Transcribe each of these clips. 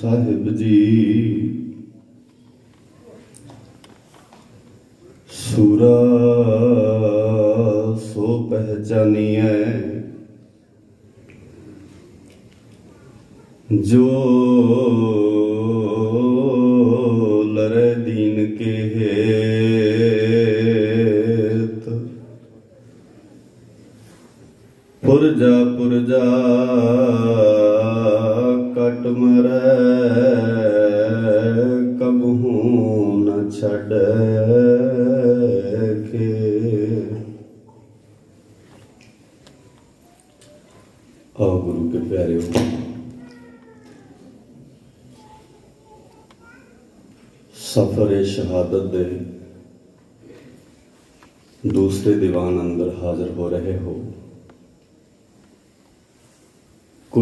ਸਾਹਿਬ ਜੀ। ਸੁਰਾ ਸੋ ਪਹਿਚਾਨੀਐ। ਜੋ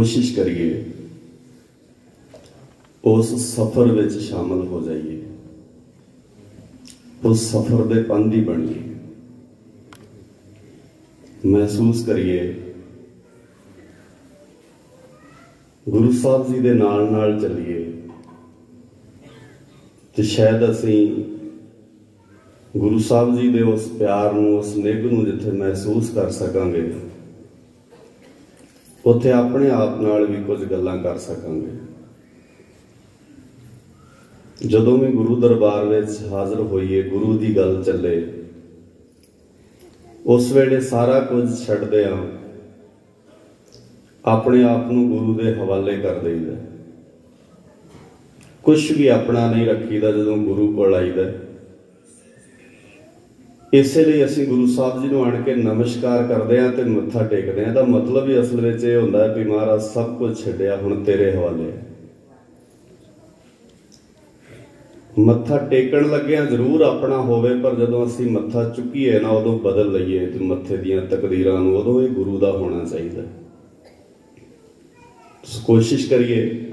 ਕੋਸ਼ਿਸ਼ ਕਰੀਏ, ਉਸ ਸਫ਼ਰ ਵਿੱਚ ਸ਼ਾਮਲ ਹੋ ਜਾਈਏ। ਉਸ ਸਫ਼ਰ ਦੇ ਪੰਧੀ ਬਣੀਏ ਮਹਿਸੂਸ ਕਰੀਏ, ਗੁਰੂ ਸਾਹਿਬ ਜੀ ਦੇ ਨਾਲ ਨਾਲ ਚੱਲੀਏ। ਤੇ ਸ਼ਾਇਦ ਅਸੀਂ ਗੁਰੂ ਸਾਹਿਬ ਜੀ ਦੇ ਉਸ ਪਿਆਰ ਨੂੰ, ਉਸ ਨਿੱਘ ਨੂੰ ਜਿੱਥੇ ਮਹਿਸੂਸ ਕਰ ਸਕਾਂਗੇ ਉੱਥੇ ਆਪਣੇ ਆਪ ਨਾਲ ਵੀ ਕੁਝ ਗੱਲਾਂ ਕਰ ਸਕਾਂਗੇ। ਜਦੋਂ ਵੀ ਗੁਰੂ ਦਰਬਾਰ ਵਿੱਚ ਹਾਜ਼ਰ ਹੋਈਏ, ਗੁਰੂ ਦੀ ਗੱਲ ਚੱਲੇ, ਉਸ ਵੇਲੇ ਸਾਰਾ ਕੁਝ ਛੱਡਦੇ ਆ। ਆਪਣੇ ਆਪ ਨੂੰ ਗੁਰੂ ਦੇ ਹਵਾਲੇ ਕਰ ਦਈਦਾ। ਕੁਝ ਵੀ ਆਪਣਾ ਨਹੀਂ ਰੱਖੀਦਾ ਜਦੋਂ ਗੁਰੂ ਕੋਲ ਆਈਦਾ। ਇਸੇ ਲਈ ਅਸੀਂ ਗੁਰੂ ਸਾਹਿਬ ਜੀ ਨੂੰ ਆਣ ਕੇ ਨਮਸਕਾਰ ਕਰਦੇ ਆਂ ਤੇ ਮੱਥਾ ਟੇਕਦੇ ਆਂ ਦਾ ਮਤਲਬ ਹੀ ਅਸਲ ਵਿੱਚ ਇਹ ਹੁੰਦਾ ਹੈ ਕਿ ਮਹਾਰਾਜ ਸਭ ਕੁਝ ਛੱਡਿਆ, ਹੁਣ ਤੇਰੇ ਹਵਾਲੇ। ਹੈ ਮੱਥਾ ਟੇਕਣ ਲੱਗਿਆਂ ਜ਼ਰੂਰ ਆਪਣਾ ਹੋਵੇ, ਪਰ ਜਦੋਂ ਅਸੀਂ ਮੱਥਾ ਚੁੱਕੀਏ ਨਾ, ਉਦੋਂ ਬਦਲ ਲਈਏ ਤੇ ਮੱਥੇ ਦੀਆਂ ਤਕਦੀਰਾਂ ਨੂੰ, ਉਦੋਂ ਇਹ ਗੁਰੂ ਦਾ ਹੋਣਾ ਚਾਹੀਦਾ। ਕੋਸ਼ਿਸ਼ ਕਰੀਏ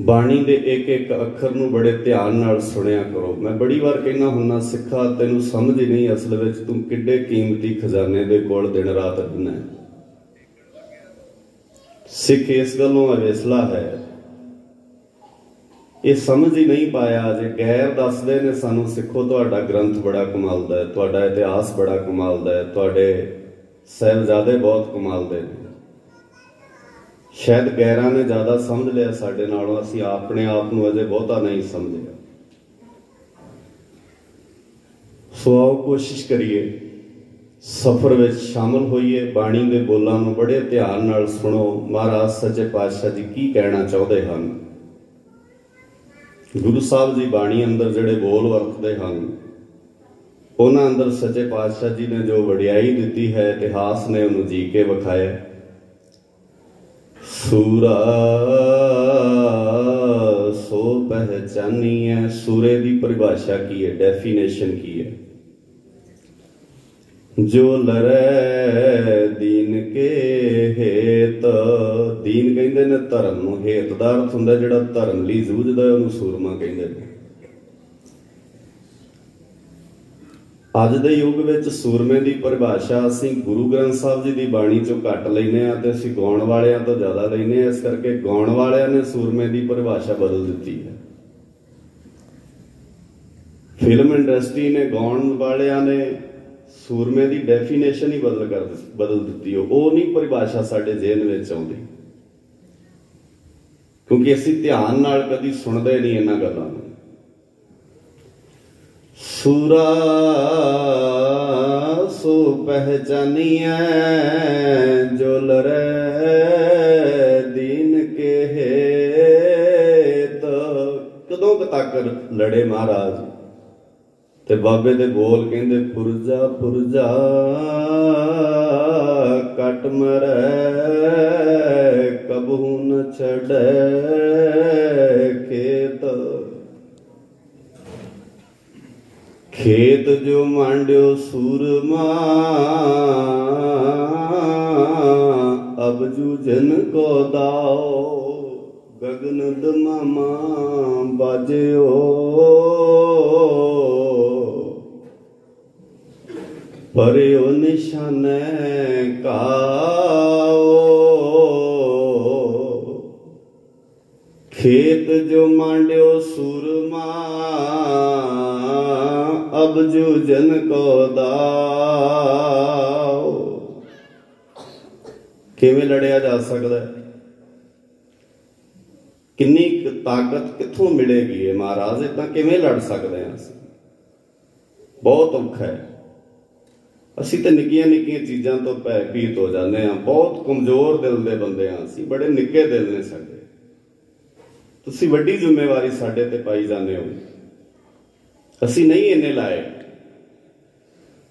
ਬਾਣੀ ਦੇ ਇੱਕ ਇੱਕ ਅੱਖਰ ਨੂੰ ਬੜੇ ਧਿਆਨ ਨਾਲ ਸੁਣਿਆ ਕਰੋ। ਮੈਂ ਬੜੀ ਵਾਰ ਕਹਿੰਦਾ ਹੁੰਨਾ, ਸਿੱਖਾ ਤੈਨੂੰ ਸਮਝ ਹੀ ਨਹੀਂ ਅਸਲ ਵਿੱਚ ਤੂੰ ਕਿੱਡੇ ਕੀਮਤੀ ਖਜ਼ਾਨੇ ਦੇ ਕੋਲ ਦਿਨ ਰਾਤ ਰਹਿਣਾ ਸਿੱਖ ਇਸ ਗੱਲੋਂ ਅਵੇਸਲਾ ਹੈ। ਇਹ ਸਮਝ ਹੀ ਨਹੀਂ ਪਾਇਆ, ਜੇ ਗੈਰ ਦੱਸਦੇ ਨੇ ਸਾਨੂੰ, ਸਿੱਖੋ ਤੁਹਾਡਾ ਗ੍ਰੰਥ ਬੜਾ ਕਮਾਲ ਦਾ ਹੈ, ਤੁਹਾਡਾ ਇਤਿਹਾਸ ਬੜਾ ਕਮਾਲ ਦਾ ਹੈ, ਤੁਹਾਡੇ ਸਹਿਬਜ਼ਾਦੇ ਬਹੁਤ ਕਮਾਲ ਦੇ ਨੇ। ਸ਼ਾਇਦ ਗੈਰਾਂ ਨੇ ਜ਼ਿਆਦਾ ਸਮਝ ਲਿਆ ਸਾਡੇ ਨਾਲੋਂ, ਅਸੀਂ ਆਪਣੇ ਆਪ ਨੂੰ ਅਜੇ ਬਹੁਤਾ ਨਹੀਂ ਸਮਝਿਆ। ਸੋ ਆਓ ਕੋਸ਼ਿਸ਼ ਕਰੀਏ, ਸਫ਼ਰ ਵਿੱਚ ਸ਼ਾਮਲ ਹੋਈਏ, ਬਾਣੀ ਦੇ ਬੋਲਾਂ ਨੂੰ ਬੜੇ ਧਿਆਨ ਨਾਲ ਸੁਣੋ। ਮਹਾਰਾਜ ਸੱਚੇ ਪਾਤਸ਼ਾਹ ਜੀ ਕੀ ਕਹਿਣਾ ਚਾਹੁੰਦੇ ਹਨ? ਗੁਰੂ ਸਾਹਿਬ ਜੀ ਬਾਣੀ ਅੰਦਰ ਜਿਹੜੇ ਬੋਲ ਵਰਤਦੇ ਹਨ, ਉਹਨਾਂ ਅੰਦਰ ਸੱਚੇ ਪਾਤਸ਼ਾਹ ਜੀ ਨੇ ਜੋ ਵਡਿਆਈ ਦਿੱਤੀ ਹੈ, ਇਤਿਹਾਸ ਨੇ ਉਹਨੂੰ ਜੀ ਕੇ ਵਿਖਾਇਆ। ਸੂਰਾ ਸੋ ਪਹਿਚਾਨੀਐ, ਸੂਰੇ ਦੀ ਪਰਿਭਾਸ਼ਾ ਕੀ ਹੈ? ਡੈਫੀਨੇਸ਼ਨ ਕੀ ਹੈ? ਜੋ ਲਰੈ ਦੀਨ ਕੇ ਹੇਤ, ਦੀਨ ਕਹਿੰਦੇ ਨੇ ਧਰਮ ਨੂੰ ਹੇਤ ਦਾ ਅਰਥ ਹੁੰਦਾ ਜਿਹੜਾ ਧਰਮ ਲਈ ਜੂਝਦਾ ਉਹਨੂੰ ਸੂਰਮਾ ਕਹਿੰਦੇ ਨੇ। ਅੱਜ ਦੇ ਯੁੱਗ ਵਿੱਚ ਸੂਰਮੇ ਦੀ ਪਰਿਭਾਸ਼ਾ ਅਸੀਂ ਗੁਰੂ ਗ੍ਰੰਥ ਸਾਹਿਬ ਜੀ ਦੀ ਬਾਣੀ ਚੋਂ ਘੱਟ ਲੈਨੇ ਆ ਤੇ ਅਸੀਂ ਗਾਉਣ ਵਾਲਿਆਂ ਤੋਂ ਜ਼ਿਆਦਾ ਲੈਨੇ ਆ ਇਸ ਕਰਕੇ ਗਾਉਣ ਵਾਲਿਆਂ ਨੇ ਸੂਰਮੇ ਦੀ ਪਰਿਭਾਸ਼ਾ ਬਦਲ ਦਿੱਤੀ ਹੈ। ਫਿਲਮ ਇੰਡਸਟਰੀ ਨੇ ਗਾਉਣ ਵਾਲਿਆਂ ਨੇ ਸੂਰਮੇ ਦੀ ਡੈਫੀਨੇਸ਼ਨ ਹੀ ਬਦਲ ਕਰ ਬਦਲ ਦਿੱਤੀ ਉਹ ਨਹੀਂ ਪਰਿਭਾਸ਼ਾ ਸਾਡੇ ਜ਼ਿਹਨ ਵਿੱਚ ਆਉਂਦੀ। ਕਿਉਂਕਿ ਅਸੀਂ ਧਿਆਨ ਨਾਲ ਕਦੀ ਸੁਣਦੇ ਨਹੀਂ ਇਹਨਾਂ ਗੱਲਾਂ ਨੂੰ। ਸੂਰਾ ਸੋ ਪਹਿਚਾਨੀਐ ਜੋ ਲਰੇ ਦੀਨ ਕੇ ਹੇਤ ਕਦੋਂ ਤੱਕ ਲੜੇ ਮਹਾਰਾਜ? ਤੇ ਬਾਬੇ ਦੇ ਬੋਲ ਕਹਿੰਦੇ, ਪੁਰਜਾ ਪੁਰਜਾ, ਕਟ ਮਰੈ, ਕਬਹੂ ਨ ਛੜੈ ਖੇਤ। ਖੇਤ ਜੋ ਮੰਡਿਓ ਸੂਰਮਾ ਅਬ ਜੂਜਨ ਕੋ ਦਾਓ ਗਗਨ ਦਮਾਮਾ ਬਾਜਿਓ। ਪਰਿਓ ਨਿਸ਼ਾਨੇ ਕਾ ਖੇਤ ਜੋ ਮਾਂਡਿਓ ਸੂਰਮਾ, ਅਬ ਜੋ ਜਨ ਕੋ ਦਾਓ। ਕਿਵੇਂ ਲੜਿਆ ਜਾ ਸਕਦਾ ਹੈ? ਕਿੰਨੀ ਤਾਕਤ ਕਿੱਥੋਂ ਮਿਲੇਗੀ ਇਹ ਮਹਾਰਾਜ? ਇਹ ਤਾਂ ਕਿਵੇਂ ਲੜ ਸਕਦੇ ਹਾਂ ਅਸੀਂ? ਬਹੁਤ ਔਖਾ ਹੈ। ਅਸੀਂ ਤਾਂ ਨਿੱਕੀਆਂ ਨਿੱਕੀਆਂ ਚੀਜ਼ਾਂ ਤੋਂ ਭੈਭੀਤ ਹੋ ਜਾਂਦੇ ਹਾਂ। ਬਹੁਤ ਕਮਜ਼ੋਰ ਦਿਲ ਦੇ ਬੰਦੇ ਹਾਂ ਅਸੀਂ। ਬੜੇ ਨਿੱਕੇ ਦਿਲ ਨੇ ਸਾਡੇ। ਤੁਸੀਂ ਵੱਡੀ ਜ਼ਿੰਮੇਵਾਰੀ ਸਾਡੇ ਤੇ ਪਾਈ ਜਾਂਦੇ ਹੋ। ਅਸੀਂ ਨਹੀਂ ਇੰਨੇ ਲਾਏ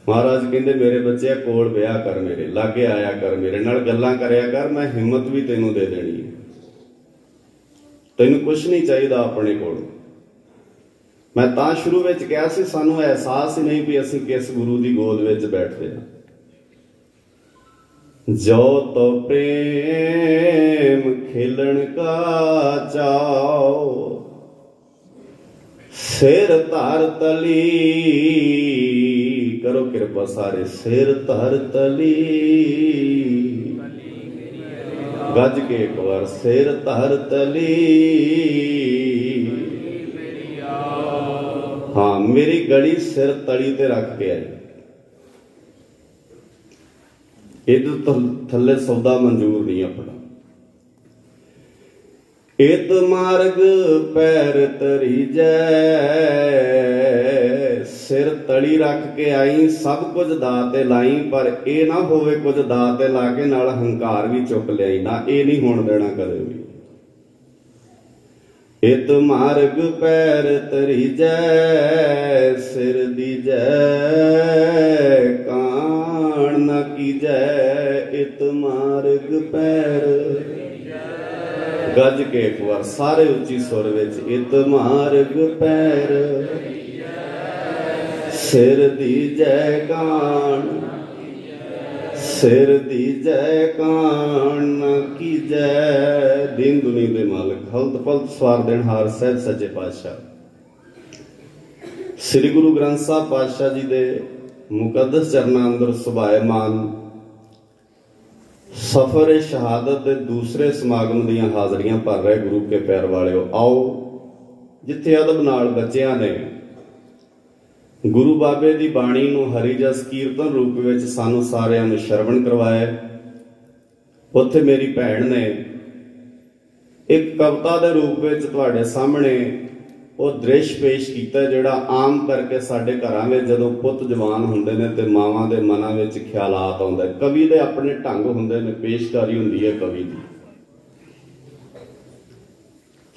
ਮਹਾਰਾਜ ਕਹਿੰਦੇ, ਮੇਰੇ ਬੱਚਿਆ ਕੋਲ ਵਿਆਹ ਕਰ ਮੇਰੇ, ਲਾਗੇ ਆਇਆ ਕਰ ਮੇਰੇ, ਨਾਲ ਗੱਲਾਂ ਕਰਿਆ ਕਰ, ਮੈਂ ਹਿੰਮਤ ਵੀ ਤੈਨੂੰ ਦੇ ਦੇਣੀ ਹੈ। ਤੈਨੂੰ ਕੁਝ ਨਹੀਂ ਚਾਹੀਦਾ ਆਪਣੇ ਕੋਲ। ਮੈਂ ਤਾਂ ਸ਼ੁਰੂ ਵਿੱਚ ਕਿਹਾ ਸੀ, ਸਾਨੂੰ ਅਹਿਸਾਸ ਹੀ ਨਹੀਂ ਵੀ ਅਸੀਂ ਕਿਸ ਗੁਰੂ ਦੀ ਗੋਦ ਵਿੱਚ ਬੈਠਦੇ ਹਾਂ। ਜੋ ਤੋ ਪ੍ਰੇਮ ਖੇਲਣ ਕਾ ਚਾਓ, ਸਿਰ ਧਰ ਤਲੀ। ਕਰੋ ਕਿਰਪਾ ਸਾਰੇ, ਸਿਰ ਧਰ ਤਲੀ। ਗੱਜ ਕੇ ਇੱਕ ਵਾਰ, ਸਿਰ ਧਰ ਤਲੀ। ਹਾਂ, ਮੇਰੀ ਗੜੀ ਸਿਰ ਤਲੀ ਤੇ ਰੱਖ ਕੇ ਆਈ। ਇਹਦੇ ਥੱਲੇ ਸੌਦਾ ਮਨਜ਼ੂਰ ਨਹੀਂ ਆਪਣਾ। ਇਤ ਮਾਰਗ ਪੈਰ ਤਰੀ ਜੈ, ਸਿਰ ਤਲੀ ਰੱਖ ਕੇ ਆਈ, ਸਭ ਕੁਝ ਦਾਤੇ ਤੇ ਲਾਈ, ਪਰ ਇਹ ਨਾ ਹੋਵੇ ਕੁਝ ਦਾਤੇ ਤੇ ਲਾ ਕੇ ਨਾਲ ਹੰਕਾਰ ਵੀ ਚੁੱਕ ਲਿਆਈ। ਨਾ, ਇਹ ਨਹੀਂ ਹੋਣ ਦੇਣਾ ਕਦੇ ਵੀ। ਇਤ ਮਾਰਗ ਪੈਰ ਤਰੀ ਜੈ ਸਿਰ ਦੀ ਜੈ ਕਾਣ ਨ ਕੀਜੈ, ਇਤ ਮਾਰਗ ਪੈਰ। ਗੱਜ ਕੇ ਇੱਕ ਵਾਰ ਸਾਰੇ ਉੱਚੀ ਸੁਰ ਵਿੱਚ, ਇਤ ਮਾਰਗ ਪੈਰ। ਸਿਰ ਦੀ ਜੈ ਕਾਣ ਸਿਰ ਦੀ ਜੈ ਕਾਣ ਕੀ ਜੈ ਦਿਨ ਦੁਨੀ ਦੇ ਮਾਲਕ। ਹਲਤ ਪਲਤ ਸਵਾਰ ਦੇਣ ਹਾਰ ਸਹਿਬ ਸੱਚੇ ਪਾਤਸ਼ਾਹ। ਸ੍ਰੀ ਗੁਰੂ ਗ੍ਰੰਥ ਸਾਹਿਬ ਪਾਤਸ਼ਾਹ ਜੀ ਦੇ ਮੁਕੱਦਸ ਚਰਨਾਂ ਅੰਦਰ ਸੁਭਾਇਮਾਨ ਸਫਰ ਸ਼ਹਾਦਤ ਦੇ ਦੂਸਰੇ ਸਮਾਗਮ ਦੀਆਂ ਹਾਜ਼ਰੀਆਂ ਭਰ ਰਹੇ ਗੁਰੂ ਕੇ ਪੈਰ ਵਾਲਿਓ, ਆਓ, ਜਿੱਥੇ ਅਦਬ ਨਾਲ ਬੱਚਿਆਂ ਨੇ ਗੁਰੂ ਬਾਬੇ ਦੀ ਬਾਣੀ ਨੂੰ ਹਰੀ ਜਸ ਕੀਰਤਨ ਰੂਪ ਵਿੱਚ ਸਾਨੂੰ ਸਾਰਿਆਂ ਨੂੰ ਸ਼ਰਵਣ ਕਰਵਾਇਆ ਉੱਥੇ ਮੇਰੀ ਭੈਣ ਨੇ ਇੱਕ ਕਵਿਤਾ ਦੇ ਰੂਪ ਵਿੱਚ ਤੁਹਾਡੇ ਸਾਹਮਣੇ ਉਹ ਦ੍ਰਿਸ਼ ਪੇਸ਼ ਕੀਤਾ ਜਿਹੜਾ ਆਮ ਕਰਕੇ ਸਾਡੇ ਘਰਾਂ ਵਿੱਚ ਜਦੋਂ ਪੁੱਤ ਜਵਾਨ ਹੁੰਦੇ ਨੇ ਤੇ ਮਾਵਾਂ ਦੇ ਮਨਾਂ ਵਿੱਚ ਖਿਆਲਾਤ ਆਉਂਦੇ। ਕਵੀ ਦੇ ਆਪਣੇ ਢੰਗ ਹੁੰਦੇ ਨੇ, ਪੇਸ਼ਕਾਰੀ ਹੁੰਦੀ ਹੈ ਕਵੀ ਦੀ।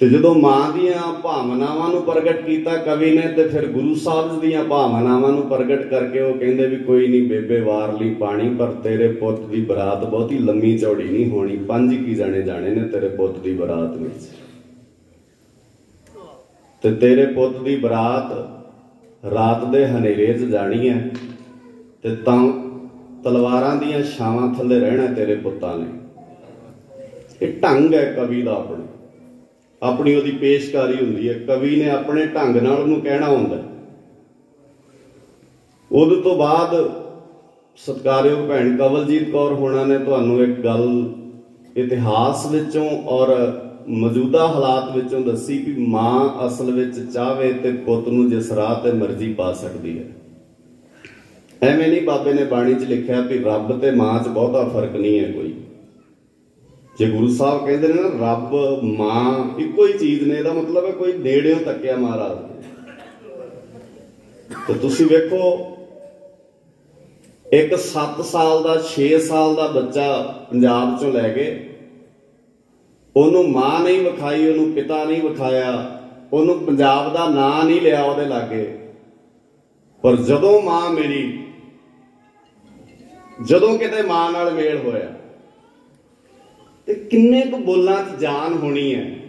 ਤੇ ਜਦੋਂ ਮਾਂ ਦੀਆਂ ਭਾਵਨਾਵਾਂ ਨੂੰ ਪ੍ਰਗਟ ਕੀਤਾ ਕਵੀ ਨੇ, ਤੇ ਫਿਰ ਗੁਰੂ ਸਾਹਿਬ ਦੀਆਂ ਭਾਵਨਾਵਾਂ ਨੂੰ ਪ੍ਰਗਟ ਕਰਕੇ ਉਹ ਕਹਿੰਦੇ ਵੀ ਕੋਈ ਨਹੀਂ ਬੇਬੇ ਵਾਰ ਲਈ ਪਾਣੀ, ਪਰ ਤੇਰੇ ਪੁੱਤ ਦੀ ਬਰਾਤ ਬਹੁਤੀ ਲੰਮੀ ਚੌੜੀ ਨਹੀਂ ਹੋਣੀ। ਪੰਜ ਕੀ ਜਾਣੇ ਜਾਣੇ ਨੇ ਤੇਰੇ ਪੁੱਤ ਦੀ ਬਰਾਤ ਵਿੱਚ? ਤੇ ਤੇਰੇ ਪੁੱਤ ਦੀ ਬਰਾਤ ਰਾਤ ਦੇ ਹਨੇਰੇ 'ਚ ਜਾਣੀ ਹੈ, ਤੇ ਤਾਂ ਤਲਵਾਰਾਂ ਦੀਆਂ ਛਾਵਾਂ ਥੱਲੇ ਰਹਿਣਾ ਤੇਰੇ ਪੁੱਤਾਂ ਨੇ ਇਹ ਢੰਗ ਹੈ ਕਵੀ ਦਾ ਆਪਣਾ। ਆਪਣੀ ਉਹਦੀ ਪੇਸ਼ਕਾਰੀ ਹੁੰਦੀ ਹੈ। ਕਵੀ ਨੇ ਆਪਣੇ ਢੰਗ ਨਾਲ ਉਹਨੂੰ ਕਹਿਣਾ ਹੁੰਦਾ ਉਹਦੇ ਤੋਂ ਬਾਅਦ ਸਤਕਾਰਯੋਗ ਭੈਣ ਕਵਲਜੀਤ ਕੌਰ ਹੋਣਾ ਨੇ ਤੁਹਾਨੂੰ ਇੱਕ ਗੱਲ ਇਤਿਹਾਸ ਵਿੱਚੋਂ ਔਰ ਮੌਜੂਦਾ ਹਾਲਾਤ ਵਿੱਚੋਂ ਦੱਸੀ ਕਿ ਮਾਂ ਅਸਲ ਵਿੱਚ ਚਾਹਵੇ ਤੇ ਪੁੱਤ ਨੂੰ ਜਿਸ ਰਾਹ ਤੇ ਮਰਜ਼ੀ ਪਾ ਸਕਦੀ ਹੈ। ਐਵੇਂ ਨਹੀਂ ਬਾਬੇ ਨੇ ਬਾਣੀ 'ਚ ਲਿਖਿਆ ਵੀ ਰੱਬ ਤੇ ਮਾਂ 'ਚ ਬਹੁਤਾ ਫ਼ਰਕ ਨਹੀਂ ਹੈ ਕੋਈ। ਜੇ ਗੁਰੂ ਸਾਹਿਬ ਕਹਿੰਦੇ ਨੇ ਨਾ, ਰੱਬ ਮਾਂ, ਇੱਕੋ ਹੀ ਚੀਜ਼ ਨੇ, ਇਹਦਾ ਮਤਲਬ ਹੈ ਕੋਈ ਨੇੜਿਓਂ ਤੱਕਿਆ ਮਹਾਰਾਜ। ਤੇ ਤੁਸੀਂ ਵੇਖੋ, ਇੱਕ 7 ਸਾਲ ਦਾ 6 ਸਾਲ ਦਾ ਬੱਚਾ ਪੰਜਾਬ ਚੋਂ ਲੈ ਕੇ, ਉਹਨੂੰ ਮਾਂ ਨਹੀਂ ਵਿਖਾਈ, ਉਹਨੂੰ ਪਿਤਾ ਨਹੀਂ ਵਿਖਾਇਆ, ਉਹਨੂੰ ਪੰਜਾਬ ਦਾ ਨਾਂ ਨਹੀਂ ਲਿਆ ਉਹਦੇ ਲਾਗੇ। ਪਰ ਜਦੋਂ ਮਾਂ ਮੇਰੀ ਜਦੋਂ ਕਿਤੇ ਮਾਂ ਨਾਲ ਮੇਲ ਹੋਇਆ ਤੇ ਕਿੰਨੇ ਕੁ ਬੋਲਾਂ 'ਚ ਜਾਨ ਹੋਣੀ ਹੈ?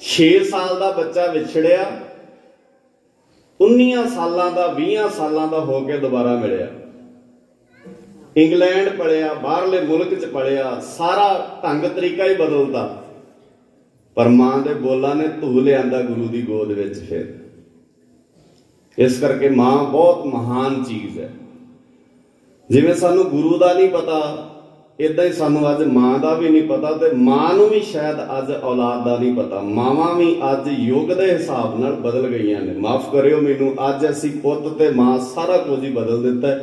6 ਸਾਲ ਦਾ ਬੱਚਾ ਵਿਛੜਿਆ 19 ਸਾਲਾਂ ਦਾ 20 ਸਾਲਾਂ ਦਾ ਹੋ ਕੇ ਦੁਬਾਰਾ ਮਿਲਿਆ। ਇੰਗਲੈਂਡ ਪੜਿਆ, ਬਾਹਰਲੇ ਮੁਲਕ 'ਚ ਪੜਿਆ, ਸਾਰਾ ਢੰਗ ਤਰੀਕਾ ਹੀ ਬਦਲਦਾ। ਪਰ ਮਾਂ ਦੇ ਬੋਲਾਂ ਨੇ ਧੂ ਲਿਆਂਦਾ ਗੁਰੂ ਦੀ ਗੋਦ ਵਿੱਚ ਫਿਰ। ਇਸ ਕਰਕੇ ਮਾਂ ਬਹੁਤ ਮਹਾਨ ਚੀਜ਼ ਹੈ। ਜਿਵੇਂ ਸਾਨੂੰ ਗੁਰੂ ਦਾ ਨਹੀਂ ਪਤਾ ਇਦਾਂ ਹੀ ਸਾਨੂੰ ਅੱਜ ਮਾਂ ਦਾ ਵੀ ਨਹੀਂ ਪਤਾ ਤੇ ਮਾਂ ਨੂੰ ਵੀ ਸ਼ਾਇਦ ਅੱਜ ਔਲਾਦ ਦਾ ਨਹੀਂ ਪਤਾ। ਮਾਵਾਂ ਵੀ ਅੱਜ ਯੁੱਗ ਦੇ ਹਿਸਾਬ ਨਾਲ ਬਦਲ ਗਈਆਂ ਨੇ। ਮਾਫ ਕਰਿਓ ਮੈਨੂੰ, ਅੱਜ ਅਸੀਂ ਪੁੱਤ ਤੇ ਮਾਂ ਸਾਰਾ ਕੁਝ ਹੀ ਬਦਲ ਦਿੱਤਾ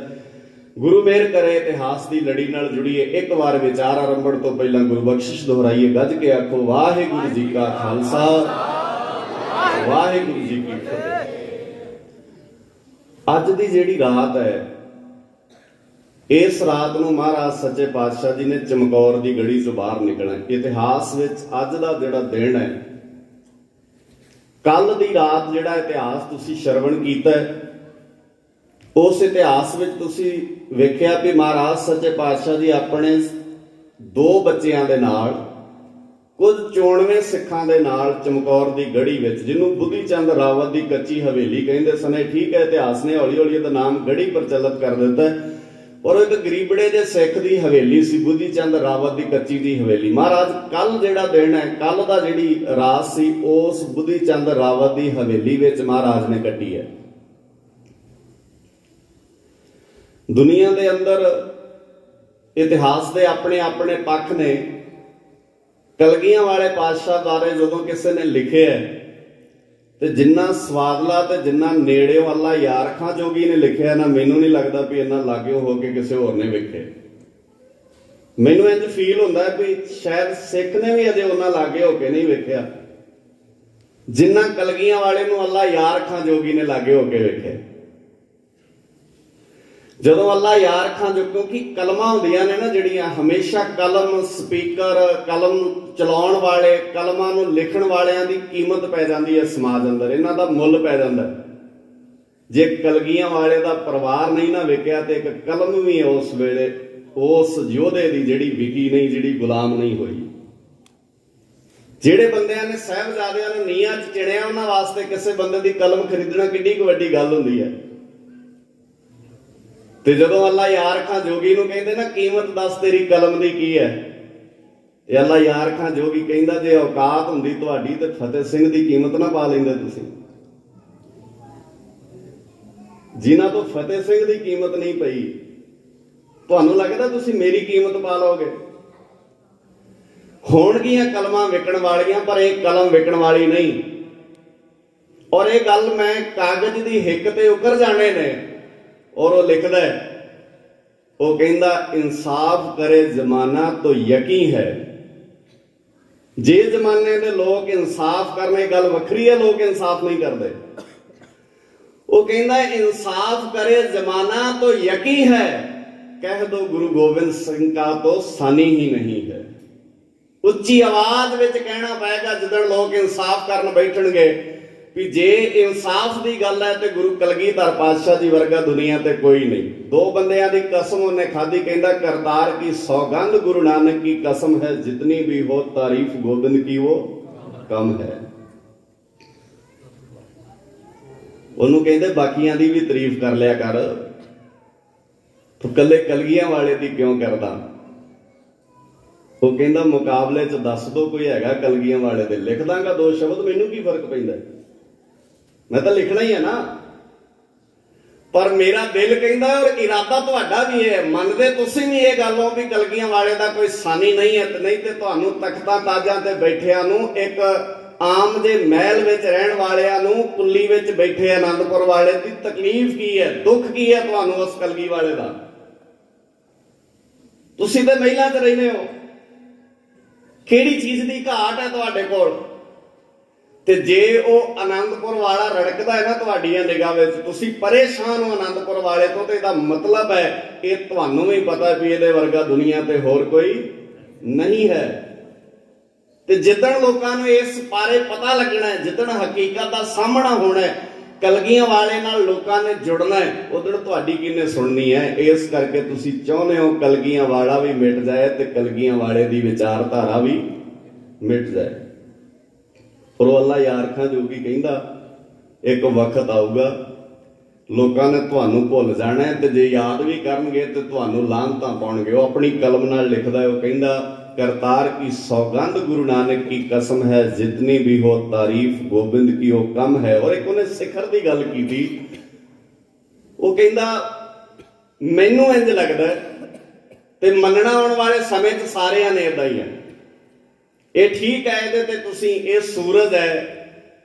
ਗੁਰੂ ਮਿਹਰ ਕਰੇ ਇਤਿਹਾਸ ਦੀ ਲੜੀ ਨਾਲ ਜੁੜੀਏ। ਇੱਕ ਵਾਰ ਵਿਚਾਰ ਆਰੰਭਣ ਤੋਂ ਪਹਿਲਾਂ ਗੁਰੂ ਬਖਸ਼ਿਸ਼ ਦੁਹਰਾਈਏ। ਗੱਜ ਕੇ ਆਖੋ, ਵਾਹਿਗੁਰੂ ਜੀ ਕਾ ਖਾਲਸਾ। ਵਾਹਿਗੁਰੂ ਜੀ ਕੀ ਫਤਿਹ। ਅੱਜ ਦੀ ਜਿਹੜੀ ਰਾਤ ਹੈ ਇਸ ਰਾਤ ਨੂੰ ਮਹਾਰਾਜ ਸੱਚੇ ਪਾਤਸ਼ਾਹ ਜੀ ਨੇ ਚਮਕੌਰ ਦੀ ਗੜੀ ਤੋਂ ਬਾਹਰ ਨਿਕਲਣਾ ਇਤਿਹਾਸ ਵਿੱਚ ਅੱਜ ਦਾ ਜਿਹੜਾ ਦਿਨ ਹੈ ਕੱਲ ਦੀ ਰਾਤ ਜਿਹੜਾ ਇਤਿਹਾਸ ਤੁਸੀਂ ਸ਼ਰਵਣ ਕੀਤਾ ਉਸ ਇਤਿਹਾਸ ਵਿੱਚ ਤੁਸੀਂ ਵੇਖਿਆ ਕਿ ਮਹਾਰਾਜ ਸੱਚੇ ਪਾਤਸ਼ਾਹ ਜੀ ਆਪਣੇ ਦੋ ਬੱਚਿਆਂ ਦੇ ਨਾਲ, ਕੁਝ ਚੋਣਵੇਂ ਸਿੱਖਾਂ ਦੇ ਨਾਲ ਚਮਕੌਰ ਦੀ ਗੜੀ ਵਿੱਚ, ਜਿਹਨੂੰ ਬੁੱਧੀ ਚੰਦ ਰਾਵਤ ਦੀ ਕੱਚੀ ਹਵੇਲੀ ਕਹਿੰਦੇ ਸਨ। ਠੀਕ ਹੈ, ਇਤਿਹਾਸ ਨੇ ਹੌਲੀ ਹੌਲੀ ਇਹਦਾ ਨਾਮ ਗੜੀ ਪ੍ਰਚਲਿਤ ਕਰ ਦਿੱਤਾ ਔਰ ਇੱਕ ਗਰੀਬੜੇ ਦੇ ਸਿੱਖ ਦੀ ਹਵੇਲੀ ਸੀ ਬੁੱਧੀ ਚੰਦ ਰਾਵਤ ਦੀ ਕੱਚੀ ਦੀ ਹਵੇਲੀ। ਮਹਾਰਾਜ ਕੱਲ ਜਿਹੜਾ ਦਿਨ ਹੈ ਕੱਲ ਦਾ ਜਿਹੜੀ ਰਾਤ ਸੀ ਉਸ ਬੁੱਧੀ ਚੰਦ ਰਾਵਤ ਦੀ ਹਵੇਲੀ ਵਿੱਚ ਮਹਾਰਾਜ ਨੇ ਕੱਟੀ ਹੈ। ਦੁਨੀਆ ਦੇ ਅੰਦਰ ਇਤਿਹਾਸ ਦੇ ਆਪਣੇ ਆਪਣੇ ਪੱਖ ਨੇ। ਕਲਗੀਆਂ ਵਾਲੇ ਪਾਤਸ਼ਾਹ ਬਾਰੇ ਜਦੋਂ ਕਿਸੇ ਨੇ ਲਿਖਿਆ ਹੈ ਤੇ ਜਿੰਨਾ ਸਵਾਦਲਾ ਤੇ ਜਿੰਨਾ ਨੇੜੇ ਵਾਲਾ ਯਾਰਖਾਂ ਜੋਗੀ ਨੇ ਲਿਖਿਆ ਨਾ, ਮੈਨੂੰ ਨਹੀਂ ਲੱਗਦਾ ਵੀ ਇੰਨਾ ਲਾਗੇ ਹੋ ਕੇ ਕਿਸੇ ਹੋਰ ਨੇ ਵੇਖੇ ਮੈਨੂੰ ਇੰਜ ਫੀਲ ਹੁੰਦਾ ਹੈ ਵੀ ਸ਼ਾਇਦ ਸਿੱਖ ਨੇ ਵੀ ਅਜੇ ਉਹਨਾਂ ਲਾਗੇ ਹੋ ਕੇ ਨਹੀਂ ਵੇਖਿਆ। ਜਿੰਨਾ ਕਲਗੀਆਂ ਵਾਲੇ ਨੂੰ ਅੱਲਾ ਯਾਰਖਾਂ ਜੋਗੀ ਨੇ ਲਾਗੇ ਹੋ ਕੇ ਵੇਖਿਆ। ਜਦੋਂ ਅੱਲਾ ਯਾਰ ਖਾਂ ਜੋ ਕਿਉਂਕਿ ਕਲਮਾਂ ਹੁੰਦੀਆਂ ਨੇ ਨਾ ਜਿਹੜੀਆਂ ਹਮੇਸ਼ਾ ਕਲਮ ਸਪੀਕਰ, ਕਲਮ ਚਲਾਉਣ ਵਾਲੇ, ਕਲਮਾਂ ਨੂੰ ਲਿਖਣ ਵਾਲਿਆਂ ਦੀ ਕੀਮਤ ਪੈ ਜਾਂਦੀ ਹੈ ਸਮਾਜ ਅੰਦਰ, ਇਹਨਾਂ ਦਾ ਮੁੱਲ ਪੈ ਜਾਂਦਾ ਜੇ ਕਲਗੀਆਂ ਵਾਲੇ ਦਾ ਪਰਿਵਾਰ ਨਹੀਂ ਨਾ ਵਿਕਿਆ ਤੇ ਇੱਕ ਕਲਮ ਵੀ ਉਸ ਵੇਲੇ, ਉਸ ਯੋਧੇ ਦੀ ਜਿਹੜੀ ਵਿਕੀ ਨਹੀਂ, ਜਿਹੜੀ ਗੁਲਾਮ ਨਹੀਂ ਹੋਈ। ਜਿਹੜੇ ਬੰਦਿਆਂ ਨੇ ਸਹਿਬਜ਼ਾਦਿਆਂ ਨੂੰ ਨੀਹਾਂ 'ਚ ਚਿਣਿਆ, ਉਹਨਾਂ ਵਾਸਤੇ ਕਿਸੇ ਬੰਦੇ ਦੀ ਕਲਮ ਖਰੀਦਣਾ ਕਿੰਨੀ ਕੁ ਵੱਡੀ ਗੱਲ ਹੁੰਦੀ ਹੈ। ਤੇ ਜਦੋਂ ਅੱਲਾ ਯਾਰ ਖਾਂ ਜੋਗੀ ਨੂੰ ਕਹਿੰਦੇ ਨਾ, ਕੀਮਤ ਦੱਸ ਤੇਰੀ, ਕਲਮ ਦੀ ਕੀ ਹੈ? ਇਹ ਅੱਲਾ ਯਾਰ ਖਾਂ ਜੋਗੀ ਕਹਿੰਦਾ, ਜੇ ਔਕਾਤ ਹੁੰਦੀ ਤੁਹਾਡੀ ਤੇ ਫਤਿਹ ਸਿੰਘ ਦੀ ਕੀਮਤ ਨਾ ਪਾ ਲੈਂਦੇ ਤੁਸੀਂ। ਜਿਨ੍ਹਾਂ ਤੋਂ ਫਤਿਹ ਸਿੰਘ ਦੀ ਕੀਮਤ ਨਹੀਂ ਪਈ, ਤੁਹਾਨੂੰ ਲੱਗਦਾ ਤੁਸੀਂ ਮੇਰੀ ਕੀਮਤ ਪਾ ਲਓਗੇ? ਹੋਣਗੀਆਂ ਕਲਮਾਂ ਵਿਕਣ ਵਾਲੀਆਂ, ਪਰ ਇਹ ਕਲਮ ਵਿਕਣ ਵਾਲੀ ਨਹੀਂ। ਔਰ ਇਹ ਗੱਲ ਮੈਂ ਕਾਗਜ਼ ਦੀ ਹਿੱਕ ਤੇ ਉਕਰ ਜਾਣੇ ਨੇ। ਔਰ ਉਹ ਲਿਖਦਾ ਹੈ, ਉਹ ਕਹਿੰਦਾ, ਇਨਸਾਫ ਕਰੇ ਜ਼ਮਾਨਾ ਤੋਂ ਯਕੀ ਹੈ। ਜੇ ਜ਼ਮਾਨੇ ਦੇ ਲੋਕ ਇਨਸਾਫ ਕਰਨੇ ਗੱਲ ਵੱਖਰੀ ਹੈ, ਲੋਕ ਇਨਸਾਫ ਨਹੀਂ ਕਰਦੇ। ਉਹ ਕਹਿੰਦਾ, ਇਨਸਾਫ ਕਰੇ ਜ਼ਮਾਨਾ ਤੋਂ ਯਕੀ ਹੈ। ਕਹਿ ਦੋ ਗੁਰੂ ਗੋਬਿੰਦ ਸਿੰਘ ਕਾ ਤੋਂ ਸਾਨੀ ਹੀ ਨਹੀਂ ਹੈ। ਉੱਚੀ ਆਵਾਜ਼ ਵਿੱਚ ਕਹਿਣਾ ਪਏਗਾ ਜਦੋਂ ਲੋਕ ਇਨਸਾਫ ਕਰਨ ਬੈਠਣਗੇ ਵੀ ਜੇ ਇਨਸਾਫ ਦੀ ਗੱਲ ਹੈ ਤੇ ਗੁਰੂ ਕਲਗੀਧਰ ਪਾਤਸ਼ਾਹ ਜੀ ਵਰਗਾ ਦੁਨੀਆ ਤੇ ਕੋਈ ਨਹੀਂ। ਦੋ ਬੰਦਿਆਂ ਦੀ ਕਸਮ ਉਹਨੇ ਖਾਦੀ ਕਹਿੰਦਾ ਕਰਤਾਰ ਕੀ ਸੌਗੰਧ ਗੁਰੂ ਨਾਨਕ ਕੀ ਕਸਮ ਹੈ, ਜਿਤਨੀ ਵੀ ਹੋ ਤਾਰੀਫ ਗੋਬਿੰਦ ਕੀ ਉਹ ਕਮ ਹੈ। ਉਹਨੂੰ ਕਹਿੰਦੇ ਬਾਕੀਆਂ ਦੀ ਵੀ ਤਾਰੀਫ ਕਰ ਲਿਆ ਕਰ। ਤੂੰ ਕੱਲੇ ਕਲਗੀਆਂ ਵਾਲੇ ਦੀ ਕਿਉਂ ਕਰਦਾ? ਉਹ ਕਹਿੰਦਾ ਮੁਕਾਬਲੇ 'ਚ ਦੱਸ ਦੋ ਕੋਈ ਹੈਗਾ ਕਲਗੀਆਂ ਵਾਲੇ ਦੇ। ਲਿਖ ਦਾਂਗਾ ਦੋ ਸ਼ਬਦ, ਮੈਨੂੰ ਕੀ ਫ਼ਰਕ ਪੈਂਦਾ? ਮੈਂ ਤਾਂ ਲਿਖਣਾ ਹੀ ਹੈ ਨਾ। ਪਰ ਮੇਰਾ ਦਿਲ ਕਹਿੰਦਾ ਔਰ ਇਰਾਦਾ ਤੁਹਾਡਾ ਵੀ ਹੈ। ਮੰਨਦੇ ਤੁਸੀਂ ਵੀ ਇਹ ਗੱਲ ਹੋ ਵੀ ਕਲਗੀਆਂ ਵਾਲੇ ਦਾ ਕੋਈ ਸਾਨੀ ਨਹੀਂ ਹੈ ਤੇ ਨਹੀਂ ਤੇ ਤੁਹਾਨੂੰ ਤਖਤਾ ਤਾਜਾਂ ਤੇ ਬੈਠਿਆਂ ਨੂੰ ਇੱਕ ਆਮ ਜੇ ਮਹਿਲ ਵਿੱਚ ਰਹਿਣ ਵਾਲਿਆਂ ਨੂੰ ਕੁੱਲੀ ਵਿੱਚ ਬੈਠੇ ਆਨੰਦਪੁਰ ਵਾਲੇ ਦੀ ਤਕਲੀਫ ਕੀ ਹੈ? ਦੁੱਖ ਕੀ ਹੈ ਤੁਹਾਨੂੰ ਉਸ ਕਲਗੀ ਵਾਲੇ ਦਾ? ਤੁਸੀਂ ਤੇ ਮਹਿਲਾ ਤੇ ਰਹਿੰਦੇ ਹੋ। ਕਿਹੜੀ ਚੀਜ਼ ਦੀ ਘਾਟ ਹੈ ਤੁਹਾਡੇ ਕੋਲ? ਤੇ ਜੇ ਉਹ ਆਨੰਦਪੁਰ ਵਾਲਾ ਰੜਕਦਾ ਹੈ ਨਾ ਤੁਹਾਡੀਆਂ ਨਿਗਾਹ ਵਿੱਚ, ਤੁਸੀਂ ਪਰੇਸ਼ਾਨ ਹੋ ਆਨੰਦਪੁਰ ਵਾਲੇ ਤੋਂ, ਤੇ ਇਹਦਾ ਮਤਲਬ ਹੈ, ਇਹ ਤੁਹਾਨੂੰ ਵੀ ਪਤਾ ਵੀ ਇਹਦੇ ਵਰਗਾ ਦੁਨੀਆ ਤੇ ਹੋਰ ਕੋਈ ਨਹੀਂ ਹੈ। ਤੇ ਜਿੱਦਣ ਲੋਕਾਂ ਨੂੰ ਇਸ ਬਾਰੇ ਪਤਾ ਲੱਗਣਾ ਹੈ, ਜਿੱਦਣ ਹਕੀਕਤ ਦਾ ਸਾਹਮਣਾ ਹੋਣਾ ਹੈ, ਕਲਗੀਆਂ ਵਾਲੇ ਨਾਲ ਲੋਕਾਂ ਨੇ ਜੁੜਨਾ ਹੈ ਉਦੋਂ ਤੁਹਾਡੀ ਕਿਨੇ ਸੁਣਨੀ ਹੈ? ਇਸ ਕਰਕੇ ਤੁਸੀਂ ਚਾਹੁੰਦੇ ਹੋ ਕਲਗੀਆਂ ਵਾਲਾ ਵੀ ਮਿਟ ਜਾਏ ਤੇ ਕਲਗੀਆਂ ਵਾਲੇ ਦੀ ਵਿਚਾਰਧਾਰਾ ਵੀ ਮਿਟ ਜਾਏ। ਪਰ ਉਹ ਅੱਲਾ ਯਾਰ ਖਾਂ ਜੋ ਕਹਿੰਦਾ, ਇੱਕ ਵਕਤ ਆਊਗਾ, ਲੋਕਾਂ ਨੇ ਤੁਹਾਨੂੰ ਭੁੱਲ ਜਾਣਾ ਤੇ ਜੇ ਯਾਦ ਵੀ ਕਰਨਗੇ ਤੇ ਤੁਹਾਨੂੰ ਲਾਂਤਾਂ ਪਾਉਣਗੇ। ਉਹ ਆਪਣੀ ਕਲਮ ਨਾਲ ਲਿਖਦਾ ਉਹ ਕਹਿੰਦਾ, ਕਰਤਾਰ ਕੀ ਸੌਗੰਧ ਗੁਰੂ ਨਾਨਕ ਕੀ ਕਸਮ ਹੈ, ਜਿਤਨੀ ਵੀ ਹੋ ਤਾਰੀਫ ਗੋਬਿੰਦ ਕੀ ਉਹ ਕਮ ਹੈ। ਔਰ ਇੱਕ ਉਹਨੇ ਸਿਖਰ ਦੀ ਗੱਲ ਕੀਤੀ। ਉਹ ਕਹਿੰਦਾ, ਮੈਨੂੰ ਇੰਜ ਲੱਗਦਾ ਤੇ ਮੰਨਣਾ ਆਉਣ ਵਾਲੇ ਸਮੇਂ 'ਚ ਸਾਰਿਆਂ ਨੇ ਇਦਾਂ ਹੀ ਹੈ। ਇਹ ਠੀਕ ਹੈ ਇਹਦੇ ਤੇ ਤੁਸੀਂ ਇਹ ਸੂਰਜ ਹੈ।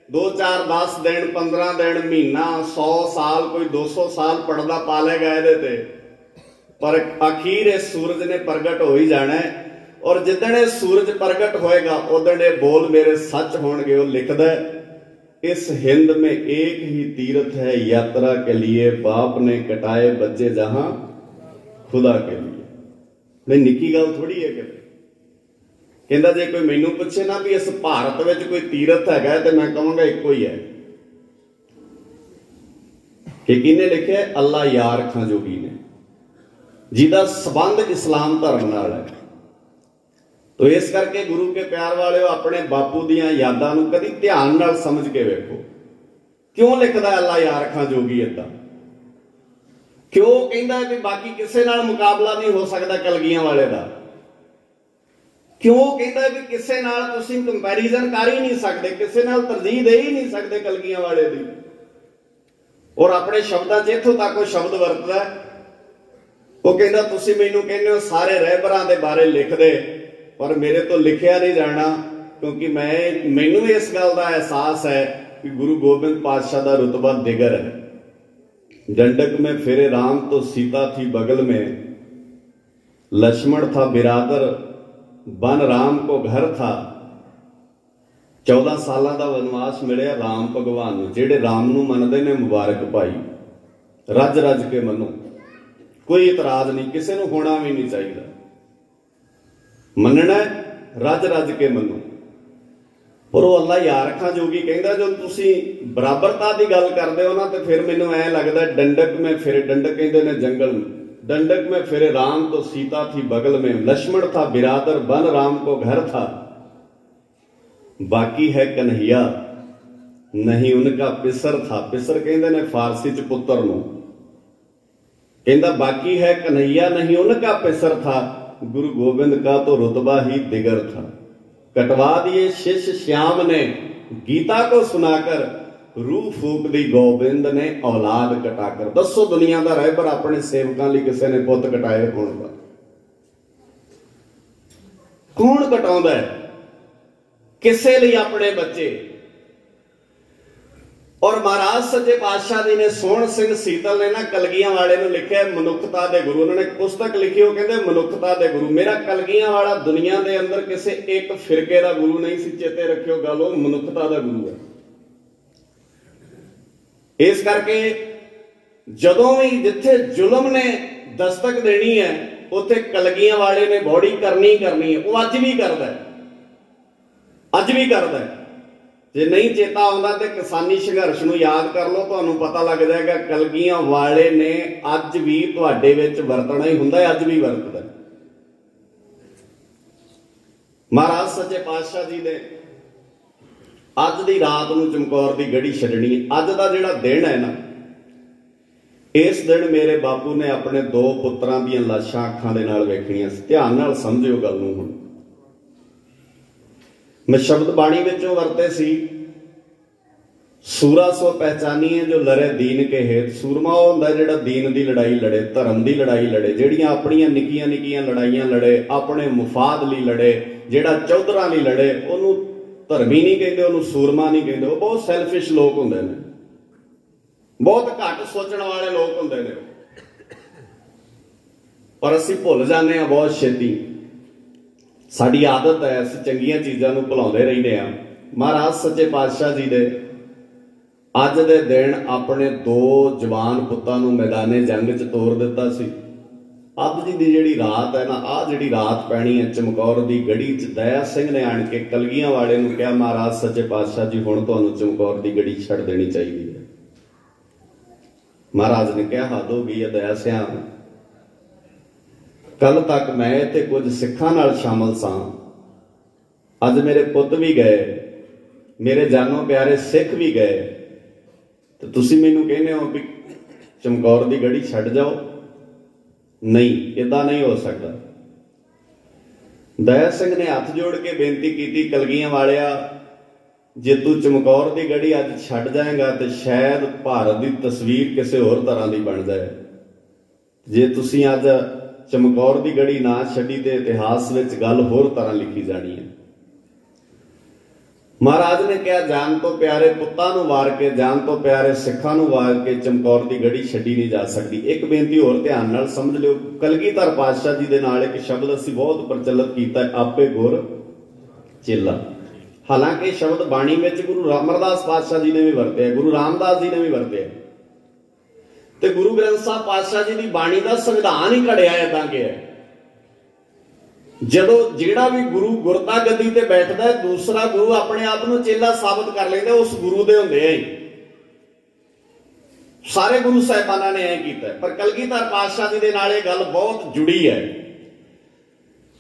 2 4 10 ਦਿਨ 15 ਦਿਨ, ਮਹੀਨਾ 100 ਸਾਲ, ਕੋਈ 200 ਸਾਲ ਪੜਦਾ ਪਾ ਪਾਲੇਗਾ ਇਹਦੇ ਤੇ। ਪਰ ਅਖੀਰ ਇਹ ਸੂਰਜ ਨੇ ਪ੍ਰਗਟ ਹੋ ਹੀ ਜਾਣਾ ਹੈ। ਔਰ ਜਿੱਦਣ ਇਹ ਸੂਰਜ ਪ੍ਰਗਟ ਹੋਏਗਾ ਉਦੋਂ ਇਹ ਬੋਲ ਮੇਰੇ ਸੱਚ ਹੋਣਗੇ, ਉਹ ਲਿਖਦਾ ਇਸ ਹਿੰਦ ਮੇ ਇੱਕ ਹੀ ਤੀਰਥ ਹੈ, ਯਾਤਰਾ ਕੇ ਲਈ ਬਾਪ ਨੇ ਕਟਾਏ ਬੱਚੇ ਜਹਾਂ ਖੁਦਾ ਕੇ ਲਈ ਨਹੀਂ, ਨਿੱਕੀ ਗੱਲ ਥੋੜੀ ਹੈ ਕਿ ਕਹਿੰਦਾ ਜੇ ਕੋਈ ਮੈਨੂੰ ਪੁੱਛੇ ਨਾ ਵੀ ਇਸ ਭਾਰਤ ਵਿੱਚ ਕੋਈ ਤੀਰਥ ਹੈਗਾ ਤੇ ਮੈਂ ਕਹਾਂਗਾ ਇੱਕੋ ਹੀ ਹੈ। ਕਿ ਕਿਹਨੇ ਲਿਖਿਆ ਅੱਲਾ ਯਾਰ ਖਾਂ ਜੋਗੀ ਨੇ। ਜਿਹਦਾ ਸਬੰਧ ਇਸਲਾਮ ਧਰਮ ਨਾਲ ਹੈ। ਤੋ ਇਸ ਕਰਕੇ ਗੁਰੂ ਕੇ ਪਿਆਰ ਵਾਲਿਓ ਆਪਣੇ ਬਾਪੂ ਦੀਆਂ ਯਾਦਾਂ ਨੂੰ ਕਦੀ ਧਿਆਨ ਨਾਲ ਸਮਝ ਕੇ ਵੇਖੋ। ਕਿਉਂ ਲਿਖਦਾ ਅੱਲਾ ਯਾਰ ਖਾਂ ਜੋਗੀ ਇਦਾਂ ਕਿਉਂ ਕਹਿੰਦਾ ਵੀ ਬਾਕੀ ਕਿਸੇ ਨਾਲ ਮੁਕਾਬਲਾ ਨਹੀਂ ਹੋ ਸਕਦਾ ਕਲਗੀਆਂ ਵਾਲੇ ਦਾ? ਕਿਉਂ ਕਹਿੰਦਾ ਵੀ ਕਿਸੇ ਨਾਲ ਤੁਸੀਂ ਕੰਪੈਰੀਜ਼ਨ ਕਰ ਹੀ ਨਹੀਂ ਸਕਦੇ, ਕਿਸੇ ਨਾਲ ਤਰਜੀਹ ਦੇ ਹੀ ਨਹੀਂ ਸਕਦੇ ਕਲਗੀਆਂ ਵਾਲੇ ਦੀ। ਔਰ ਆਪਣੇ ਸ਼ਬਦਾਂ 'ਚ ਇੱਥੋਂ ਤੱਕ ਉਹ ਸ਼ਬਦ ਵਰਤਦਾ ਉਹ ਕਹਿੰਦਾ, ਤੁਸੀਂ ਮੈਨੂੰ ਕਹਿੰਦੇ ਹੋ ਸਾਰੇ ਰਹਿਬਰਾਂ ਦੇ ਬਾਰੇ ਲਿਖਦੇ, ਪਰ ਮੇਰੇ ਤੋਂ ਲਿਖਿਆ ਨਹੀਂ ਜਾਣਾ, ਕਿਉਂਕਿ ਮੈਂ, ਮੈਨੂੰ ਇਸ ਗੱਲ ਦਾ ਅਹਿਸਾਸ ਹੈ ਕਿ ਗੁਰੂ ਗੋਬਿੰਦ ਪਾਤਸ਼ਾਹ ਦਾ ਰਤਬਾ ਦਿਗਰ ਹੈ। ਜੰਡਕ ਮੈਂ ਫਿਰੇ ਰਾਮ ਤੋਂ ਸੀਤਾ ਥੀ ਬਗਲ ਮੇ, ਲਛਮਣ ਥਾ ਬਿਰਾਦਰ ਬਨ ਰਾਮ ਕੋ ਘਰ ਥਾ। 14 ਸਾਲਾਂ ਦਾ ਵਨਵਾਸ ਮਿਲਿਆ ਰਾਮ ਭਗਵਾਨ ਨੂੰ, ਜਿਹੜੇ ਰਾਮ ਨੂੰ ਮੰਨਦੇ ਨੇ ਮੁਬਾਰਕ ਭਾਈ। ਰੱਜ ਰੱਜ ਕੇ ਮੰਨੋ। ਕੋਈ ਇਤਰਾਜ਼ ਨਹੀਂ, ਕਿਸੇ ਨੂੰ ਹੋਣਾ ਵੀ ਨਹੀਂ ਚਾਹੀਦਾ। ਮੰਨਣਾ ਰੱਜ ਰੱਜ ਕੇ ਮੰਨੋ। ਪਰ ਉਹ ਅੱਲਾ ਯਾਰ ਖਾਂ ਜੋਗੀ ਕਹਿੰਦਾ ਜੋ ਤੁਸੀਂ ਬਰਾਬਰਤਾ ਦੀ ਗੱਲ ਕਰਦੇ ਹੋ ਨਾ, ਤੇ ਫਿਰ ਮੈਨੂੰ ਐ ਲੱਗਦਾ ਡੰਡਕ ਮੈਂ ਫਿਰ ਡੰਡਕ ਕਹਿੰਦੇ ਨੇ ਜੰਗਲ ਨੂੰ। डंडक में फिरे राम तो सीता थी बगल में लक्ष्मण था बिरादर बन राम को घर था ਬਾਕੀ ਹੈ ਕਨਈਆ ਨਹੀਂ ਉਨਕਾ ਪਿਸਰ ਥਾ ਪਿਸਰ ਕਹਿੰਦੇ ਨੇ ਫਾਰਸੀ ਚ ਪੁੱਤਰ ਨੂੰ ਕਹਿੰਦਾ ਬਾਕੀ ਹੈ ਕਨਈਆ ਨਹੀਂ ਉਨਕਾ ਪਿਸਰ ਥਾ ਗੁਰੂ ਗੋਬਿੰਦ ਕਾ तो रुतबा ही दिगर था कटवा दिए शिष्य श्याम ने गीता को सुनाकर ਰੂਹ ਫੂਕ ਲਈ ਗੋਬਿੰਦ ਨੇ ਔਲਾਦ ਕਟਾ ਕਰ। ਦੱਸੋ ਦੁਨੀਆ ਦਾ ਰਹਿਬਰ ਆਪਣੇ ਸੇਵਕਾਂ ਲਈ ਕਿਸੇ ਨੇ ਪੁੱਤ ਕਟਾਏ ਹੋਣਗਾ ਕੌਣ ਕਟਾਉਂਦਾ ਕਿਸੇ ਲਈ ਆਪਣੇ ਬੱਚੇ? ਔਰ ਮਹਾਰਾਜ ਸੱਜੇ ਪਾਤਸ਼ਾਹ ਜੀ ਨੇ ਸੋਹਣ ਸਿੰਘ ਸੀਤਲ ਨੇ ਨਾ ਕਲਗੀਆਂ ਵਾਲੇ ਨੂੰ ਲਿਖਿਆ ਮਨੁੱਖਤਾ ਦੇ ਗੁਰੂ। ਉਹਨਾਂ ਨੇ ਪੁਸਤਕ ਲਿਖੀ, ਉਹ ਕਹਿੰਦੇ, ਮਨੁੱਖਤਾ ਦੇ ਗੁਰੂ। ਮੇਰਾ ਕਲਗੀਆਂ ਵਾਲਾ ਦੁਨੀਆ ਦੇ ਅੰਦਰ ਕਿਸੇ ਇੱਕ ਫਿਰਕੇ ਦਾ ਗੁਰੂ ਨਹੀਂ ਸੀ, ਚੇਤੇ ਰੱਖਿਓ ਗੱਲ, ਉਹ ਮਨੁੱਖਤਾ ਦਾ ਗੁਰੂ ਹੈ। ਇਸ ਕਰਕੇ ਜਦੋਂ ਵੀ ਜਿੱਥੇ ਜ਼ੁਲਮ ਨੇ ਦਸਤਕ ਦੇਣੀ ਹੈ, ਉੱਥੇ ਕਲਗੀਆਂ ਵਾਲੇ ਨੇ ਬੋੜੀ ਕਰਨੀ ਕਰਨੀ ਹੈ। ਉਹ ਅੱਜ ਵੀ ਕਰਦਾ ਹੈ। ਅੱਜ ਵੀ ਕਰਦਾ ਹੈ। ਜੇ ਨਹੀਂ ਚੇਤਾ ਆਉਂਦਾ ਤੇ ਕਿਸਾਨੀ ਸੰਘਰਸ਼ ਨੂੰ ਯਾਦ ਕਰ ਲਓ। ਤੁਹਾਨੂੰ ਪਤਾ ਲੱਗ ਜਾਏਗਾ, ਕਲਗੀਆਂ ਵਾਲੇ ਨੇ ਅੱਜ ਵੀ ਤੁਹਾਡੇ ਵਿੱਚ ਵਰਤਣਾ ਹੀ ਹੁੰਦਾ ਹੈ, ਅੱਜ ਵੀ ਵਰਤਦਾ ਮਹਾਰਾਜ ਸੱਚੇ ਪਾਤਸ਼ਾਹ ਜੀ ਨੇ ਅੱਜ ਦੀ ਰਾਤ ਨੂੰ ਚਮਕੌਰ ਦੀ ਗੜੀ ਛੱਡਣੀ, ਅੱਜ ਦਾ ਜਿਹੜਾ ਦਿਨ ਹੈ ਨਾ, ਇਸ ਦਿਨ ਮੇਰੇ ਬਾਪੂ ਨੇ ਆਪਣੇ ਦੋ ਪੁੱਤਰਾਂ ਦੀਆਂ ਲਾਸ਼ਾਂ ਅੱਖਾਂ ਦੇ ਨਾਲ ਵੇਖਣੀਆਂ ਸੀ। ਧਿਆਨ ਨਾਲ ਸਮਝਿਓ ਗੱਲ ਨੂੰ ਹੁਣ। ਮੈਂ ਸ਼ਬਦ ਬਾਣੀ ਵਿੱਚੋਂ ਵਰਤੇ ਸੀ, ਸੂਰਾ ਸੋ ਪਹਿਚਾਨੀਏ ਜੋ ਲੜੇ ਦੀਨ ਕੇ ਹੇਤ। ਸੂਰਮਾ ਉਹ ਹੁੰਦਾ ਜਿਹੜਾ ਦੀਨ ਦੀ ਲੜਾਈ ਲੜੇ, ਧਰਮ ਦੀ ਲੜਾਈ ਲੜੇ, ਜਿਹੜੀਆਂ ਆਪਣੀਆਂ ਨਿੱਕੀਆਂ ਨਿੱਕੀਆਂ ਲੜਾਈਆਂ ਲੜੇ, ਆਪਣੇ ਮੁਫਾਦ ਲਈ ਲੜੇ, ਜਿਹੜਾ ਚੌਧਰਾਂ ਲਈ ਲੜੇ, ਉਹਨੂੰ ਧਰਮੀ ਨਹੀਂ ਕਹਿੰਦੇ, ਉਹਨੂੰ ਸੂਰਮਾ ਨਹੀਂ ਕਹਿੰਦੇ, ਉਹ ਬਹੁਤ ਸੈਲਫਿਸ਼ ਲੋਕ ਹੁੰਦੇ ਨੇ। ਬਹੁਤ ਘੱਟ ਸੋਚਣ ਵਾਲੇ ਲੋਕ ਹੁੰਦੇ ਨੇ ਪਰ ਅਸੀਂ ਭੁੱਲ ਜਾਂਦੇ ਆ ਬਹੁਤ ਛੇਤੀ। ਸਾਡੀ ਆਦਤ ਹੈ, ਅਸੀਂ ਚੰਗੀਆਂ ਚੀਜ਼ਾਂ ਨੂੰ ਭੁਲਾਉਂਦੇ ਰਹਿੰਦੇ ਆ ਮਹਾਰਾਜ ਸੱਚੇ ਪਾਤਸ਼ਾਹ ਜੀ ਦੇ ਅੱਜ ਦੇ ਦਿਨ ਆਪਣੇ ਦੋ ਜਵਾਨ ਪੁੱਤਾਂ ਨੂੰ ਮੈਦਾਨੇ ਜੰਗ 'ਚ ਤੋਰ ਦਿੱਤਾ ਸੀ। ਅੱਜ ਦੀ ਜਿਹੜੀ ਰਾਤ ਹੈ ਨਾ ਆ ਜਿਹੜੀ ਰਾਤ ਪੈਣੀ ਹੈ ਚਮਕੌਰ ਦੀ ਗੜੀ 'ਚ, ਦਇਆ ਸਿੰਘ ਨੇ ਆਣ ਕੇ ਕਲਗੀਆਂ ਵਾਲੇ ਨੂੰ ਕਿਹਾ, ਮਹਾਰਾਜ, ਸੱਚੇ ਪਾਤਸ਼ਾਹ ਜੀ, ਹੁਣ ਤੁਹਾਨੂੰ ਚਮਕੌਰ ਦੀ ਗੜੀ ਛੱਡ ਦੇਣੀ ਚਾਹੀਦੀ ਹੈ। ਮਹਾਰਾਜ ਨੇ ਕਿਹਾ, ਹੱਦ ਹੋ ਗਈ ਹੈ ਦਇਆ ਸਿਆਂ ਕੱਲ ਤੱਕ ਮੈਂ ਇੱਥੇ ਕੁਝ ਸਿੱਖਾਂ ਨਾਲ ਸ਼ਾਮਲ ਸਾਂ। ਅੱਜ ਮੇਰੇ ਪੁੱਤ ਵੀ ਗਏ, ਮੇਰੇ ਜਾਨੋ ਪਿਆਰੇ ਸਿੱਖ ਵੀ ਗਏ। ਤੇ ਤੁਸੀਂ ਮੈਨੂੰ ਕਹਿੰਦੇ ਹੋ ਵੀ ਚਮਕੌਰ ਦੀ ਗੜੀ ਛੱਡ ਜਾਓ। ਨਹੀਂ ਇਦਾਂ ਨਹੀਂ ਹੋ ਸਕਦਾ। ਦਇਆ ਸਿੰਘ ਨੇ ਹੱਥ ਜੋੜ ਕੇ ਬੇਨਤੀ ਕੀਤੀ, ਕਲਗੀਆਂ ਵਾਲਿਆ, ਜੇ ਤੂੰ ਚਮਕੌਰ ਦੀ ਗੜੀ ਅੱਜ ਛੱਡ ਜਾਏਗਾ, ਤੇ ਸ਼ਾਇਦ ਭਾਰਤ ਦੀ ਤਸਵੀਰ ਕਿਸੇ ਹੋਰ ਤਰ੍ਹਾਂ ਦੀ ਬਣ ਜਾਏ। ਜੇ ਤੁਸੀਂ ਅੱਜ ਚਮਕੌਰ ਦੀ ਗੜੀ ਨਾ ਛੱਡੀ, ਤੇ ਇਤਿਹਾਸ ਵਿੱਚ ਗੱਲ ਹੋਰ ਤਰ੍ਹਾਂ ਲਿਖੀ ਜਾਣੀ ਹੈ। ਮਹਾਰਾਜ ਨੇ ਕਿਹਾ, ਜਾਨ ਤੋਂ ਪਿਆਰੇ ਪੁੱਤਾਂ ਨੂੰ ਵਾਰ ਕੇ, ਜਾਨ ਤੋਂ ਪਿਆਰੇ ਸਿੱਖਾਂ ਨੂੰ ਵਾਰ ਕੇ ਚਮਕੌਰ ਦੀ ਗੜੀ ਛੱਡੀ ਨਹੀਂ ਜਾ ਸਕਦੀ। ਇੱਕ ਬੇਨਤੀ ਹੋਰ ਧਿਆਨ ਨਾਲ ਸਮਝ ਲਿਓ, ਕਲਗੀਧਰ ਪਾਤਸ਼ਾਹ ਜੀ ਦੇ ਨਾਲ ਇੱਕ ਸ਼ਬਦ ਅਸੀਂ ਬਹੁਤ ਪ੍ਰਚਲਿਤ ਕੀਤਾ ਆਪੇ ਗੁਰ ਚੇਲਾ। ਹਾਲਾਂਕਿ ਸ਼ਬਦ ਬਾਣੀ ਵਿੱਚ ਗੁਰੂ ਰਾਮਰਦਾਸ ਪਾਤਸ਼ਾਹ ਜੀ ਨੇ ਵੀ ਵਰਤਿਆ, ਗੁਰੂ ਰਾਮਦਾਸ ਜੀ ਨੇ ਵੀ ਵਰਤਿਆ। ਤੇ ਗੁਰੂ ਗ੍ਰੰਥ ਸਾਹਿਬ ਪਾਤਸ਼ਾਹ ਜੀ ਦੀ ਬਾਣੀ ਦਾ ਸੰਵਿਧਾਨ ਹੀ ਘੜਿਆ ਇਦਾਂ ਕਿ ਹੈ। ਜਦੋਂ ਜਿਹੜਾ ਵੀ ਗੁਰੂ ਗੁਰਤਾ ਗੱਦੀ ਤੇ ਬੈਠਦਾ ਹੈ, ਦੂਸਰਾ ਗੁਰੂ ਆਪਣੇ ਆਪ ਨੂੰ ਚੇਲਾ ਸਾਬਤ ਕਰ ਲੈਂਦਾ, ਉਸ ਗੁਰੂ ਦੇ ਹੁੰਦੇ ਆ ਸਾਰੇ ਗੁਰੂ ਸਾਹਿਬਾਨਾਂ ਨੇ ਐ ਕੀਤਾ ਪਰ ਕਲਗੀਧਰ ਪਾਤਸ਼ਾਹ ਜੀ ਦੇ ਨਾਲ ਇਹ ਗੱਲ ਬਹੁਤ ਜੁੜੀ ਹੈ।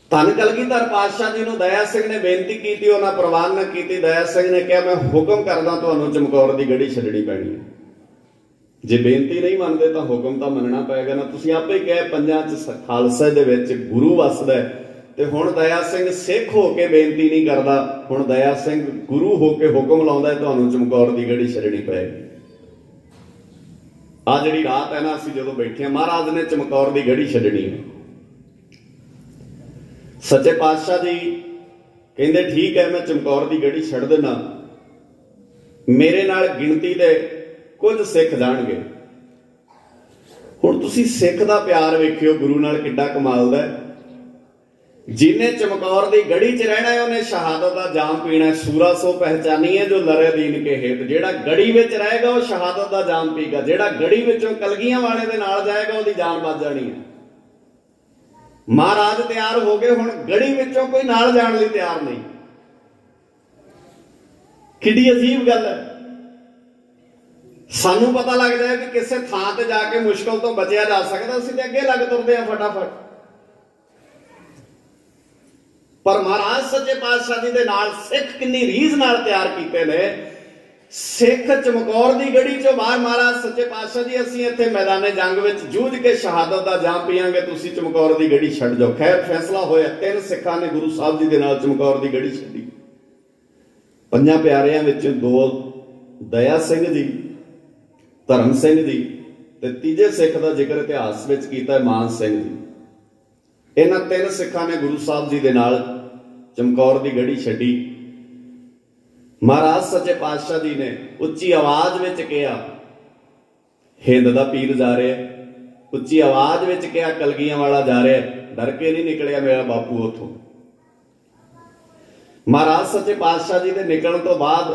ਧੰਨ ਕਲਗੀਧਰ ਪਾਤਸ਼ਾਹ ਜੀ ਨੂੰ ਦਇਆ ਸਿੰਘ ਨੇ ਬੇਨਤੀ ਕੀਤੀ, ਉਹਨਾਂ ਪ੍ਰਵਾਨ ਨਾ ਕੀਤੀ। ਦਇਆ ਸਿੰਘ ਨੇ ਕਿਹਾ, ਮੈਂ ਹੁਕਮ ਕਰਦਾ ਤੁਹਾਨੂੰ ਚਮਕੌਰ ਦੀ ਗੜੀ ਛੱਡਣੀ ਪੈਣੀ ਹੈ। ਜੇ ਬੇਨਤੀ ਨਹੀਂ ਮੰਨਦੇ ਤਾਂ ਹੁਕਮ ਤਾਂ ਮੰਨਣਾ ਪਏਗਾ ਨਾ। ਤੁਸੀਂ ਆਪੇ ਕਹੇ, ਪੰਜਾਂ ਚ ਖਾਲਸਾ ਦੇ ਵਿੱਚ ਗੁਰੂ ਵਸਦਾ ਤੇ ਹੁਣ ਦਇਆ ਸਿੰਘ ਸਿੱਖ ਹੋ ਕੇ ਬੇਨਤੀ ਨਹੀਂ ਕਰਦਾ, ਹੁਣ ਦਇਆ ਸਿੰਘ ਗੁਰੂ ਹੋ ਕੇ ਹੁਕਮ ਲਾਉਂਦਾ ਤੁਹਾਨੂੰ ਚਮਕੌਰ ਦੀ ਗੜੀ ਛੱਡਣੀ ਪਏਗੀ। ਆ ਜਿਹੜੀ ਰਾਤ ਹੈ ਨਾ, ਅਸੀਂ ਜਦੋਂ ਬੈਠੇ ਆ ਮਹਾਰਾਜ ਨੇ ਚਮਕੌਰ ਦੀ ਗੜੀ ਛੱਡਣੀ ਹੈ। ਸੱਚੇ ਪਾਤਸ਼ਾਹ ਜੀ ਕਹਿੰਦੇ, ਠੀਕ ਹੈ, ਮੈਂ ਚਮਕੌਰ ਦੀ ਗੜੀ ਛੱਡ ਦੇਣਾ ਮੇਰੇ ਨਾਲ ਗਿਣਤੀ ਦੇ ਕੁਝ ਸਿੱਖ ਜਾਣਗੇ। ਹੁਣ ਤੁਸੀਂ ਸਿੱਖ ਦਾ ਪਿਆਰ ਵੇਖਿਓ, ਗੁਰੂ ਨਾਲ ਕਿੱਡਾ ਕਮਾਲ ਦਾ ਜਿਨੇ ਚਮਕੌਰ ਦੀ ਗੜੀ 'ਚ ਰਹਿਣਾ ਹੈ, ਉਹਨੇ ਸ਼ਹਾਦਤ ਦਾ ਜਾਮ ਪੀਣਾ ਸੂਰਾ ਸੋ ਪਹਿਚਾਨੀ ਹੈ ਜੋ ਲਰੇ ਦੀਨ ਕੇ ਹੇਤ ਜਿਹੜਾ ਗੜੀ ਵਿੱਚ ਰਹੇਗਾ, ਉਹ ਸ਼ਹਾਦਤ ਦਾ ਜਾਮ ਪੀਗਾ। ਜਿਹੜਾ ਗੜੀ ਵਿੱਚੋਂ ਕਲਗੀਆਂ ਵਾਲੇ ਦੇ ਨਾਲ ਜਾਏਗਾ, ਉਹਦੀ ਜਾਨ ਬਚ ਜਾਣੀ ਹੈ। ਮਹਾਰਾਜ ਤਿਆਰ ਹੋ ਗਏ, ਹੁਣ ਗੜੀ ਵਿੱਚੋਂ ਕੋਈ ਨਾਲ ਜਾਣ ਲਈ ਤਿਆਰ ਨਹੀਂ। ਕਿੱਡੀ ਅਜੀਬ ਗੱਲ ਹੈ। ਸਾਨੂੰ ਪਤਾ ਲੱਗਦਾ ਜਾਏ ਕਿ ਕਿਸੇ ਥਾਂ ਤੇ ਜਾ ਕੇ ਮੁਸ਼ਕਲ ਤੋਂ ਬਚਿਆ ਜਾ ਸਕਦਾ ਅਸੀਂ ਤੇ ਅੱਗੇ ਲੱਗ ਤੁਰਦੇ ਆ ਫਟਾਫਟ। ਪਰ ਮਹਾਰਾਜ ਸੱਚੇ ਪਾਤਸ਼ਾਹ ਜੀ ਦੇ ਨਾਲ ਸਿੱਖ ਕਿੰਨੀ ਰੀਝ ਨਾਲ ਤਿਆਰ ਕੀਤੇ ਨੇ। ਸਿੱਖ ਚਮਕੌਰ ਦੀ ਗੜੀ ਚੋਂ ਬਾਹਰ ਮਹਾਰਾਜ ਸੱਚੇ ਪਾਤਸ਼ਾਹ ਜੀ, ਅਸੀਂ ਇੱਥੇ ਮੈਦਾਨੇ ਜੰਗ ਵਿੱਚ ਜੂਝ ਕੇ ਸ਼ਹਾਦਤ ਦਾ ਜਾਮ ਪੀਾਂਗੇ ਤੁਸੀਂ ਚਮਕੌਰ ਦੀ ਗੜੀ ਛੱਡ ਜਾਓ। ਖੈਰ, ਫੈਸਲਾ ਹੋਇਆ, ਤਿੰਨ ਸਿੱਖਾਂ ਨੇ ਗੁਰੂ ਸਾਹਿਬ ਜੀ ਦੇ ਨਾਲ ਚਮਕੌਰ ਦੀ ਗੜੀ ਛੱਡੀ। ਪੰਜਾਂ ਪਿਆਰਿਆਂ ਵਿੱਚ ਦੋ ਦਇਆ ਸਿੰਘ ਜੀ, ਧਰਮ ਸਿੰਘ ਜੀ ਤੇ ਤੀਜੇ ਸਿੱਖ ਦਾ ਜ਼ਿਕਰ ਇਤਿਹਾਸ ਵਿੱਚ ਕੀਤਾ ਮਾਨ ਸਿੰਘ ਜੀ। ਇਹਨਾਂ ਤਿੰਨ ਸਿੱਖਾਂ ਨੇ ਗੁਰੂ ਸਾਹਿਬ ਜੀ ਦੇ ਨਾਲ ਚਮਕੌਰ ਦੀ ਗੜੀ ਛੱਡੀ। ਮਹਾਰਾਜ ਸੱਚੇ ਪਾਤਸ਼ਾਹ ਜੀ ਨੇ ਉੱਚੀ ਆਵਾਜ਼ ਵਿੱਚ ਕਿਹਾ, ਹਿੰਦ ਦਾ ਪੀਰ ਜਾ ਰਿਹਾ ਉੱਚੀ ਆਵਾਜ਼ ਵਿੱਚ ਕਿਹਾ, ਕਲਗੀਆਂ ਵਾਲਾ ਜਾ ਰਿਹਾ ਡਰ ਕੇ ਨਹੀਂ ਨਿਕਲਿਆ ਮੇਰਾ ਬਾਪੂ ਉਥੋਂ। ਮਹਾਰਾਜ ਸੱਚੇ ਪਾਤਸ਼ਾਹ ਜੀ ਦੇ ਨਿਕਲਣ ਤੋਂ ਬਾਅਦ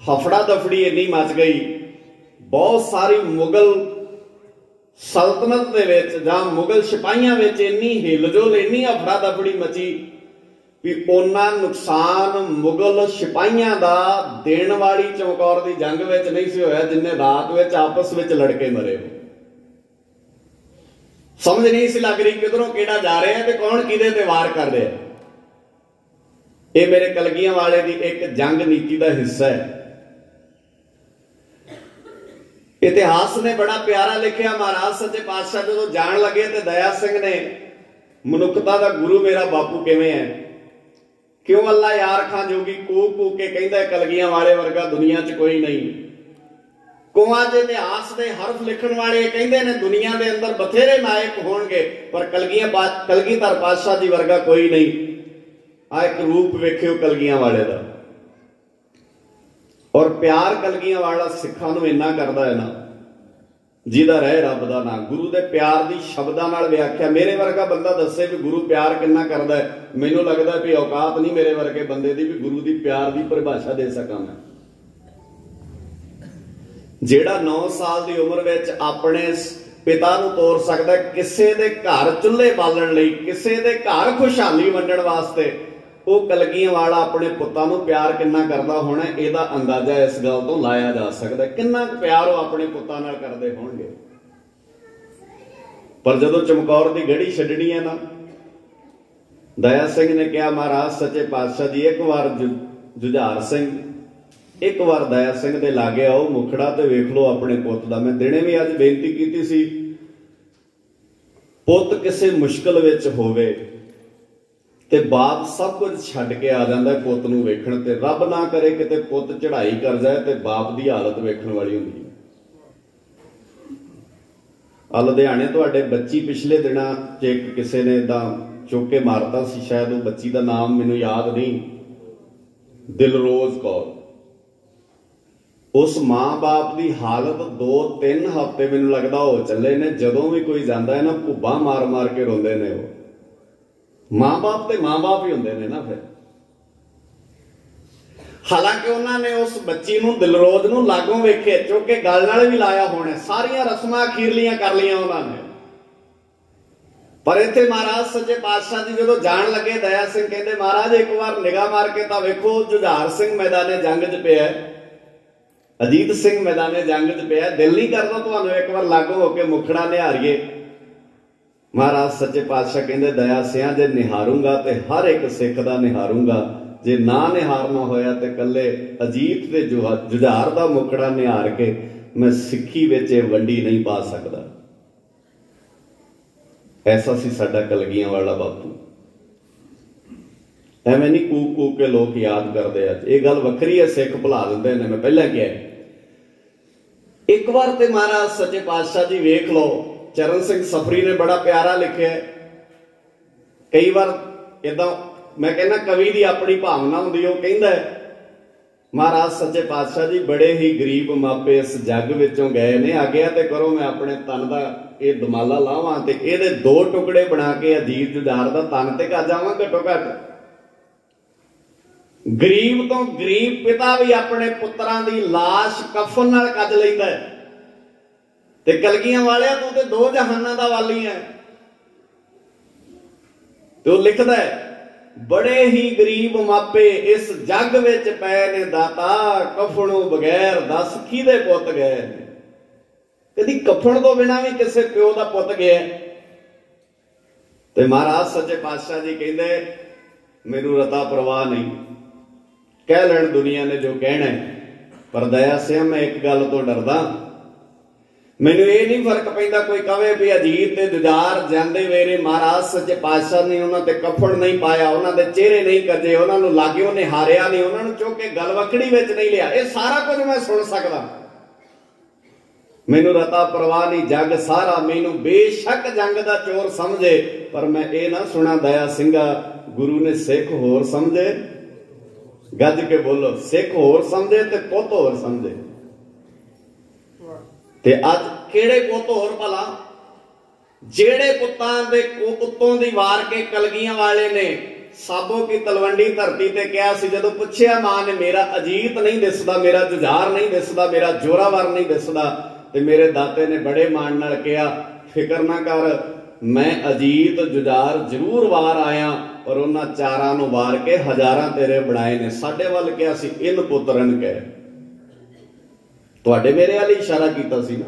ਹਫੜਾ ਦਫੜੀ ਇੰਨੀ ਮਚ ਗਈ। ਬਹੁਤ ਸਾਰੀ ਮੁਗਲ ਸਲਤਨਤ ਦੇ ਵਿੱਚ ਜਾਂ ਮੁਗਲ ਸਿਪਾਹੀਆਂ ਵਿੱਚ ਇੰਨੀ ਹਿਲਜੁਲ, ਇੰਨੀ ਅਫੜਾ ਦਫੜੀ ਮਚੀ। ਵੀ ਉਹਨਾਂ ਨੁਕਸਾਨ ਮੁਗਲ ਸਿਪਾਹੀਆਂ ਦਾ ਦੇਣ ਵਾਲੀ ਚਮਕੌਰ ਦੀ ਜੰਗ ਵਿੱਚ ਨਹੀਂ ਸੀ ਹੋਇਆ, ਜਿੰਨੇ ਰਾਤ ਵਿੱਚ ਆਪਸ ਵਿੱਚ ਲੜ ਕੇ ਮਰੇ ਸਮਝ ਨਹੀਂ ਸੀ ਲੱਗ ਰਹੀ ਕਿਧਰੋਂ ਕਿਹੜਾ ਜਾ ਰਿਹਾ ਤੇ ਕੌਣ ਕਿਹਦੇ ਤੇ ਵਾਰ ਕਰ ਰਿਹਾ। ਇਹ ਮੇਰੇ ਕਲਗੀਆਂ ਵਾਲੇ ਦੀ ਇੱਕ ਜੰਗ ਨੀਤੀ ਦਾ ਹਿੱਸਾ ਹੈ। ਇਤਿਹਾਸ ਨੇ ਬੜਾ ਪਿਆਰਾ ਲਿਖਿਆ, ਮਹਾਰਾਜ ਸੱਚੇ ਪਾਤਸ਼ਾਹ ਜਦੋਂ ਜਾਣ ਲੱਗੇ ਤੇ ਦਇਆ ਸਿੰਘ ਨੇ ਮਨੁੱਖਤਾ ਦਾ ਗੁਰੂ ਮੇਰਾ ਬਾਪੂ ਕਿਵੇਂ ਹੈ? ਕਿਉਂ ਅੱਲਾ ਯਾਰ ਖਾਂ ਜੋਗੀ ਕੂ ਕੂ ਕੇ ਕਹਿੰਦਾ ਕਲਗੀਆਂ ਵਾਲੇ ਵਰਗਾ ਦੁਨੀਆ 'ਚ ਕੋਈ ਨਹੀਂ। ਕੋਆਂ ਦੇ ਇਤਿਹਾਸ ਦੇ ਹਰਫ ਲਿਖਣ ਵਾਲੇ ਕਹਿੰਦੇ ਨੇ, ਦੁਨੀਆ ਦੇ ਅੰਦਰ ਬਥੇਰੇ ਨਾਇਕ ਹੋਣਗੇ, ਪਰ ਕਲਗੀਆਂ ਕਲਗੀਧਰ ਪਾਤਸ਼ਾਹ ਜੀ ਵਰਗਾ ਕੋਈ ਨਹੀਂ। ਆ ਇੱਕ ਰੂਪ ਵੇਖਿਓ ਕਲਗੀਆਂ ਵਾਲੇ ਦਾ। ਔਰ ਪਿਆਰ ਕਲਗੀਆਂ ਵਾਲਾ ਸਿੱਖਾਂ ਨੂੰ ਇੰਨਾ ਕਰਦਾ ਹੈ ਨਾ ਜਿਹਦਾ ਰਹਿ ਰੱਬ ਦਾ ਨਾਮ ਗੁਰੂ ਦੇ ਪਿਆਰ ਦੀ ਸ਼ਬਦਾਂ ਨਾਲ ਵਿਆਖਿਆ। ਮੇਰੇ ਵਰਗਾ ਬੰਦਾ ਦੱਸੇ ਵੀ ਗੁਰੂ ਪਿਆਰ ਕਿੰਨਾ ਕਰਦਾ ਹੈ। ਮੈਨੂੰ ਲੱਗਦਾ ਵੀ ਔਕਾਤ ਨਹੀਂ ਮੇਰੇ ਵਰਗੇ ਬੰਦੇ ਦੀ ਵੀ ਗੁਰੂ ਦੀ ਪਿਆਰ ਦੀ ਪਰਿਭਾਸ਼ਾ ਦੇ ਸਕਾਂ ਮੈਂ। ਜਿਹੜਾ 9 ਸਾਲ ਦੀ ਉਮਰ ਵਿੱਚ ਆਪਣੇ ਪਿਤਾ ਨੂੰ ਤੋਰ ਸਕਦਾ ਕਿਸੇ ਦੇ ਘਰ ਚੁੱਲ੍ਹੇ ਬਾਲਣ ਲਈ, ਕਿਸੇ ਦੇ ਘਰ ਖੁਸ਼ਹਾਲੀ ਵੰਡਣ ਵਾਸਤੇ ਉਹ ਕਲਗੀਆਂ ਵਾਲਾ ਆਪਣੇ ਪੁੱਤਾਂ ਨੂੰ ਪਿਆਰ ਕਿੰਨਾ ਕਰਦਾ ਹੋਣਾ, ਇਹਦਾ ਅੰਦਾਜ਼ਾ ਇਸ ਗੱਲ ਤੋਂ ਲਾਇਆ ਜਾ ਸਕਦਾ। ਕਿੰਨਾ ਪਿਆਰ ਉਹ ਆਪਣੇ ਪੁੱਤਾਂ ਨਾਲ ਕਰਦੇ ਹੋਣਗੇ? ਪਰ ਜਦੋਂ ਚਮਕੌਰ ਦੀ ਗੜੀ ਛੱਡਣੀ ਹੈ ਨਾ, ਦਇਆ ਸਿੰਘ ਨੇ ਕਿਹਾ, ਮਹਾਰਾਜ, ਸੱਚੇ ਪਾਤਸ਼ਾਹ ਜੀ, ਇੱਕ ਵਾਰ ਜੁਝਾਰ ਸਿੰਘ, ਇੱਕ ਵਾਰ ਦਇਆ ਸਿੰਘ ਦੇ ਲਾਗੇ ਆਓ, ਮੁਖੜਾ ਤੇ ਵੇਖ ਲਓ ਆਪਣੇ ਪੁੱਤ ਦਾ। ਮੈਂ ਦਿਨੇ ਵੀ ਅੱਜ ਬੇਨਤੀ ਕੀਤੀ ਸੀ, ਪੁੱਤ ਕਿਸੇ ਮੁਸ਼ਕਲ ਵਿੱਚ ਹੋਵੇ ਤੇ ਬਾਪ ਸਭ ਕੁਝ ਛੱਡ ਕੇ ਆ ਜਾਂਦਾ ਪੁੱਤ ਨੂੰ ਵੇਖਣ ਤੇ। ਰੱਬ ਨਾ ਕਰੇ ਕਿਤੇ ਪੁੱਤ ਚੜ੍ਹਾਈ ਕਰ ਜਾਏ ਤੇ ਬਾਪ ਦੀ ਹਾਲਤ ਵੇਖਣ ਵਾਲੀ ਹੁੰਦੀ ਹੈ। ਆ ਲੁਧਿਆਣੇ ਤੁਹਾਡੇ ਬੱਚੀ ਪਿਛਲੇ ਦਿਨਾਂ 'ਚ ਇੱਕ ਕਿਸੇ ਨੇ ਇਦਾਂ ਚੁੱਕ ਕੇ ਮਾਰਤਾ ਸੀ, ਸ਼ਾਇਦ ਉਹ ਬੱਚੀ ਦਾ ਨਾਮ ਮੈਨੂੰ ਯਾਦ ਨਹੀਂ। ਦਿਲਰੋਜ਼ ਕੌਰ। ਉਸ ਮਾਂ-ਬਾਪ ਦੀ ਹਾਲਤ 2-3 ਹਫ਼ਤੇ ਮੈਨੂੰ ਲੱਗਦਾ ਹੋ ਚੱਲੇ ਨੇ, ਜਦੋਂ ਵੀ ਕੋਈ ਜਾਂਦਾ ਹੈ ਨਾ, ਭੁੱਬਾ ਮਾਰ-ਮਾਰ ਕੇ ਰੋਂਦੇ ਨੇ ਉਹ। ਮਾਂ-ਬਾਪ ਤੇ ਮਾਂ-ਬਾਪ ਹੀ ਹੁੰਦੇ ਨੇ ਨਾ ਫਿਰ। ਹਾਲਾਂਕਿ ਉਹਨਾਂ ਨੇ ਉਸ ਬੱਚੀ ਨੂੰ, ਦਿਲਰੋਜ਼ ਨੂੰ ਲਾਗੋਂ ਵੇਖੇ, ਚੁੱਕ ਕੇ ਗੱਲ ਨਾਲ ਵੀ ਲਾਇਆ ਹੋਣਾ। ਸਾਰੀਆਂ ਰਸਮਾਂ ਅਖੀਰਲੀਆਂ ਕਰ ਲਈਆਂ ਉਹਨਾਂ ਨੇ। ਪਰ ਇੱਥੇ ਮਹਾਰਾਜ ਸੱਚੇ ਪਾਤਸ਼ਾਹ ਜੀ ਜਦੋਂ ਜਾਣ ਲੱਗੇ, ਦਇਆ ਸਿੰਘ ਕਹਿੰਦੇ, ਮਹਾਰਾਜ, ਇੱਕ ਵਾਰ ਨਿਗਾਹ ਮਾਰ ਕੇ ਤਾਂ ਵੇਖੋ, ਜੁਝਾਰ ਸਿੰਘ ਮੈਦਾਨੇ ਜੰਗ 'ਚ ਪਿਆ ਅਜੀਤ ਸਿੰਘ ਮੈਦਾਨੇ ਜੰਗ 'ਚ ਪਿਆ ਦਿਲ ਨਹੀਂ ਕਰਦਾ ਤੁਹਾਨੂੰ ਇੱਕ ਵਾਰ ਲਾਗੋ ਹੋ ਕੇ ਮੁਖੜਾ ਨਿਹਾਰੀਏ। ਮਹਾਰਾਜ ਸੱਚੇ ਪਾਤਸ਼ਾਹ ਕਹਿੰਦੇ, ਦਇਆ ਸਿਆਂ ਜੇ ਨਿਹਾਰੂੰਗਾ ਤੇ ਹਰ ਇੱਕ ਸਿੱਖ ਦਾ ਨਿਹਾਰੂੰਗਾ। ਜੇ ਨਾ ਨਿਹਾਰਨਾ ਹੋਇਆ ਤੇ ਕੱਲੇ ਅਜੀਤ ਤੇ ਜੁਝਾਰ ਦਾ ਮੁਖੜਾ ਨਿਹਾਰ ਕੇ ਮੈਂ ਸਿੱਖੀ ਵਿੱਚ ਇਹ ਵੰਡੀ ਨਹੀਂ ਪਾ ਸਕਦਾ। ਐਸਾ ਸੀ ਸਾਡਾ ਕਲਗੀਆਂ ਵਾਲਾ ਬਾਪੂ। ਐਵੇਂ ਨਹੀਂ ਕੂਕ ਕੂਕ ਕੇ ਲੋਕ ਯਾਦ ਕਰਦੇ ਆ ਇਹ ਗੱਲ ਵੱਖਰੀ ਹੈ, ਸਿੱਖ ਭੁਲਾ ਦਿੰਦੇ ਨੇ। ਮੈਂ ਪਹਿਲਾਂ ਕਿਹਾ ਇੱਕ ਵਾਰ ਤੇ ਮਹਾਰਾਜ ਸੱਚੇ ਪਾਤਸ਼ਾਹ ਜੀ ਵੇਖ ਲਓ। ਚਰਨ ਸਿੰਘ ਸਫਰੀ ਨੇ ਬੜਾ ਪਿਆਰਾ ਲਿਖਿਆ ਕਈ ਵਾਰ ਇਦਾਂ ਮੈਂ ਕਹਿੰਦਾ ਕਵੀ ਦੀ ਆਪਣੀ ਭਾਵਨਾ ਹੁੰਦੀ ਉਹ ਕਹਿੰਦਾ ਮਹਾਰਾਜ, ਸੱਚੇ ਪਾਤਸ਼ਾਹ ਜੀ, ਬੜੇ ਹੀ ਗਰੀਬ ਮਾਪੇ ਇਸ ਜੱਗ ਵਿੱਚੋਂ ਗਏ ਨੇ ਆਗਿਆ ਤੇ ਕਰੋ, ਮੈਂ ਆਪਣੇ ਤਨ ਦਾ ਇਹ ਦਮਾਲਾ ਲਾਵਾਂ ਤੇ ਇਹਦੇ ਦੋ ਟੁਕੜੇ ਬਣਾ ਕੇ ਅਜੀਤ ਜੁਦਾਰ ਦਾ ਤਨ ਤੇ ਕਰ ਜਾਵਾਂ ਘਟੋ ਘਟ। ਗਰੀਬ ਤੋਂ ਗਰੀਬ ਪਿਤਾ ਵੀ ਆਪਣੇ ਪੁੱਤਰਾਂ ਦੀ লাশ ਕਫਨ ਨਾਲ ਕੱਜ ਲੈਂਦਾ ਤੇ ਕਲਗੀਆਂ ਵਾਲਿਆ ਤੂੰ ਤੇ ਦੋ ਜਹਾਨਾਂ ਦਾ ਵਾਲੀ ਹੈ ਤੇ ਉਹ ਲਿਖਦਾ ਹੈ, ਬੜੇ ਹੀ ਗਰੀਬ ਮਾਪੇ ਇਸ ਜੱਗ ਵਿੱਚ ਪਏ ਨੇ ਦਾਤਾ, ਕਫਣੋਂ ਬਗੈਰ ਦੱਸ ਕਿਹਦੇ ਪੁੱਤ ਗਏ ਨੇ? ਕਦੀ ਕਫਣ ਤੋਂ ਬਿਨਾ ਵੀ ਕਿਸੇ ਪਿਓ ਦਾ ਪੁੱਤ ਗਿਆ ਤੇ ਮਹਾਰਾਜ ਸੱਚੇ ਪਾਤਸ਼ਾਹ ਜੀ ਕਹਿੰਦੇ, ਮੈਨੂੰ ਰਤਾ ਪਰਵਾਹ ਨਹੀਂ। ਕਹਿ ਲੈਣ ਦੁਨੀਆ ਨੇ ਜੋ ਕਹਿਣਾ ਪਰ ਦਇਆ ਸਿਆ ਮੈਂ ਇੱਕ ਗੱਲ ਤੋਂ ਡਰਦਾ। ਮੈਨੂੰ ਇਹ ਨਹੀਂ ਫ਼ਰਕ ਪੈਂਦਾ ਕੋਈ ਕਵੇ ਵੀ ਅਜੀਤ ਦੇ ਦੁਜਾਰ ਜਾਂਦੇ ਵੇਰੇ ਮਹਾਰਾਜ ਸੱਚੇ ਪਾਤਸ਼ਾਹ ਨੇ ਉਹਨਾਂ ਤੇ ਕਫੜ ਨਹੀਂ ਪਾਇਆ, ਉਹਨਾਂ ਦੇ ਚਿਹਰੇ ਨਹੀਂ ਕੱਜੇ, ਉਹਨਾਂ ਨੂੰ ਲਾਗਿਓ ਨੇ ਹਾਰਿਆ ਨਹੀਂ, ਉਹਨਾਂ ਨੂੰ ਚੁੱਕ ਕੇ ਗਲਵਕੜੀ ਵਿੱਚ ਨਹੀਂ ਲਿਆ। ਇਹ ਸਾਰਾ ਕੁਝ ਮੈਂ ਸੁਣ ਸਕਦਾ। ਮੈਨੂੰ ਰਤਾ ਪਰਵਾਹ ਨਹੀਂ, ਜੱਗ ਸਾਰਾ ਮੈਨੂੰ ਬੇਸ਼ੱਕ ਜੰਗ ਦਾ ਚੋਰ ਸਮਝੇ, ਪਰ ਮੈਂ ਇਹ ਨਾ ਸੁਣਾ, ਦਇਆ ਸਿੰਘਾ, ਗੁਰੂ ਨੇ ਸਿੱਖ ਹੋਰ ਸਮਝੇ? ਗੱਜ ਕੇ ਬੋਲੋ, ਸਿੱਖ ਹੋਰ ਸਮਝੇ ਤੇ ਪੁੱਤ ਹੋਰ ਸਮਝੇ? ਤੇ ਅੱਜ ਕਿਹੜੇ ਪੁੱਤ ਹੋਰ ਭਲਾ? ਜਿਹੜੇ ਪੁੱਤਾਂ ਦੇ ਉੱਤੋਂ ਦੀ ਵਾਰ ਕੇ ਕਲਗੀਆਂ ਵਾਲੇ ਨੇ, ਸਾਬੋ ਕੀ ਤਲਵੰਡੀ ਧਰਤੀ ਤੇ ਕਿਹਾ ਸੀ, ਜਦੋਂ ਪੁੱਛਿਆ ਮਾਂ ਨੇ, ਮੇਰਾ ਅਜੀਤ ਨਹੀਂ ਦਿਸਦਾ, ਮੇਰਾ ਜੁਝਾਰ ਨਹੀਂ ਦਿਸਦਾ, ਮੇਰਾ ਜੋਰਾਵਰ ਨਹੀਂ ਦਿਸਦਾ, ਤੇ ਮੇਰੇ ਦਾਤੇ ਨੇ ਬੜੇ ਮਾਣ ਨਾਲ ਕਿਹਾ, ਫਿਕਰ ਨਾ ਕਰ, ਮੈਂ ਅਜੀਤ, ਜੁਝਾਰ ਜ਼ਰੂਰ ਵਾਰ ਆਇਆ ਪਰ ਉਹਨਾਂ ਚਾਰਾਂ ਨੂੰ ਵਾਰ ਕੇ ਹਜ਼ਾਰਾਂ ਤੇਰੇ ਬਣਾਏ ਨੇ। ਸਾਡੇ ਵੱਲ ਕਿਹਾ ਸੀ, ਇਨ ਪੁੱਤਰਨ ਕਹਿ ਤੁਹਾਡੇ ਮੇਰੇ ਵਾਲੀ ਇਸ਼ਾਰਾ ਕੀਤਾ ਸੀ ਨਾ।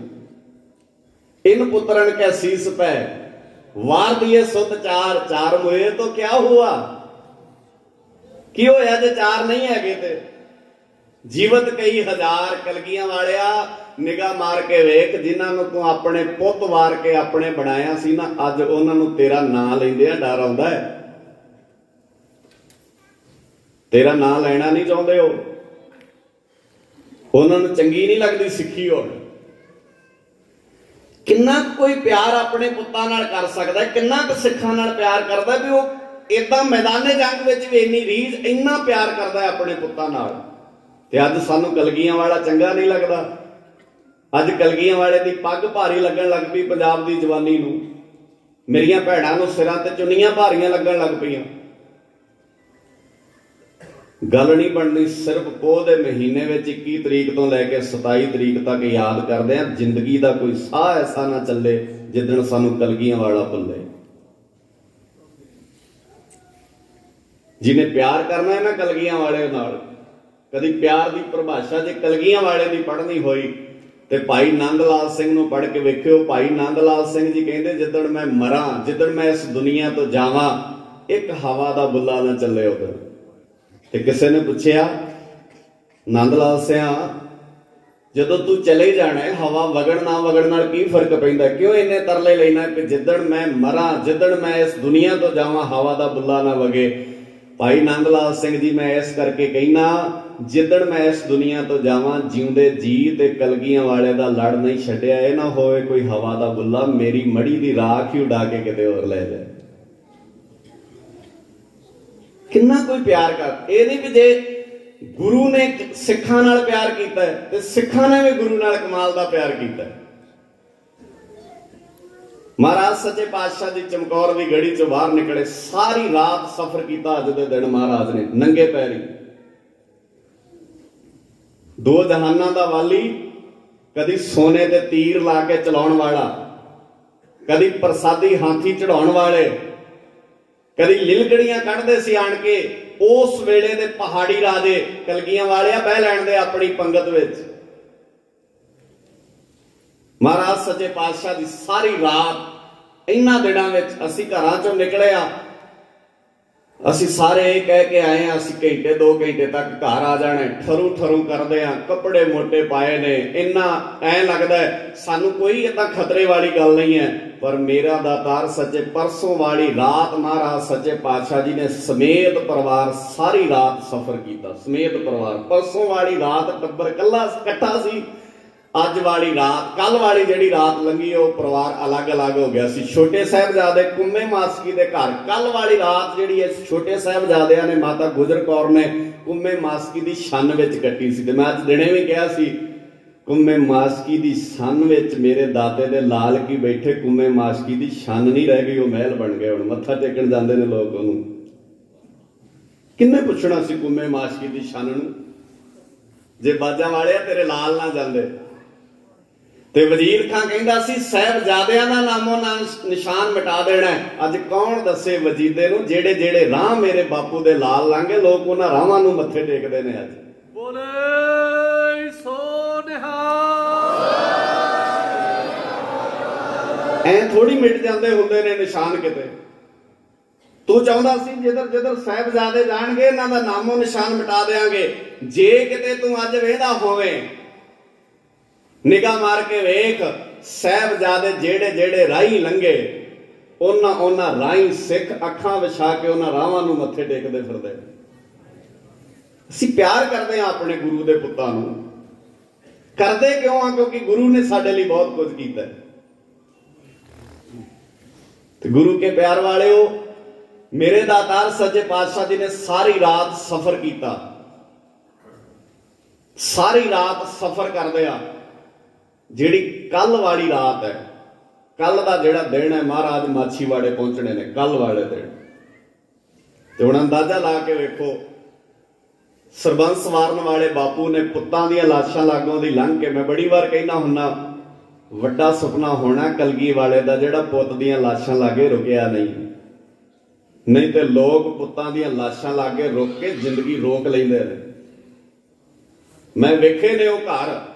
ਇਨ ਪੁੱਤਰਨ ਕੈ ਸੀਸ ਪੈ, ਵਾਰ ਦੀਏ ਸੁਤ ਚਾਰ ਚਾਰ ਹੋਏ ਤਾਂ ਕੀ ਹੁਆ? ਕੀ ਹੋਇਆ ਜੇ ਚਾਰ ਨਹੀਂ ਹੈਗੇ ਤੇ? ਜੀਵਤ ਕਈ ਹਜ਼ਾਰ ਕਲਗੀਆਂ ਵਾਲਿਆ ਨਿਗਾ ਮਾਰ ਕੇ ਵੇਖ, ਜਿਨ੍ਹਾਂ ਨੂੰ ਤੂੰ ਆਪਣੇ ਪੁੱਤ ਵਾਰ ਕੇ ਆਪਣੇ ਬਣਾਇਆ ਸੀ ਨਾ, ਅੱਜ ਉਹਨਾਂ ਨੂੰ ਤੇਰਾ ਨਾਂ ਲੈਂਦੇ ਆ ਡਰ ਆਉਂਦਾ ਹੈ। ਤੇਰਾ ਨਾਂ ਲੈਣਾ ਨਹੀਂ ਚਾਹੁੰਦੇ ਉਹ। ਉਹਨਾਂ ਨੂੰ ਚੰਗੀ ਨਹੀਂ ਲੱਗਦੀ ਸਿੱਖੀ ਹੋਣ ਕਿੰਨਾ ਕੋਈ ਪਿਆਰ ਆਪਣੇ ਪੁੱਤਾਂ ਨਾਲ ਕਰ ਸਕਦਾ ਕਿੰਨਾ ਕੁ ਸਿੱਖਾਂ ਨਾਲ ਪਿਆਰ ਕਰਦਾ ਵੀ ਉਹ ਇਦਾਂ ਮੈਦਾਨੇ ਜੰਗ ਵਿੱਚ ਵੀ ਇੰਨੀ ਰੀਝ, ਇੰਨਾ ਪਿਆਰ ਕਰਦਾ ਆਪਣੇ ਪੁੱਤਾਂ ਨਾਲ। ਤੇ ਅੱਜ ਸਾਨੂੰ ਕਲਗੀਆਂ ਵਾਲਾ ਚੰਗਾ ਨਹੀਂ ਲੱਗਦਾ। ਅੱਜ ਕਲਗੀਆਂ ਵਾਲੇ ਦੀ ਪੱਗ ਭਾਰੀ ਲੱਗਣ ਲੱਗ ਪਈ ਪੰਜਾਬ ਦੀ ਜਵਾਨੀ ਨੂੰ। ਮੇਰੀਆਂ ਭੈਣਾਂ ਨੂੰ ਸਿਰਾਂ ਤੇ ਚੁੰਨੀਆਂ ਭਾਰੀਆਂ ਲੱਗਣ ਲੱਗ ਪਈਆਂ। ਗੱਲ ਨਹੀਂ ਬਣਨੀ, ਸਿਰਫ ਪੋਹ ਦੇ ਮਹੀਨੇ ਵਿੱਚ 21 ਤਰੀਕ ਤੋਂ ਲੈ ਕੇ 27 ਤਰੀਕ ਤੱਕ ਯਾਦ ਕਰਦੇ ਆ ਜ਼ਿੰਦਗੀ ਦਾ ਕੋਈ ਸਾਹ ਐਸਾ ਨਾ ਚੱਲੇ ਜਿੱਦਣ ਸਾਨੂੰ ਕਲਗੀਆਂ ਵਾਲਾ ਭੁੱਲੇ। ਜਿਹਨੇ ਪਿਆਰ ਕਰਨਾ ਹੈ ਨਾ ਕਲਗੀਆਂ ਵਾਲੇ ਨਾਲ, ਕਦੀ ਪਿਆਰ ਦੀ ਪਰਿਭਾਸ਼ਾ ਜੇ ਕਲਗੀਆਂ ਵਾਲੇ ਦੀ ਪੜ੍ਹਨੀ ਹੋਈ, ਤੇ ਭਾਈ ਨੰਦ ਲਾਲ ਸਿੰਘ ਨੂੰ ਪੜ੍ਹ ਕੇ ਵੇਖਿਓ, ਭਾਈ ਨੰਦ ਲਾਲ ਸਿੰਘ ਜੀ ਕਹਿੰਦੇ, ਜਿੱਦਣ ਮੈਂ ਮਰਾਂ, ਜਿੱਦਣ ਮੈਂ ਇਸ ਦੁਨੀਆ ਤੋਂ ਜਾਵਾਂ, ਇੱਕ ਹਵਾ ਦਾ ਬੁੱਲਾ ਨਾ ਚੱਲੇ ਉਧਰ। ਤੇ ਕਿਸੇ ਨੇ ਪੁੱਛਿਆ ਨੰਦ ਲਾਲ ਸਿਆ, ਜਦੋਂ ਤੂੰ ਚਲੇ ਜਾਣਾ ਹੈ, ਹਵਾ ਵਗਣ ਨਾ ਵਗਣ ਨਾਲ ਕੀ ਫ਼ਰਕ ਪੈਂਦਾ? ਕਿਉਂ ਇੰਨੇ ਤਰਲੇ ਲੈਣਾ ਕਿ ਜਿੱਦਣ ਮੈਂ ਮਰਾਂ, ਜਿੱਦਣ ਮੈਂ ਇਸ ਦੁਨੀਆ ਤੋਂ ਜਾਵਾਂ, ਹਵਾ ਦਾ ਬੁੱਲਾ ਨਾ ਵਗੇ? ਭਾਈ ਨੰਦ ਲਾਲ ਸਿੰਘ ਜੀ, ਮੈਂ ਇਸ ਕਰਕੇ ਕਹਿਣਾ ਜਿੱਦਣ ਮੈਂ ਇਸ ਦੁਨੀਆ ਤੋਂ ਜਾਵਾਂ, ਜਿਉਂਦੇ ਜੀ ਤੇ ਕਲਗੀਆਂ ਵਾਲੇ ਦਾ ਲੜ ਨਹੀਂ ਛੱਡਿਆ, ਇਹ ਨਾ ਹੋਵੇ ਕੋਈ ਹਵਾ ਦਾ ਬੁੱਲਾ, ਮੇਰੀ ਮੜੀ ਦੀ ਰਾਖ ਹੀ ਉਡਾ ਕੇ ਕਿਤੇ ਹੋਰ ਲੈ ਜਾਏ। ਕਿੰਨਾ ਕੋਈ ਪਿਆਰ ਕਰ। ਇਹ ਨਹੀਂ ਵੀ ਜੇ ਗੁਰੂ ਨੇ ਸਿੱਖਾਂ ਨਾਲ ਪਿਆਰ ਕੀਤਾ ਤੇ ਸਿੱਖਾਂ ਨੇ ਵੀ ਗੁਰੂ ਨਾਲ ਕਮਾਲ ਦਾ ਪਿਆਰ ਕੀਤਾ ਮਹਾਰਾਜ ਸੱਚੇ ਪਾਤਸ਼ਾਹ ਦੀ ਚਮਕੌਰ ਦੀ ਗੜੀ ਚੋਂ ਬਾਹਰ ਨਿਕਲੇ, ਸਾਰੀ ਰਾਤ ਸਫ਼ਰ ਕੀਤਾ ਅੱਜ ਦੇ ਦਿਨ ਮਹਾਰਾਜ ਨੇ, ਨੰਗੇ ਪੈਰੀ ਦੋ ਜਹਾਨਾਂ ਦਾ ਵਾਲੀ, ਕਦੀ ਸੋਨੇ ਦੇ ਤੀਰ ਲਾ ਕੇ ਚਲਾਉਣ ਵਾਲਾ, ਕਦੀ ਪ੍ਰਸਾਦੀ ਹਾਥੀ ਚੜਾਉਣ ਵਾਲੇ ਕਦੀ ਲਿਲਕੜੀਆਂ ਕੱਢਦੇ ਸੀ ਆਣ ਕੇ, ਉਸ ਵੇਲੇ ਦੇ ਪਹਾੜੀ ਰਾਜੇ ਕਲਗੀਆਂ ਵਾਲਿਆ ਬਹਿ ਲੈਣ ਦੇ ਆਪਣੀ ਪੰਗਤ ਵਿੱਚ। ਮਹਾਰਾਜ ਸੱਚੇ ਪਾਤਸ਼ਾਹ ਦੀ ਸਾਰੀ ਰਾਤ ਇਹਨਾਂ ਦਿਨਾਂ ਵਿੱਚ ਅਸੀਂ ਘਰਾਂ ਚੋਂ ਨਿਕਲੇ ਆ। ਅਸੀਂ ਸਾਰੇ ਇਹ ਕਹਿ ਕੇ ਆਏ ਆ ਅਸੀਂ ਘੰਟੇ 2 ਘੰਟੇ ਤੱਕ ਘਰ ਆ ਜਾਣਾ ਠਰੂ ਠਰੂ ਕਰਦੇ ਆ ਕੱਪੜੇ ਮੋਟੇ ਪਾਏ ਨੇ, ਇੰਨਾ ਐ ਲੱਗਦਾ ਸਾਨੂੰ ਕੋਈ ਇਦਾਂ ਖਤਰੇ ਵਾਲੀ ਗੱਲ ਨਹੀਂ ਹੈ। ਪਰ ਮੇਰਾ ਦਾਤਾਰ ਸੱਚੇ ਪਰਸੋਂ ਵਾਲੀ ਰਾਤ ਮਹਾਰਾਜ ਸੱਚੇ ਪਾਤਸ਼ਾਹ ਜੀ ਨੇ ਸਮੇਤ ਪਰਿਵਾਰ, ਸਾਰੀ ਰਾਤ ਸਫ਼ਰ ਕੀਤਾ। ਸਮੇਤ ਪਰਿਵਾਰ, ਪਰਸੋਂ ਵਾਲੀ ਰਾਤ ਟੱਬਰ ਕੱਲਾ ਇਕੱਠਾ ਸੀ। ਅੱਜ ਵਾਲੀ ਰਾਤ ਕੱਲ ਵਾਲੀ ਜਿਹੜੀ ਰਾਤ ਲੰਗੀ, ਉਹ ਪਰਿਵਾਰ ਅਲੱਗ-ਅਲੱਗ ਹੋ ਗਿਆ ਸੀ। ਛੋਟੇ ਸਾਹਿਬਜ਼ਾਦੇ ਕੁੰਮੇ ਮਾਸਕੀ ਦੇ ਘਰ। ਕੱਲ ਵਾਲੀ ਰਾਤ ਜਿਹੜੀ ਇਸ ਛੋਟੇ ਸਾਹਿਬਜ਼ਾਦਿਆਂ ਨੇ ਮਾਤਾ ਗੁਜਰ ਕੌਰ ਨੇ ਕੁੰਮੇ ਮਾਸਕੀ ਦੀ ਛੰਨ ਵਿੱਚ ਕੱਟੀ ਸੀ। ਤੇ ਮੈਂ ਅੱਜ ਦਿਨੇ ਵੀ ਕਿਹਾ ਸੀ, ਕੁੰਮੇ ਮਾਸਕੀ ਦੀ ਛੰਨ ਵਿੱਚ ਮੇਰੇ ਦਾਦੇ ਦੇ ਲਾਲ ਕੀ ਬੈਠੇ, ਕੁੰਮੇ ਮਾਸਕੀ ਦੀ ਛੰਨ ਨਹੀਂ ਰਹਿ ਗਈ, ਉਹ ਮਹਿਲ ਬਣ ਗਏ ਹੁਣ। ਮੱਥਾ ਟੇਕਣ ਜਾਂਦੇ ਨੇ ਲੋਕ ਉਹਨੂੰ। ਕਿੰਨੇ ਪੁੱਛਣਾ ਸੀ ਕੁੰਮੇ ਮਾਸਕੀ ਦੀ ਛੰਨ ਨੂੰ? ਜੇ ਬਾਜਾਂ ਵਾਲਿਆ ਤੇਰੇ ਲਾਲ ਨਾ ਜਾਂਦੇ। ਤੇ ਵਜ਼ੀਰ ਖਾਨ ਕਹਿੰਦਾ ਸੀ ਸਹਿਬਜ਼ਾਦਿਆਂ ਦਾ ਨਾਮੋ ਨਿਸ਼ਾਨ ਮਿਟਾ ਦੇਣਾ ਅੱਜ ਕੌਣ ਦੱਸੇ ਵਜੀਦੇ ਨੂੰ ਜਿਹੜੇ ਜਿਹੜੇ ਰਾਹ ਮੇਰੇ ਬਾਪੂ ਦੇ ਲਾਲ ਲਾਂਗੇ ਲੋਕ ਉਹਨਾਂ ਰਾਹਾਂ ਨੂੰ ਮੱਥੇ ਟੇਕਦੇ ਨੇ ਅੱਜ? ਬੋਲੇ ਸੋਨਿਹਾ। ਐ ਥੋੜੀ ਮਿਟ ਜਾਂਦੇ ਹੁੰਦੇ ਨੇ ਨਿਸ਼ਾਨ ਕਿਤੇ। ਤੂੰ ਚਾਹੁੰਦਾ ਸੀ ਜਿੱਧਰ ਜਿੱਧਰ ਸਹਿਬਜ਼ਾਦੇ ਜਾਣਗੇ ਇਹਨਾਂ ਦਾ ਨਾਮੋ ਨਿਸ਼ਾਨ ਮਿਟਾ ਦੇਾਂਗੇ ਜੇ ਕਿਤੇ ਤੂੰ ਅੱਜ ਵੇਦਾ ਹੋਵੇਂ ਨਿਗਾਹ ਮਾਰ ਕੇ ਵੇਖ, ਸਹਿਬਜ਼ਾਦੇ ਜਿਹੜੇ ਜਿਹੜੇ ਰਾਹੀ ਲੰਗੇ ਉਹਨਾਂ ਉਹਨਾਂ ਰਾਹੀ ਸਿੱਖ ਅੱਖਾਂ ਵਿਛਾ ਕੇ ਉਹਨਾਂ ਰਾਹਾਂ ਨੂੰ ਮੱਥੇ ਟੇਕਦੇ ਫਿਰਦੇ। ਅਸੀਂ ਪਿਆਰ ਕਰਦੇ ਆ ਆਪਣੇ ਗੁਰੂ ਦੇ ਪੁੱਤਾਂ ਨੂੰ। ਕਰਦੇ ਕਿਉਂ ਆ ਕਿਉਂਕਿ ਗੁਰੂ ਨੇ ਸਾਡੇ ਲਈ ਬਹੁਤ ਕੁਝ ਕੀਤਾ ਤੇ ਗੁਰੂ ਕੇ ਪਿਆਰ ਵਾਲਿਓ, ਮੇਰੇ ਦਾਤਾਰ ਸੱਚੇ ਪਾਤਸ਼ਾਹ ਜੀ ਨੇ ਸਾਰੀ ਰਾਤ ਸਫ਼ਰ ਕੀਤਾ। ਸਾਰੀ ਰਾਤ ਸਫ਼ਰ ਕਰਦੇ ਆ। ਜਿਹੜੀ ਕੱਲ ਵਾਲੀ ਰਾਤ ਹੈ, ਕੱਲ ਦਾ ਜਿਹੜਾ ਦਿਨ ਹੈ, ਮਹਾਰਾਜ ਮਾਛੀਵਾੜੇ ਪਹੁੰਚਣੇ ਨੇ, ਕੱਲ ਵਾਲੇ ਦਿਨ। ਤੇ ਹੁਣ ਅੰਦਾਜ਼ਾ ਲਾ ਕੇ ਵੇਖੋ, ਸਰਬੰਸ ਵਾਰਨ ਵਾਲੇ ਬਾਪੂ ਨੇ ਪੁੱਤਾਂ ਦੀਆਂ ਲਾਸ਼ਾਂ ਲਾਗੋਂ ਦੀ ਲੰਘ ਕੇ, ਮੈਂ ਬੜੀ ਵਾਰ ਕਹਿਣਾ ਹੁੰਨਾ, ਵੱਡਾ ਸੁਪਨਾ ਹੋਣਾ ਕਲਗੀ ਵਾਲੇ ਦਾ ਜਿਹੜਾ ਪੁੱਤ ਦੀਆਂ ਲਾਸ਼ਾਂ ਲਾਗੇ ਰੁਕਿਆ ਨਹੀਂ। ਨਹੀਂ ਤੇ ਲੋਕ ਪੁੱਤਾਂ ਦੀਆਂ ਲਾਸ਼ਾਂ ਲਾਗੇ ਰੁਕ ਕੇ ਜ਼ਿੰਦਗੀ ਰੋਕ ਲੈਂਦੇ ਨੇ। ਮੈਂ ਵੇਖੇ ਨੇ ਉਹ ਘਰ।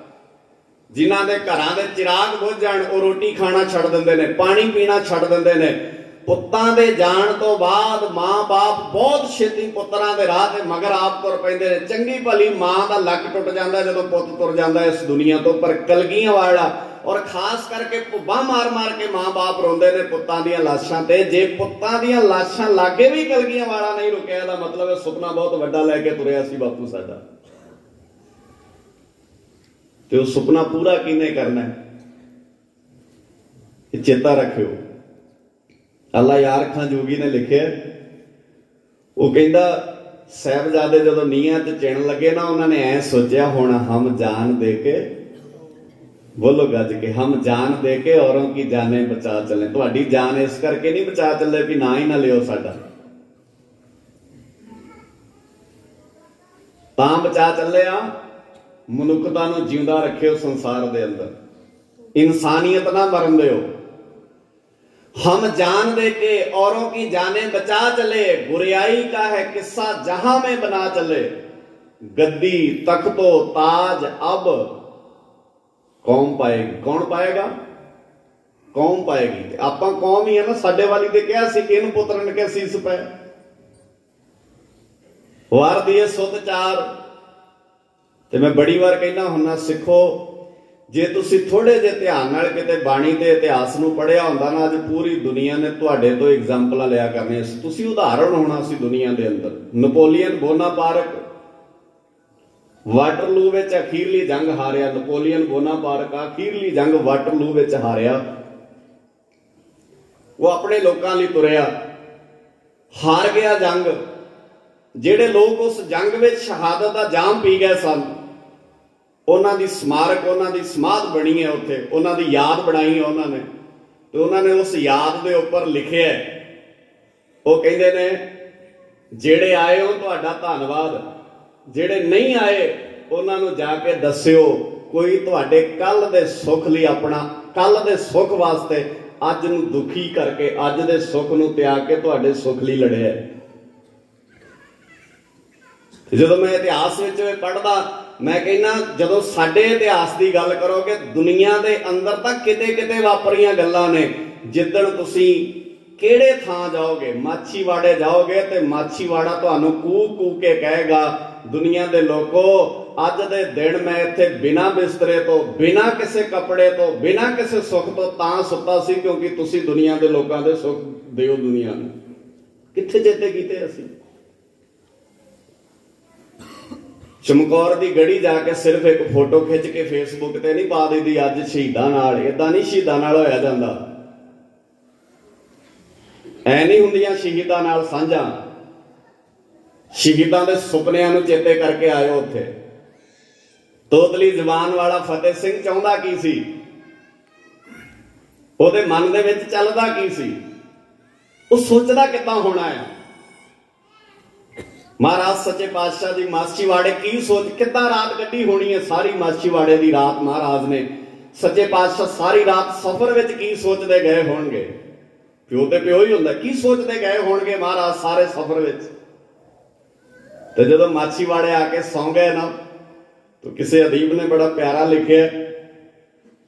ਜਿਨ੍ਹਾਂ ਦੇ ਘਰਾਂ ਦੇ ਚਿਰਾਗ ਬੁੱਝ ਜਾਣ, ਉਹ ਰੋਟੀ ਖਾਣਾ ਛੱਡ ਦਿੰਦੇ ਨੇ, ਪਾਣੀ ਪੀਣਾ ਛੱਡ ਦਿੰਦੇ ਨੇ। ਪੁੱਤਾਂ ਦੇ ਜਾਣ ਤੋਂ ਬਾਅਦ ਮਾਂ-ਬਾਪ ਬਹੁਤ ਛੇਤੀ ਪੁੱਤਰਾਂ ਦੇ ਰਾਹ ਤੇ ਮਗਰ ਆਪ ਤੁਰ ਪੈਂਦੇ ਨੇ। ਚੰਗੀ ਭਲੀ ਮਾਂ ਦਾ ਲੱਕ ਟੁੱਟ ਜਾਂਦਾ ਜਦੋਂ ਪੁੱਤ ਤੁਰ ਜਾਂਦਾ ਇਸ ਦੁਨੀਆ ਤੋਂ, ਪਰ ਕਲਗੀਆਂ ਵਾਲਾ ਔਰ ਖਾਸ ਕਰਕੇ ਭੁੱਬਾ ਮਾਰ-ਮਾਰ ਕੇ ਮਾਂ-ਬਾਪ ਰੋਂਦੇ ਨੇ ਪੁੱਤਾਂ ਦੀਆਂ ਲਾਸ਼ਾਂ ਤੇ। ਜੇ ਪੁੱਤਾਂ ਦੀਆਂ ਲਾਸ਼ਾਂ ਲਾਗੇ ਵੀ ਕਲਗੀਆਂ ਵਾਲਾ ਨਹੀਂ ਰੁਕਿਆ ਦਾ ਮਤਲਬ ਹੈ ਸੁਪਨਾ ਬਹੁਤ ਵੱਡਾ ਲੈ ਕੇ ਤੁਰਿਆ ਸੀ ਬਾਪੂ ਸਾਡਾ। ਤੇ ਉਹ ਸੁਪਨਾ ਪੂਰਾ ਕਿਨੇ ਕਰਨਾ ਹੈ? ਇਹ ਚੇਤਾ ਰੱਖਿਓ। ਅੱਲਾ ਯਾਰ ਖਾਂ ਜੋਗੀ ਨੇ ਲਿਖਿਆ ਉਹ ਕਹਿੰਦਾ, ਸਹਿਬਜ਼ਾਦੇ ਜਦੋਂ ਨੀਹਾਂ ਤੇ ਚਿਣ ਲੱਗੇ ਨਾ, ਉਹਨਾਂ ਨੇ ਐ ਸੋਚਿਆ, ਹੁਣ ਹਮ ਜਾਨ ਦੇ ਕੇ ਬੋਲੋ ਗੱਜ ਕੇ, ਹਮ ਜਾਨ ਦੇ ਕੇ ਔਰੋਂ ਕੀ ਜਾਨੇ ਬਚਾ ਚੱਲੇ। ਤੁਹਾਡੀ ਜਾਨ ਇਸ ਕਰਕੇ ਨਹੀਂ ਬਚਾ ਚੱਲੇ ਵੀ ਨਾ ਹੀ ਨਾ ਲਿਓ ਸਾਡਾ। ਤਾਂ ਬਚਾ ਚੱਲੇ ਆ। ਮਨੁੱਖਤਾ ਨੂੰ ਜਿਉਂਦਾ ਰੱਖਿਓ ਸੰਸਾਰ ਦੇ ਅੰਦਰ ਇਨਸਾਨੀਅਤ ਨਾ ਮਰਨ ਦਿਓ हम जान दे के औरों की जाने बचा चले बुराई का है किस्सा जहां में बना चले गद्दी तख्तो ताज अब कौम पाएगी कौन पाएगा ਕੌਮ ਪਾਏਗੀ ਤੇ ਆਪਾਂ ਕੌਮ ਹੀ ਆ ਨਾ ਸਾਡੇ ਵਾਲੀ ਤੇ ਕਿਹਾ ਸੀ ਕਿ ਇਹਨੂੰ ਪੁੱਤਰਨ ਕੇ ਸੀਸ ਪੈ ਵਾਰ ਦੀ ਸੁਧ ਚਾਰ ਤੇ ਮੈਂ ਬੜੀ ਵਾਰ ਕਹਿਣਾ ਹੁੰਨਾ, ਸਿੱਖੋ, ਜੇ ਤੁਸੀਂ ਥੋੜੇ ਜਿਹੇ ਧਿਆਨ ਨਾਲ ਕਿਤੇ ਬਾਣੀ ਦੇ ਇਤਿਹਾਸ ਨੂੰ ਪੜਿਆ ਹੁੰਦਾ ਨਾ, ਅੱਜ ਪੂਰੀ ਦੁਨੀਆ ਨੇ ਤੁਹਾਡੇ ਤੋਂ ਐਗਜ਼ਾਮਪਲਾਂ ਲਿਆ ਕਰਨੀਆਂ ਸੀ ਤੁਸੀਂ ਉਦਾਹਰਣ ਹੋਣਾ ਸੀ ਦੁਨੀਆ ਦੇ ਅੰਦਰ। ਨਪੋਲੀਅਨ ਬੋਨਾਪਾਰਕ ਵਾਟਰਲੂ ਵਿੱਚ ਅਖੀਰਲੀ ਜੰਗ ਹਾਰਿਆ। ਨਪੋਲੀਅਨ ਬੋਨਾਪਾਰਕ ਅਖੀਰਲੀ ਜੰਗ ਵਾਟਰਲੂ ਵਿੱਚ ਹਾਰਿਆ। ਉਹ ਆਪਣੇ ਲੋਕਾਂ ਲਈ ਤੁਰਿਆ। ਹਾਰ ਗਿਆ ਜੰਗ। ਜਿਹੜੇ ਲੋਕ ਉਸ ਜੰਗ ਵਿੱਚ ਸ਼ਹਾਦਤ ਦਾ ਜਾਮ ਪੀ ਗਏ ਸਨ ਉਹਨਾਂ ਦੀ ਸਮਾਰਕ, ਉਹਨਾਂ ਦੀ ਸਮਾਧ ਬਣੀ ਹੈ ਉੱਥੇ। ਉਹਨਾਂ ਦੀ ਯਾਦ ਬਣਾਈ ਹੈ ਉਹਨਾਂ ਨੇ। ਤੇ ਉਹਨਾਂ ਨੇ ਉਸ ਯਾਦ ਦੇ ਉੱਪਰ ਲਿਖਿਆ ਉਹ ਕਹਿੰਦੇ ਨੇ, ਜਿਹੜੇ ਆਏ ਹੋ ਤੁਹਾਡਾ ਧੰਨਵਾਦ। ਜਿਹੜੇ ਨਹੀਂ ਆਏ, ਉਹਨਾਂ ਨੂੰ ਜਾ ਕੇ ਦੱਸਿਓ, ਕੋਈ ਤੁਹਾਡੇ ਕੱਲ ਦੇ ਸੁੱਖ ਲਈ ਆਪਣਾ ਕੱਲ ਦੇ ਸੁੱਖ ਵਾਸਤੇ ਅੱਜ ਨੂੰ ਦੁਖੀ ਕਰਕੇ, ਅੱਜ ਦੇ ਸੁੱਖ ਨੂੰ ਤਿਆਗ ਕੇ ਤੁਹਾਡੇ ਸੁੱਖ ਲਈ ਲੜਿਆ ਜਦੋਂ ਮੈਂ ਇਤਿਹਾਸ ਵਿੱਚ ਪੜ੍ਹਦਾ ਮੈਂ ਕਹਿੰਦਾ, ਜਦੋਂ ਸਾਡੇ ਇਤਿਹਾਸ ਦੀ ਗੱਲ ਕਰੋਗੇ, ਦੁਨੀਆ ਦੇ ਅੰਦਰ ਤਾਂ ਕਿਤੇ ਕਿਤੇ ਵਾਪਰੀਆਂ ਗੱਲਾਂ ਨੇ। ਜਿੱਦਣ ਤੁਸੀਂ ਕਿਹੜੇ ਥਾਂ ਜਾਓਗੇ, ਮਾਛੀਵਾੜੇ ਜਾਓਗੇ ਤੇ ਮਾਛੀਵਾੜਾ ਤੁਹਾਨੂੰ ਕੂ ਕੂ ਕੇ ਕਹੇਗਾ, ਦੁਨੀਆ ਦੇ ਲੋਕੋ, ਅੱਜ ਦੇ ਦਿਨ ਮੈਂ ਇੱਥੇ ਬਿਨਾਂ ਬਿਸਤਰੇ ਤੋਂ, ਬਿਨਾਂ ਕਿਸੇ ਕੱਪੜੇ ਤੋਂ, ਬਿਨਾਂ ਕਿਸੇ ਸੁੱਖ ਤੋਂ ਤਾਂ ਸੁੱਤਾ ਸੀ, ਕਿਉਂਕਿ ਤੁਸੀਂ ਦੁਨੀਆ ਦੇ ਲੋਕਾਂ ਦੇ ਸੁੱਖ ਦਿਓ ਦੁਨੀਆ ਨੂੰ। ਕਿੱਥੇ ਚੇਤੇ ਕੀਤੇ ਅਸੀਂ? ਚਮਕੌਰ ਦੀ ਗੜੀ ਜਾ ਕੇ ਸਿਰਫ ਇੱਕ ਫੋਟੋ ਖਿੱਚ ਕੇ ਫੇਸਬੁੱਕ ਤੇ ਨਹੀਂ ਪਾ ਦਿੰਦੀ, ਅੱਜ ਸ਼ਹੀਦਾਂ ਨਾਲ ਇਦਾਂ ਨਹੀਂ ਸ਼ਹੀਦਾਂ ਨਾਲ ਹੋਇਆ ਜਾਂਦਾ। ਐ ਨਹੀਂ ਹੁੰਦੀਆਂ ਸ਼ਹੀਦਾਂ ਨਾਲ ਸਾਂਝਾਂ। ਸ਼ਹੀਦਾਂ ਦੇ ਸੁਪਨਿਆਂ ਨੂੰ ਚੇਤੇ ਕਰਕੇ ਆਇਓ ਉੱਥੇ। ਤੋਤਲੀ ਜ਼ਬਾਨ ਵਾਲਾ ਫਤਿਹ ਸਿੰਘ ਚਾਹੁੰਦਾ ਕੀ ਸੀ? ਉਹਦੇ ਮਨ ਦੇ ਵਿੱਚ ਚੱਲਦਾ ਕੀ ਸੀ? ਉਹ ਸੋਚਦਾ ਕਿੱਦਾਂ ਹੋਣਾ ਹੈ ਮਹਾਰਾਜ ਸੱਚੇ ਪਾਤਸ਼ਾਹ ਦੀ ਮਾਛੀਵਾੜੇ ਕੀ ਸੋਚ, ਕਿੱਦਾਂ ਰਾਤ ਕੱਢੀ ਹੋਣੀ ਹੈ ਸਾਰੀ ਮਾਛੀਵਾੜੇ ਦੀ ਰਾਤ ਮਹਾਰਾਜ ਨੇ? ਸੱਚੇ ਪਾਤਸ਼ਾਹ ਸਾਰੀ ਰਾਤ ਸਫ਼ਰ ਵਿੱਚ ਕੀ ਸੋਚਦੇ ਗਏ ਹੋਣਗੇ? ਪਿਓ ਤੇ ਪਿਓ ਹੀ ਹੁੰਦਾ, ਕੀ ਸੋਚਦੇ ਗਏ ਹੋਣਗੇ ਮਹਾਰਾਜ ਸਾਰੇ ਸਫ਼ਰ ਵਿੱਚ? ਤੇ ਜਦੋਂ ਮਾਛੀਵਾੜੇ ਆ ਕੇ ਸੌਂ ਗਏ ਨਾ, ਤਾਂ ਕਿਸੇ ਅਦੀਬ ਨੇ ਬੜਾ ਪਿਆਰਾ ਲਿਖਿਆ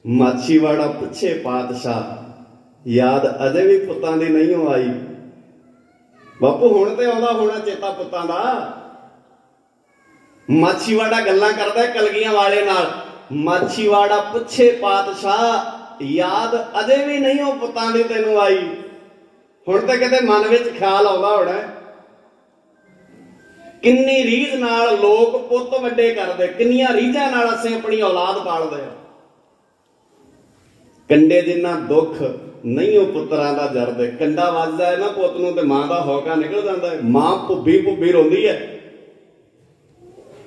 ਮਾਛੀਵਾੜਾ ਪੁੱਛੇ ਪਾਤਸ਼ਾਹ, ਯਾਦ ਅਜੇ ਵੀ ਪੁੱਤਾਂ ਦੀ ਨਹੀਂ ਹੋ ਆਈ? ਬਾਪੂ, ਹੁਣ ਤੇ ਆਉਂਦਾ ਹੋਣਾ ਚੇਤਾ ਪੁੱਤਾਂ ਦਾ। ਮਾਛੀਵਾੜਾ ਗੱਲਾਂ ਕਰਦਾ ਕਲਗੀਆਂ ਵਾਲੇ ਨਾਲ। ਮਾਛੀਵਾੜਾ ਪੁੱਛੇ ਪਾਤਸ਼ਾਹ, ਯਾਦ ਅਜੇ ਵੀ ਨਹੀਂ ਉਹ ਪੁੱਤਾਂ ਦੀ ਤੈਨੂੰ ਆਈ? ਹੁਣ ਤੇ ਕਿਤੇ ਮਨ ਵਿੱਚ ਖਿਆਲ ਆਉਂਦਾ ਹੋਣਾ ਕਿੰਨੀ ਰੀਝ ਨਾਲ ਲੋਕ ਪੁੱਤ ਵੱਡੇ ਕਰਦੇ, ਕਿੰਨੀਆਂ ਰੀਝਾਂ ਨਾਲ ਅਸੀਂ ਆਪਣੀ ਔਲਾਦ ਪਾਲਦੇ ਆ ਕੰਡੇ ਜਿੰਨਾ ਦੁੱਖ ਨਹੀਂ, ਉਹ ਪੁੱਤਰਾਂ ਦਾ ਜਰਦੇ ਕੰਡਾ ਵੱਜਦਾ ਹੈ ਨਾ ਪੁੱਤ ਨੂੰ ਤੇ ਮਾਂ ਦਾ ਹੌਕਾ ਨਿਕਲ ਜਾਂਦਾ ਹੈ। ਮਾਂ ਭੁੱਬੀ ਭੁੱਬੀ ਰੋਂਦੀ ਹੈ।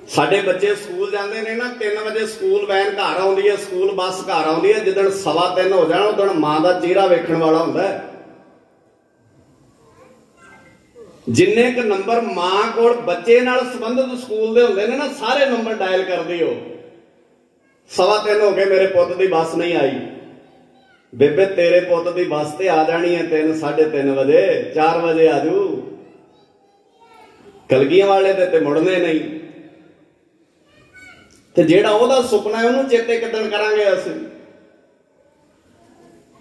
ਸਾਡੇ ਬੱਚੇ ਸਕੂਲ ਜਾਂਦੇ ਨੇ ਨਾ 3 ਵਜੇ ਸਕੂਲ ਵੈਨ ਘਰ ਆਉਂਦੀ ਹੈ, ਸਕੂਲ ਬੱਸ ਘਰ ਆਉਂਦੀ ਹੈ ਜਦੋਂ ਸਵਾ 3 ਹੋ ਜਾਣਾ ਉਦੋਂ ਮਾਂ ਦਾ ਚਿਹਰਾ ਵੇਖਣ ਵਾਲਾ ਹੁੰਦਾ ਹੈ। ਜਿੰਨੇ ਕ ਨੰਬਰ ਮਾਂ ਕੋਲ ਬੱਚੇ ਨਾਲ ਸੰਬੰਧਿਤ ਸਕੂਲ ਦੇ ਹੁੰਦੇ ਨੇ ਨਾ, ਸਾਰੇ ਨੰਬਰ ਡਾਇਲ ਕਰਦੀ ਹੋ। ਸਵਾ 3 ਹੋ ਗਏ ਮੇਰੇ ਪੁੱਤ ਦੀ ਬੱਸ ਨਹੀਂ ਆਈ। ਬੇਬੇ, ਤੇਰੇ ਪੁੱਤ ਦੀ ਬੱਸ ਤੇ ਆ ਜਾਣੀ ਹੈ 3 3:30 ਵਜੇ 4 ਵਜੇ ਆਜੂ ਕਲਗੀਆਂ ਵਾਲੇ ਦੇ ਤੇ ਮੁੜਨੇ ਨਹੀਂ। ਤੇ ਜਿਹੜਾ ਉਹਦਾ ਸੁਪਨਾ ਹੈ, ਉਹਨੂੰ ਚੇਤੇ ਕਿਦਣ ਕਰਾਂਗੇ ਅਸੀਂ।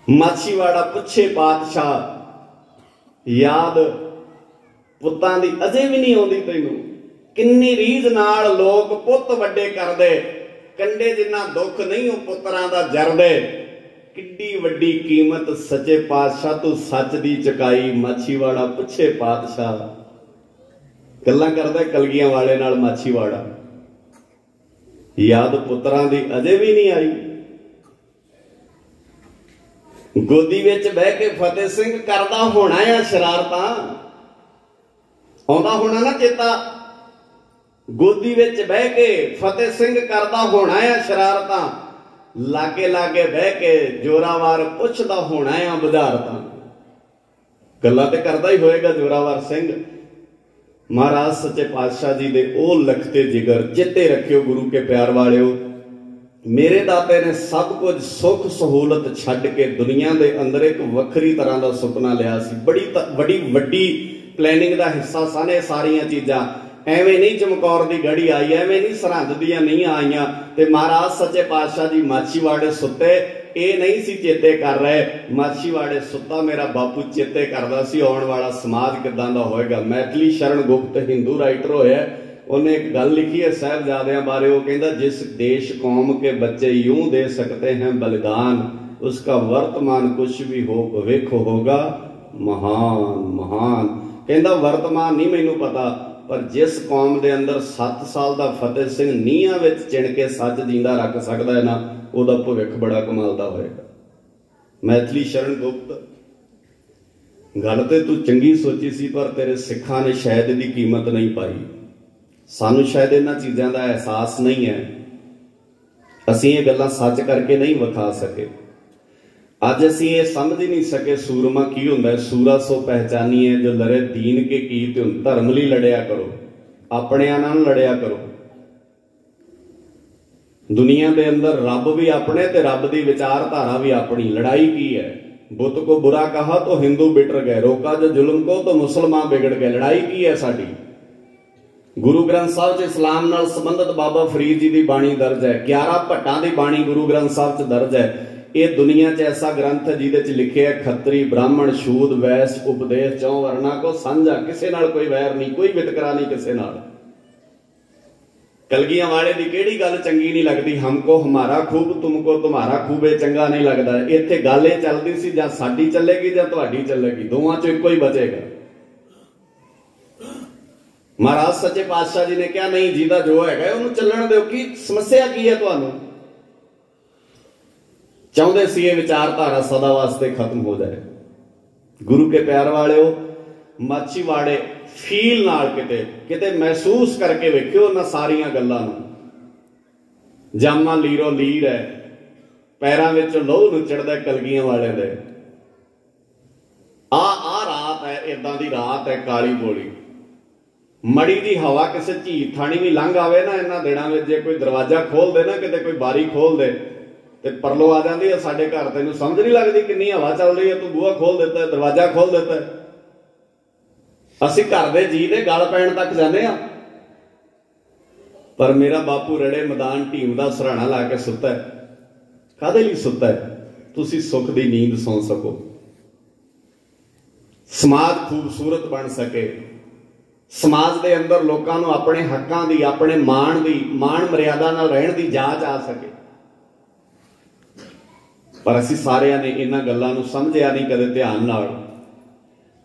ਮਾਛੀਵਾੜਾ ਪੁੱਛੇ ਪਾਤਸ਼ਾਹ, ਯਾਦ ਪੁੱਤਾਂ ਦੀ ਅਜੇ ਵੀ ਨਹੀਂ ਆਉਂਦੀ ਤੈਨੂੰ? ਕਿੰਨੀ ਰੀਝ ਨਾਲ ਲੋਕ ਪੁੱਤ ਵੱਡੇ ਕਰਦੇ, ਕੰਡੇ ਜਿੰਨਾ ਦੁੱਖ ਨਹੀਂ, ਉਹ ਪੁੱਤਰਾਂ ਦਾ ਜਰਦੇ। ਕਿੱਡੀ ਵੱਡੀ ਕੀਮਤ ਸੱਚੇ ਪਾਤਸ਼ਾਹ ਤੂੰ ਸੱਚ ਦੀ ਚਕਾਈ ਮਾਛੀਵਾੜਾ ਪੁੱਛੇ ਪਾਤਸ਼ਾਹ। ਗੱਲਾਂ ਕਰਦਾ ਕਲਗੀਆਂ ਵਾਲੇ ਨਾਲ ਮਾਛੀਵਾੜਾ। ਯਾਦ ਪੁੱਤਰਾਂ ਦੀ ਅਜੇ ਵੀ ਨਹੀਂ ਆਈ। ਗੋਦੀ ਵਿੱਚ ਬਹਿ ਕੇ ਫਤਿਹ ਸਿੰਘ ਕਰਦਾ ਹੋਣਾ ਆ ਸ਼ਰਾਰਤਾਂ। ਆਉਂਦਾ ਹੋਣਾ ਨਾ ਚੇਤਾ। ਗੋਦੀ ਵਿੱਚ ਬਹਿ ਕੇ ਫਤਿਹ ਸਿੰਘ ਕਰਦਾ ਹੋਣਾ ਆ ਸ਼ਰਾਰਤਾਂ। ਲਾਗੇ ਲਾਗੇ ਬਹਿ ਕੇ ਜੋਰਾਵਾਰ ਪੁੱਛਦਾ ਹੋਣਾ ਆ ਬੁਝਾਰਤਾਂ ਗੱਲਾਂ ਤੇ ਕਰਦਾ ਹੀ ਹੋਏਗਾ ਜੋਰਾਵਾਰ ਸਿੰਘ। ਮਹਾਰਾਜ ਸੱਚੇ ਪਾਤਸ਼ਾਹ ਜੀ ਦੇ ਉਹ ਲਖਤੇ ਜਿਗਰ ਚਿੱਤੇ ਰੱਖਿਓ ਗੁਰੂ ਕੇ ਪਿਆਰ ਵਾਲਿਓ। ਮੇਰੇ ਦਾਤੇ ਨੇ ਸਭ ਕੁਝ ਸੁੱਖ ਸਹੂਲਤ ਛੱਡ ਕੇ ਦੁਨੀਆ ਦੇ ਅੰਦਰ ਇੱਕ ਵੱਖਰੀ ਤਰ੍ਹਾਂ ਦਾ ਸੁਪਨਾ ਲਿਆ ਸੀ। ਬੜੀ ਤ- ਬੜੀ ਵੱਡੀ ਪਲੈਨਿੰਗ ਦਾ ਹਿੱਸਾ ਸਨ ਇਹ ਸਾਰੀਆਂ ਚੀਜ਼ਾਂ ਐਵੇਂ ਨਹੀਂ ਚਮਕੌਰ ਦੀ ਗੜੀ ਆਈ, ਐਵੇਂ ਨਹੀਂ ਸਰਹੰਦ ਦੀਆਂ ਨਹੀਂ ਆਈਆਂ ਤੇ ਮਹਾਰਾਜ ਸੱਚੇ ਪਾਤਸ਼ਾਹ ਜੀ ਮਾਛੀਵਾੜੇ ਸੁੱਤੇ। ਇਹ ਨਹੀਂ ਸੀ ਚੇਤੇ ਕਰ ਰਹੇ ਮਾਛੀਵਾੜੇ ਸੁੱਤਾ ਮੇਰਾ ਬਾਪੂ ਚੇਤੇ ਕਰਦਾ ਸੀ, ਆਉਣ ਵਾਲਾ ਸਮਾਜ ਕਿਦਾਂ ਦਾ ਹੋਏਗਾ। ਮੈਥਲੀ ਸ਼ਰਨ ਗੁਪਤ ਹਿੰਦੂ ਰਾਈਟਰ ਹੋਇਆ, ਉਹਨੇ ਇੱਕ ਗੱਲ ਲਿਖੀ ਹੈ ਸਹਿਬਜ਼ਾਦਿਆਂ ਬਾਰੇ, ਉਹ ਕਹਿੰਦਾ, ਜਿਸ ਦੇਸ਼ ਕੌਮ ਕੇ ਬੱਚੇ ਯੂੰ ਦੇ ਸਕਤੇ ਹਨ ਬਲਿਦਾਨ, ਉਸਕਾ ਵਰਤਮਾਨ ਕੁਛ ਵੀ ਹੋ ਭਵਿੱਖ ਹੋਗਾ ਮਹਾਨ ਮਹਾਨ। ਕਹਿੰਦਾ, ਵਰਤਮਾਨ ਨਹੀਂ ਮੈਨੂੰ ਪਤਾ ਪਰ ਜਿਸ ਕੌਮ ਦੇ ਅੰਦਰ 7 ਸਾਲ ਦਾ ਫਤਿਹ ਸਿੰਘ ਨੀਹਾਂ ਵਿੱਚ ਚਿਣ ਕੇ ਸੱਚ ਜਿੰਦਾ ਰੱਖ ਸਕਦਾ ਹੈ ਨਾ, ਉਹਦਾ ਭਵਿੱਖ ਬੜਾ ਕਮਾਲ ਦਾ ਹੋਏਗਾ। ਮੈਥਲੀ ਸ਼ਰਨ ਗੁਪਤ, ਗੱਲ ਤੇ ਤੂੰ ਚੰਗੀ ਸੋਚੀ ਸੀ, ਪਰ ਤੇਰੇ ਸਿੱਖਾਂ ਨੇ ਸ਼ਾਇਦ ਇਹਦੀ ਕੀਮਤ ਨਹੀਂ ਪਾਈ। ਸਾਨੂੰ ਸ਼ਾਇਦ ਇਹਨਾਂ ਚੀਜ਼ਾਂ ਦਾ ਅਹਿਸਾਸ ਨਹੀਂ ਹੈ। ਅਸੀਂ ਇਹ ਗੱਲਾਂ ਸੱਚ ਕਰਕੇ ਨਹੀਂ ਵਿਖਾ ਸਕੇ। ਅੱਜ ਅਸੀਂ ਇਹ ਸਮਝ ਹੀ ਨਹੀਂ ਸਕੇ ਸੂਰਮਾ ਕੀ ਹੁੰਦਾ ਹੈ। ਸੂਰਾ ਸੋ ਪਹਿਚਾਨੀਏ, ਜੋ ਲੜੇ ਦੀਨ ਕੇ ਕੀ ਤੇ ਧਰਮ ਲਈ ਲੜਿਆ ਕਰੋ। ਆਪਣਿਆਂ ਨਾਲ ਲੜਿਆ ਕਰੋ। ਦੁਨੀਆ ਦੇ ਅੰਦਰ ਰੱਬ ਵੀ ਆਪਣੇ ਤੇ ਰੱਬ ਦੀ ਵਿਚਾਰਧਾਰਾ ਵੀ ਆਪਣੀ। ਲੜਾਈ ਕੀ ਹੈ? ਬੁੱਤ ਕੋ ਬੁਰਾ ਕਹਾ ਤਾਂ ਹਿੰਦੂ ਬਿਟਰ ਗਏ। ਰੋਕਾ ਜੋ ਜ਼ੁਲਮ ਕੋ ਤਾਂ ਮੁਸਲਮਾਨ ਵਿਗੜ ਗਏ। ਲੜਾਈ ਕੀ ਹੈ ਸਾਡੀ? ਗੁਰੂ ਗ੍ਰੰਥ ਸਾਹਿਬ 'ਚ ਇਸਲਾਮ ਨਾਲ ਸੰਬੰਧਿਤ ਬਾਬਾ ਫਰੀਦ ਜੀ ਦੀ ਬਾਣੀ ਦਰਜ ਹੈ। 11 ਭੱਟਾਂ ਦੀ ਬਾਣੀ ਗੁਰੂ ਗ੍ਰੰਥ ਸਾਹਿਬ 'ਚ ਦਰਜ ਹੈ। ਇਹ ਦੁਨੀਆ 'ਚ ਐਸਾ ਗ੍ਰੰਥ ਹੈ ਜਿਹਦੇ 'ਚ ਲਿਖਿਆ ਹੈ, ਖੱਤਰੀ ਬ੍ਰਾਹਮਣ ਸ਼ੂਦ ਵੈਸ, ਉਪਦੇਸ਼, ਚੌ ਵਰਨਾ, ਕੋ ਸਾਂਝਾ ਕਿਸੇ ਨਾਲ ਕੋਈ ਵੈਰ ਨਹੀਂ, ਕੋਈ ਵਿਤਕਰਾ ਨਹੀਂ ਕਿਸੇ ਨਾਲ। ਕਲਗੀਆਂ ਵਾਲੇ ਦੀ ਕਿਹੜੀ ਗੱਲ ਚੰਗੀ ਨਹੀਂ ਲੱਗਦੀ? ਹਮਕੋ ਹਮਾਰਾ ਖੂਬ ਤੁਮਕੋ ਤੁਹਾਰਾ ਖੂਬ ਇਹ ਚੰਗਾ ਨਹੀਂ ਲੱਗਦਾ। ਇੱਥੇ ਗੱਲ ਇਹ ਚੱਲਦੀ ਸੀ, ਜਾਂ ਸਾਡੀ ਚੱਲੇਗੀ ਜਾਂ ਤੁਹਾਡੀ ਚੱਲੇਗੀ, ਦੋਵਾਂ ਚੋਂ ਇੱਕੋ ਹੀ ਬਚੇਗਾ। ਮਹਾਰਾਜ ਸੱਚੇ ਪਾਤਸ਼ਾਹ ਜੀ ਨੇ ਕਿਹਾ, ਨਹੀਂ, ਜਿਹਦਾ ਜੋ ਹੈਗਾ ਉਹਨੂੰ ਚੱਲਣ ਦਿਓ। ਕੀ ਸਮੱਸਿਆ ਕੀ ਹੈ ਤੁਹਾਨੂੰ? ਚਾਹੁੰਦੇ ਸੀ ਇਹ ਵਿਚਾਰਧਾਰਾ ਸਦਾ ਵਾਸਤੇ ਖਤਮ ਹੋ ਜਾਏ। ਗੁਰੂ ਕੇ ਪਿਆਰ ਵਾਲਿਓ, ਮਾਛੀਵਾੜੇ ਫੀਲ ਨਾਲ ਕਿਤੇ ਕਿਤੇ ਮਹਿਸੂਸ ਕਰਕੇ ਵੇਖਿਓ ਉਹਨਾਂ ਸਾਰੀਆਂ ਗੱਲਾਂ ਨੂੰ। ਜਾਮਾ ਲੀਰੋ ਲੀਰ ਹੈ ਪੈਰਾਂ ਵਿੱਚ ਲੋਹ ਨੂੰ ਕਲਗੀਆਂ ਵਾਲਿਆਂ ਦੇ। ਆ ਆ ਰਾਤ ਹੈ ਇਦਾਂ ਦੀ ਰਾਤ ਹੈ ਕਾਲੀ ਬੋਲੀ। ਮੜੀ ਦੀ ਹਵਾ ਕਿਸੇ ਝੀਰ ਥਾਣੀ ਵੀ ਲੰਘ ਆਵੇ ਨਾ ਇਹਨਾਂ ਦਿਨਾਂ ਵਿੱਚ, ਜੇ ਕੋਈ ਦਰਵਾਜ਼ਾ ਖੋਲ ਦੇ ਨਾ, ਕਿਤੇ ਕੋਈ ਬਾਰੀ ਖੋਲ ਦੇ ਤੇ ਪਰਲੋ ਆ ਜਾਂਦੀ ਹੈ, ਸਾਡੇ ਘਰ ਤੈਨੂੰ ਸਮਝ ਨਹੀਂ ਲੱਗਦੀ ਕਿੰਨੀ ਹਵਾ ਚੱਲ ਰਹੀ ਹੈ, ਤੂੰ ਬੂਹਾ ਖੋਲ ਦਿੱਤਾ, ਦਰਵਾਜ਼ਾ ਖੋਲ ਦਿੱਤਾ। ਅਸੀਂ ਘਰ ਦੇ ਜੀ ਦੇ ਗਲ ਪੈਣ ਤੱਕ ਜਾਂਦੇ ਆ ਪਰ ਮੇਰਾ ਬਾਪੂ ਰੜੇ ਮੈਦਾਨ ਢੀਮ ਦਾ ਸਰਾਣਾ ਲਾ ਕੇ ਸੁੱਤਾ ਹੈ। ਕਾਦੇ ਲਈ ਸੁੱਤਾ ਹੈ? ਤੁਸੀਂ ਸੁੱਖ ਦੀ ਨੀਂਦ ਸੌਂ ਸਕੋ। ਸਮਾਜ ਖੂਬਸੂਰਤ ਬਣ ਸਕੇ। ਸਮਾਜ ਦੇ ਅੰਦਰ ਲੋਕਾਂ ਨੂੰ ਆਪਣੇ ਹੱਕਾਂ ਦੀ, ਆਪਣੇ ਮਾਣ ਦੀ, ਮਾਣ ਮਰਿਆਦਾ ਨਾਲ ਰਹਿਣ ਦੀ ਜਾਂਚ ਆ ਸਕੇ। ਪਰ ਅਸੀਂ ਸਾਰਿਆਂ ਨੇ ਇਹਨਾਂ ਗੱਲਾਂ ਨੂੰ ਸਮਝਿਆ ਨਹੀਂ ਕਦੇ ਧਿਆਨ ਨਾਲ।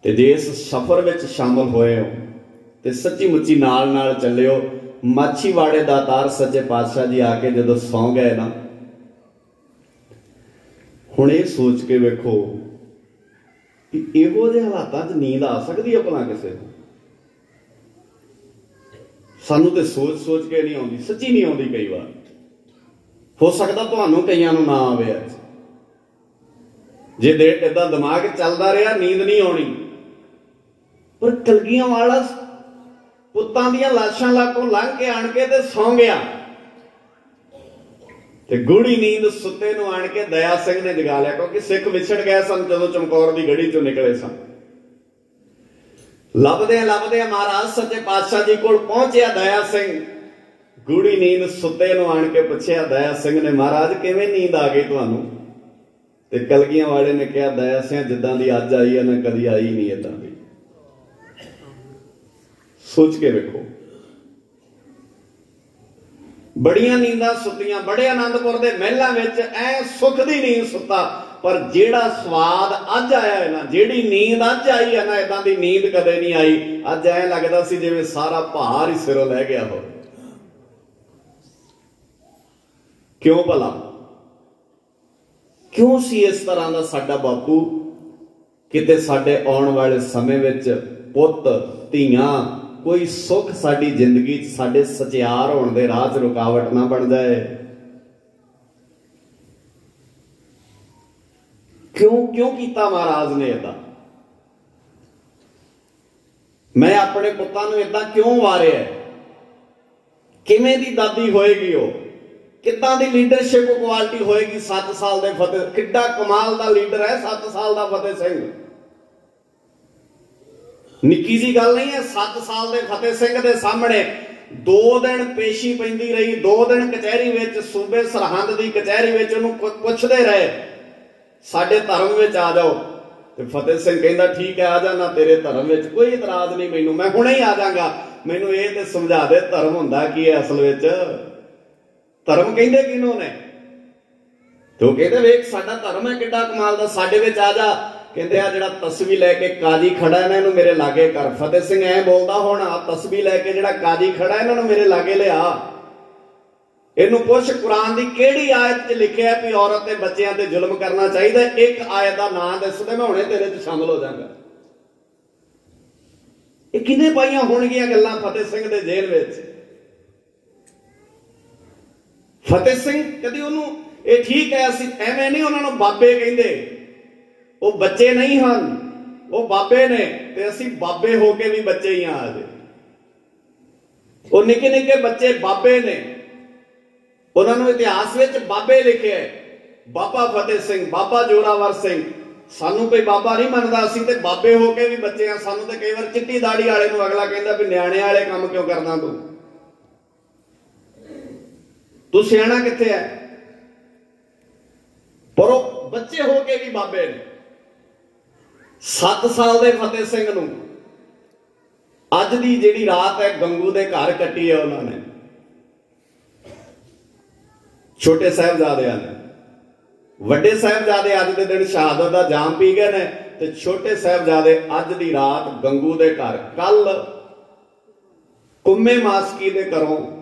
ਤੇ ਜੇ ਇਸ ਸਫ਼ਰ ਵਿੱਚ ਸ਼ਾਮਲ ਹੋਏ ਹੋ, ਤੇ ਸੱਚੀ ਮੁੱਚੀ ਨਾਲ ਨਾਲ ਚੱਲਿਓ। ਮਾਛੀਵਾੜੇ ਦਾ ਤਾਰ ਸੱਚੇ ਪਾਤਸ਼ਾਹ ਜੀ ਆ ਕੇ ਜਦੋਂ ਸੌਂ ਗਏ ਨਾ, ਹੁਣ ਇਹ ਸੋਚ ਕੇ ਵੇਖੋ ਕਿ ਇਹੋ ਜਿਹੇ ਹਾਲਾਤਾਂ 'ਚ ਨੀਂਦ ਆ ਸਕਦੀ ਹੈ ਭਲਾ ਕਿਸੇ ਨੂੰ? ਸਾਨੂੰ ਤੇ ਸੋਚ ਸੋਚ ਕੇ ਨਹੀਂ ਆਉਂਦੀ, ਸੱਚੀ ਨਹੀਂ ਆਉਂਦੀ ਕਈ ਵਾਰ। ਹੋ ਸਕਦਾ ਤੁਹਾਨੂੰ ਕਈਆਂ ਨੂੰ ਨਾ ਆਵੇ ਅੱਜ। ਜੇ ਦੇ ਇਦਾਂ ਦਿਮਾਗ ਚੱਲਦਾ ਰਿਹਾ, ਨੀਂਦ ਨਹੀਂ ਆਉਣੀ। ਪਰ ਕਲਗੀਆਂ ਵਾਲਾ ਪੁੱਤਾਂ ਦੀਆਂ ਲਾਸ਼ਾਂ ਲਾਕੋਂ ਲੰਘ ਕੇ ਆਣ ਕੇ ਤੇ ਸੌਂ ਗਿਆ। ਤੇ ਗੂੜੀ ਨੀਂਦ ਸੁੱਤੇ ਨੂੰ ਆਣ ਕੇ ਦਇਆ ਸਿੰਘ ਨੇ ਜਗਾ ਲਿਆ, ਕਿਉਂਕਿ ਸਿੱਖ ਵਿਛੜ ਗਏ ਸਨ ਜਦੋਂ ਚਮਕੌਰ ਦੀ ਗੜੀ ਚੋਂ ਨਿਕਲੇ ਸਨ। ਲੱਭਦੇ ਲੱਭਦੇ ਮਹਾਰਾਜ ਸੱਚੇ ਪਾਤਸ਼ਾਹ ਜੀ ਕੋਲ ਪਹੁੰਚਿਆ ਦਇਆ ਸਿੰਘ। ਗੂੜੀ ਨੀਂਦ ਸੁੱਤੇ ਨੂੰ ਆਣ ਕੇ ਪੁੱਛਿਆ, ਦਇਆ ਸਿੰਘ ਨੇ, ਮਹਾਰਾਜ, ਕਿਵੇਂ ਨੀਂਦ ਆ ਗਈ ਤੁਹਾਨੂੰ? ਤੇ ਕਲਗੀਆਂ ਵਾਲੇ ਨੇ ਕਿਹਾ ਦਇਆ ਸਿੰਘ ਜਿੱਦਾਂ ਦੀ ਅੱਜ ਆਈ ਹੈ ਨਾ ਕਦੀ ਆਈ ਨਹੀਂ ਇਦਾਂ ਦੀ। ਸੋਚ ਕੇ ਵੇਖੋ। ਬੜੀਆਂ ਨੀਂਦਾਂ ਸੁੱਤੀਆਂ ਬੜੇ ਆਨੰਦਪੁਰ ਦੇ ਮਹਿਲਾਂ ਵਿੱਚ ਐ ਸੁੱਖ ਦੀ ਨੀਂਦ ਸੁੱਤਾ, ਪਰ ਜਿਹੜਾ ਸਵਾਦ ਅੱਜ ਆਇਆ ਹੈ ਨਾ, ਜਿਹੜੀ ਨੀਂਦ ਅੱਜ ਆਈ ਹੈ ਨਾ ਇਦਾਂ ਦੀ ਨੀਂਦ ਕਦੇ ਨਹੀਂ ਆਈ। ਅੱਜ ਐ ਲੱਗਦਾ ਸੀ ਜਿਵੇਂ ਸਾਰਾ ਭਾਰ ਹੀ ਸਿਰੋਂ ਲੈ ਗਿਆ ਹੋਵੇ। ਕਿਉਂ ਭਲਾ? ਕਿਉਂ ਸੀ ਇਸ ਤਰ੍ਹਾਂ ਦਾ ਸਾਡਾ ਬਾਪੂ? ਕਿਤੇ ਸਾਡੇ ਆਉਣ ਵਾਲੇ ਸਮੇਂ ਵਿੱਚ ਪੁੱਤ, ਧੀਆਂ, ਕੋਈ ਸੁੱਖ ਸਾਡੀ ਜ਼ਿੰਦਗੀ 'ਚ ਸਾਡੇ ਸਚਿਆਰ ਹੋਣ ਦੇ ਰਾਹ 'ਚ ਰੁਕਾਵਟ ਨਾ ਬਣ ਜਾਏ? ਕਿਉਂ ਕਿਉਂ ਕੀਤਾ ਮਹਾਰਾਜ ਨੇ ਇਦਾਂ ਮੈਂ ਆਪਣੇ ਪੁੱਤਾਂ ਨੂੰ ਇਦਾਂ ਕਿਉਂ ਵਾਰਿਆ? ਕਿਵੇਂ ਦੀ ਦਾਦੀ ਹੋਏਗੀ ਉਹ? ਕਿੱਦਾਂ ਦੀ ਲੀਡਰਸ਼ਿਪ ਕੁਆਲਿਟੀ ਹੋਏਗੀ 7 ਸਾਲ ਦੇ ਫਤਿਹ? ਕਿੱਡਾ ਕਮਾਲ ਦਾ ਲੀਡਰ ਹੈ 7 ਸਾਲ ਦਾ ਫਤਿਹ ਸਿੰਘ? ਨਿੱਕੀ ਜੀ ਗੱਲ ਨਹੀਂ ਹੈ 7 ਸਾਲ ਦੇ ਫਤਿਹ ਸਿੰਘ ਦੇ ਸਾਹਮਣੇ 2 ਦਿਨ ਪੇਸ਼ੀ ਪੈਂਦੀ ਰਹੀ 2 ਦਿਨ ਕਚਹਿਰੀ ਵਿੱਚ ਸੂਬੇ ਸਰਹੰਦ ਦੀ ਕਚਹਿਰੀ ਵਿੱਚ ਉਹਨੂੰ ਪੁੱਛਦੇ ਰਹੇ, ਸਾਡੇ ਧਰਮ ਵਿੱਚ ਆ ਜਾਓ। ਤੇ ਫਤਿਹ ਸਿੰਘ ਕਹਿੰਦਾ, ਠੀਕ ਹੈ, ਆ ਜਾਣਾ ਤੇਰੇ ਧਰਮ ਵਿੱਚ ਕੋਈ ਇਤਰਾਜ਼ ਨਹੀਂ ਮੈਨੂੰ, ਮੈਂ ਹੁਣੇ ਹੀ ਆ ਜਾਗਾ। ਮੈਨੂੰ ਇਹ ਤੇ ਸਮਝਾ ਦੇ, ਧਰਮ ਹੁੰਦਾ ਕੀ ਹੈ ਅਸਲ ਵਿੱਚ? ਧਰਮ ਕਹਿੰਦੇ ਕਿਹਨੂੰ ਨੇ? ਤੋ ਕਹਿੰਦੇ ਵੇਖ, ਸਾਡਾ ਧਰਮ ਹੈ ਕਿੱਡਾ ਕਮਾਲ ਦਾ, ਸਾਡੇ ਵਿੱਚ ਆ ਜਾ। ਕਹਿੰਦੇ ਆ ਜਿਹੜਾ ਤਸਵੀ ਲੈ ਕੇ ਕਾਜੀ ਖੜਾ ਇਹਨਾਂ ਨੂੰ ਮੇਰੇ ਲਾਗੇ ਕਰ। ਫਤਿਹ ਸਿੰਘ ਐ ਬੋਲਦਾ ਹੁਣ ਆ ਤਸਵੀ ਲੈ ਕੇ ਜਿਹੜਾ ਕਾਜੀ ਖੜਾ ਇਹਨਾਂ ਨੂੰ ਮੇਰੇ ਲਾਗੇ ਲਿਆ। ਇਹਨੂੰ ਪੁੱਛ, ਕੁਰਾਨ ਦੀ ਕਿਹੜੀ ਆਇਤ 'ਚ ਲਿਖਿਆ ਵੀ ਔਰਤ ਤੇ ਬੱਚਿਆਂ ਤੇ ਜ਼ੁਲਮ ਕਰਨਾ ਚਾਹੀਦਾ ਇੱਕ ਆਇਤ ਦਾ ਨਾਂ ਦੱਸਦੇ ਮੈਂ ਹੁਣੇ ਤੇਰੇ 'ਚ ਸ਼ਾਮਲ ਹੋ ਜਾਵਾਂਗਾ। ਇਹ ਕਿੰਨੇ ਪਾਈਆਂ ਹੋਣਗੀਆਂ ਗੱਲਾਂ ਫਤਿਹ ਸਿੰਘ ਦੇ ਜੇਲ੍ਹ ਵਿੱਚ? ਫਤਿਹ ਸਿੰਘ ਕਦੀ ਉਹਨੂੰ ਇਹ ਠੀਕ ਹੈ ਅਸੀਂ ਐਵੇਂ ਨਹੀਂ ਉਹਨਾਂ ਨੂੰ ਬਾਬੇ ਕਹਿੰਦੇ। ਉਹ ਬੱਚੇ ਨਹੀਂ ਹਨ, ਉਹ ਬਾਬੇ ਨੇ ਤੇ ਅਸੀਂ ਬਾਬੇ ਹੋ ਕੇ ਵੀ ਬੱਚੇ ਹੀ ਆ ਆਜੇ ਉਹ ਨਿੱਕੇ ਨਿੱਕੇ ਬੱਚੇ ਬਾਬੇ ਨੇ। ਉਹਨਾਂ ਨੂੰ ਇਤਿਹਾਸ ਵਿੱਚ ਬਾਬੇ ਲਿਖਿਆ ਬਾਬਾ ਫਤਿਹ ਸਿੰਘ, ਬਾਬਾ ਜੋਰਾਵਰ ਸਿੰਘ। ਸਾਨੂੰ ਕੋਈ ਬਾਬਾ ਨਹੀਂ ਮੰਨਦਾ, ਅਸੀਂ ਤੇ ਬਾਬੇ ਹੋ ਕੇ ਵੀ ਬੱਚੇ ਆ ਸਾਨੂੰ ਤੇ ਕਈ ਵਾਰ ਚਿੱਟੀ ਦਾੜੀ ਵਾਲੇ ਨੂੰ ਅਗਲਾ ਕਹਿੰਦਾ ਵੀ ਨਿਆਣੇ ਵਾਲੇ ਕੰਮ ਕਿਉਂ ਕਰਦਾ ਤੂੰ? ਤੂੰ ਸਿਆਣਾ ਕਿੱਥੇ ਹੈ ਪਰ ਉਹ ਬੱਚੇ ਹੋ ਕੇ ਵੀ ਬਾਬੇ ਨੇ। 7 ਸਾਲ ਦੇ ਫਤਿਹ ਸਿੰਘ ਨੂੰ। ਅੱਜ ਦੀ ਜਿਹੜੀ ਰਾਤ ਹੈ ਗੰਗੂ ਦੇ ਘਰ ਕੱਟੀ ਹੈ ਉਹਨਾਂ ਨੇ। ਛੋਟੇ ਸਾਹਿਬਜ਼ਾਦਿਆਂ ਨੇ। ਵੱਡੇ ਸਾਹਿਬਜ਼ਾਦੇ ਅੱਜ ਦੇ ਦਿਨ ਸ਼ਹਾਦਤ ਦਾ ਜਾਮ ਪੀ ਗਏ ਨੇ ਤੇ ਛੋਟੇ ਸਾਹਿਬਜ਼ਾਦੇ ਅੱਜ ਦੀ ਰਾਤ ਗੰਗੂ ਦੇ ਘਰ। ਕੱਲ ਕੁੰਮੇ ਮਾਸਕੀ ਦੇ ਘਰੋਂ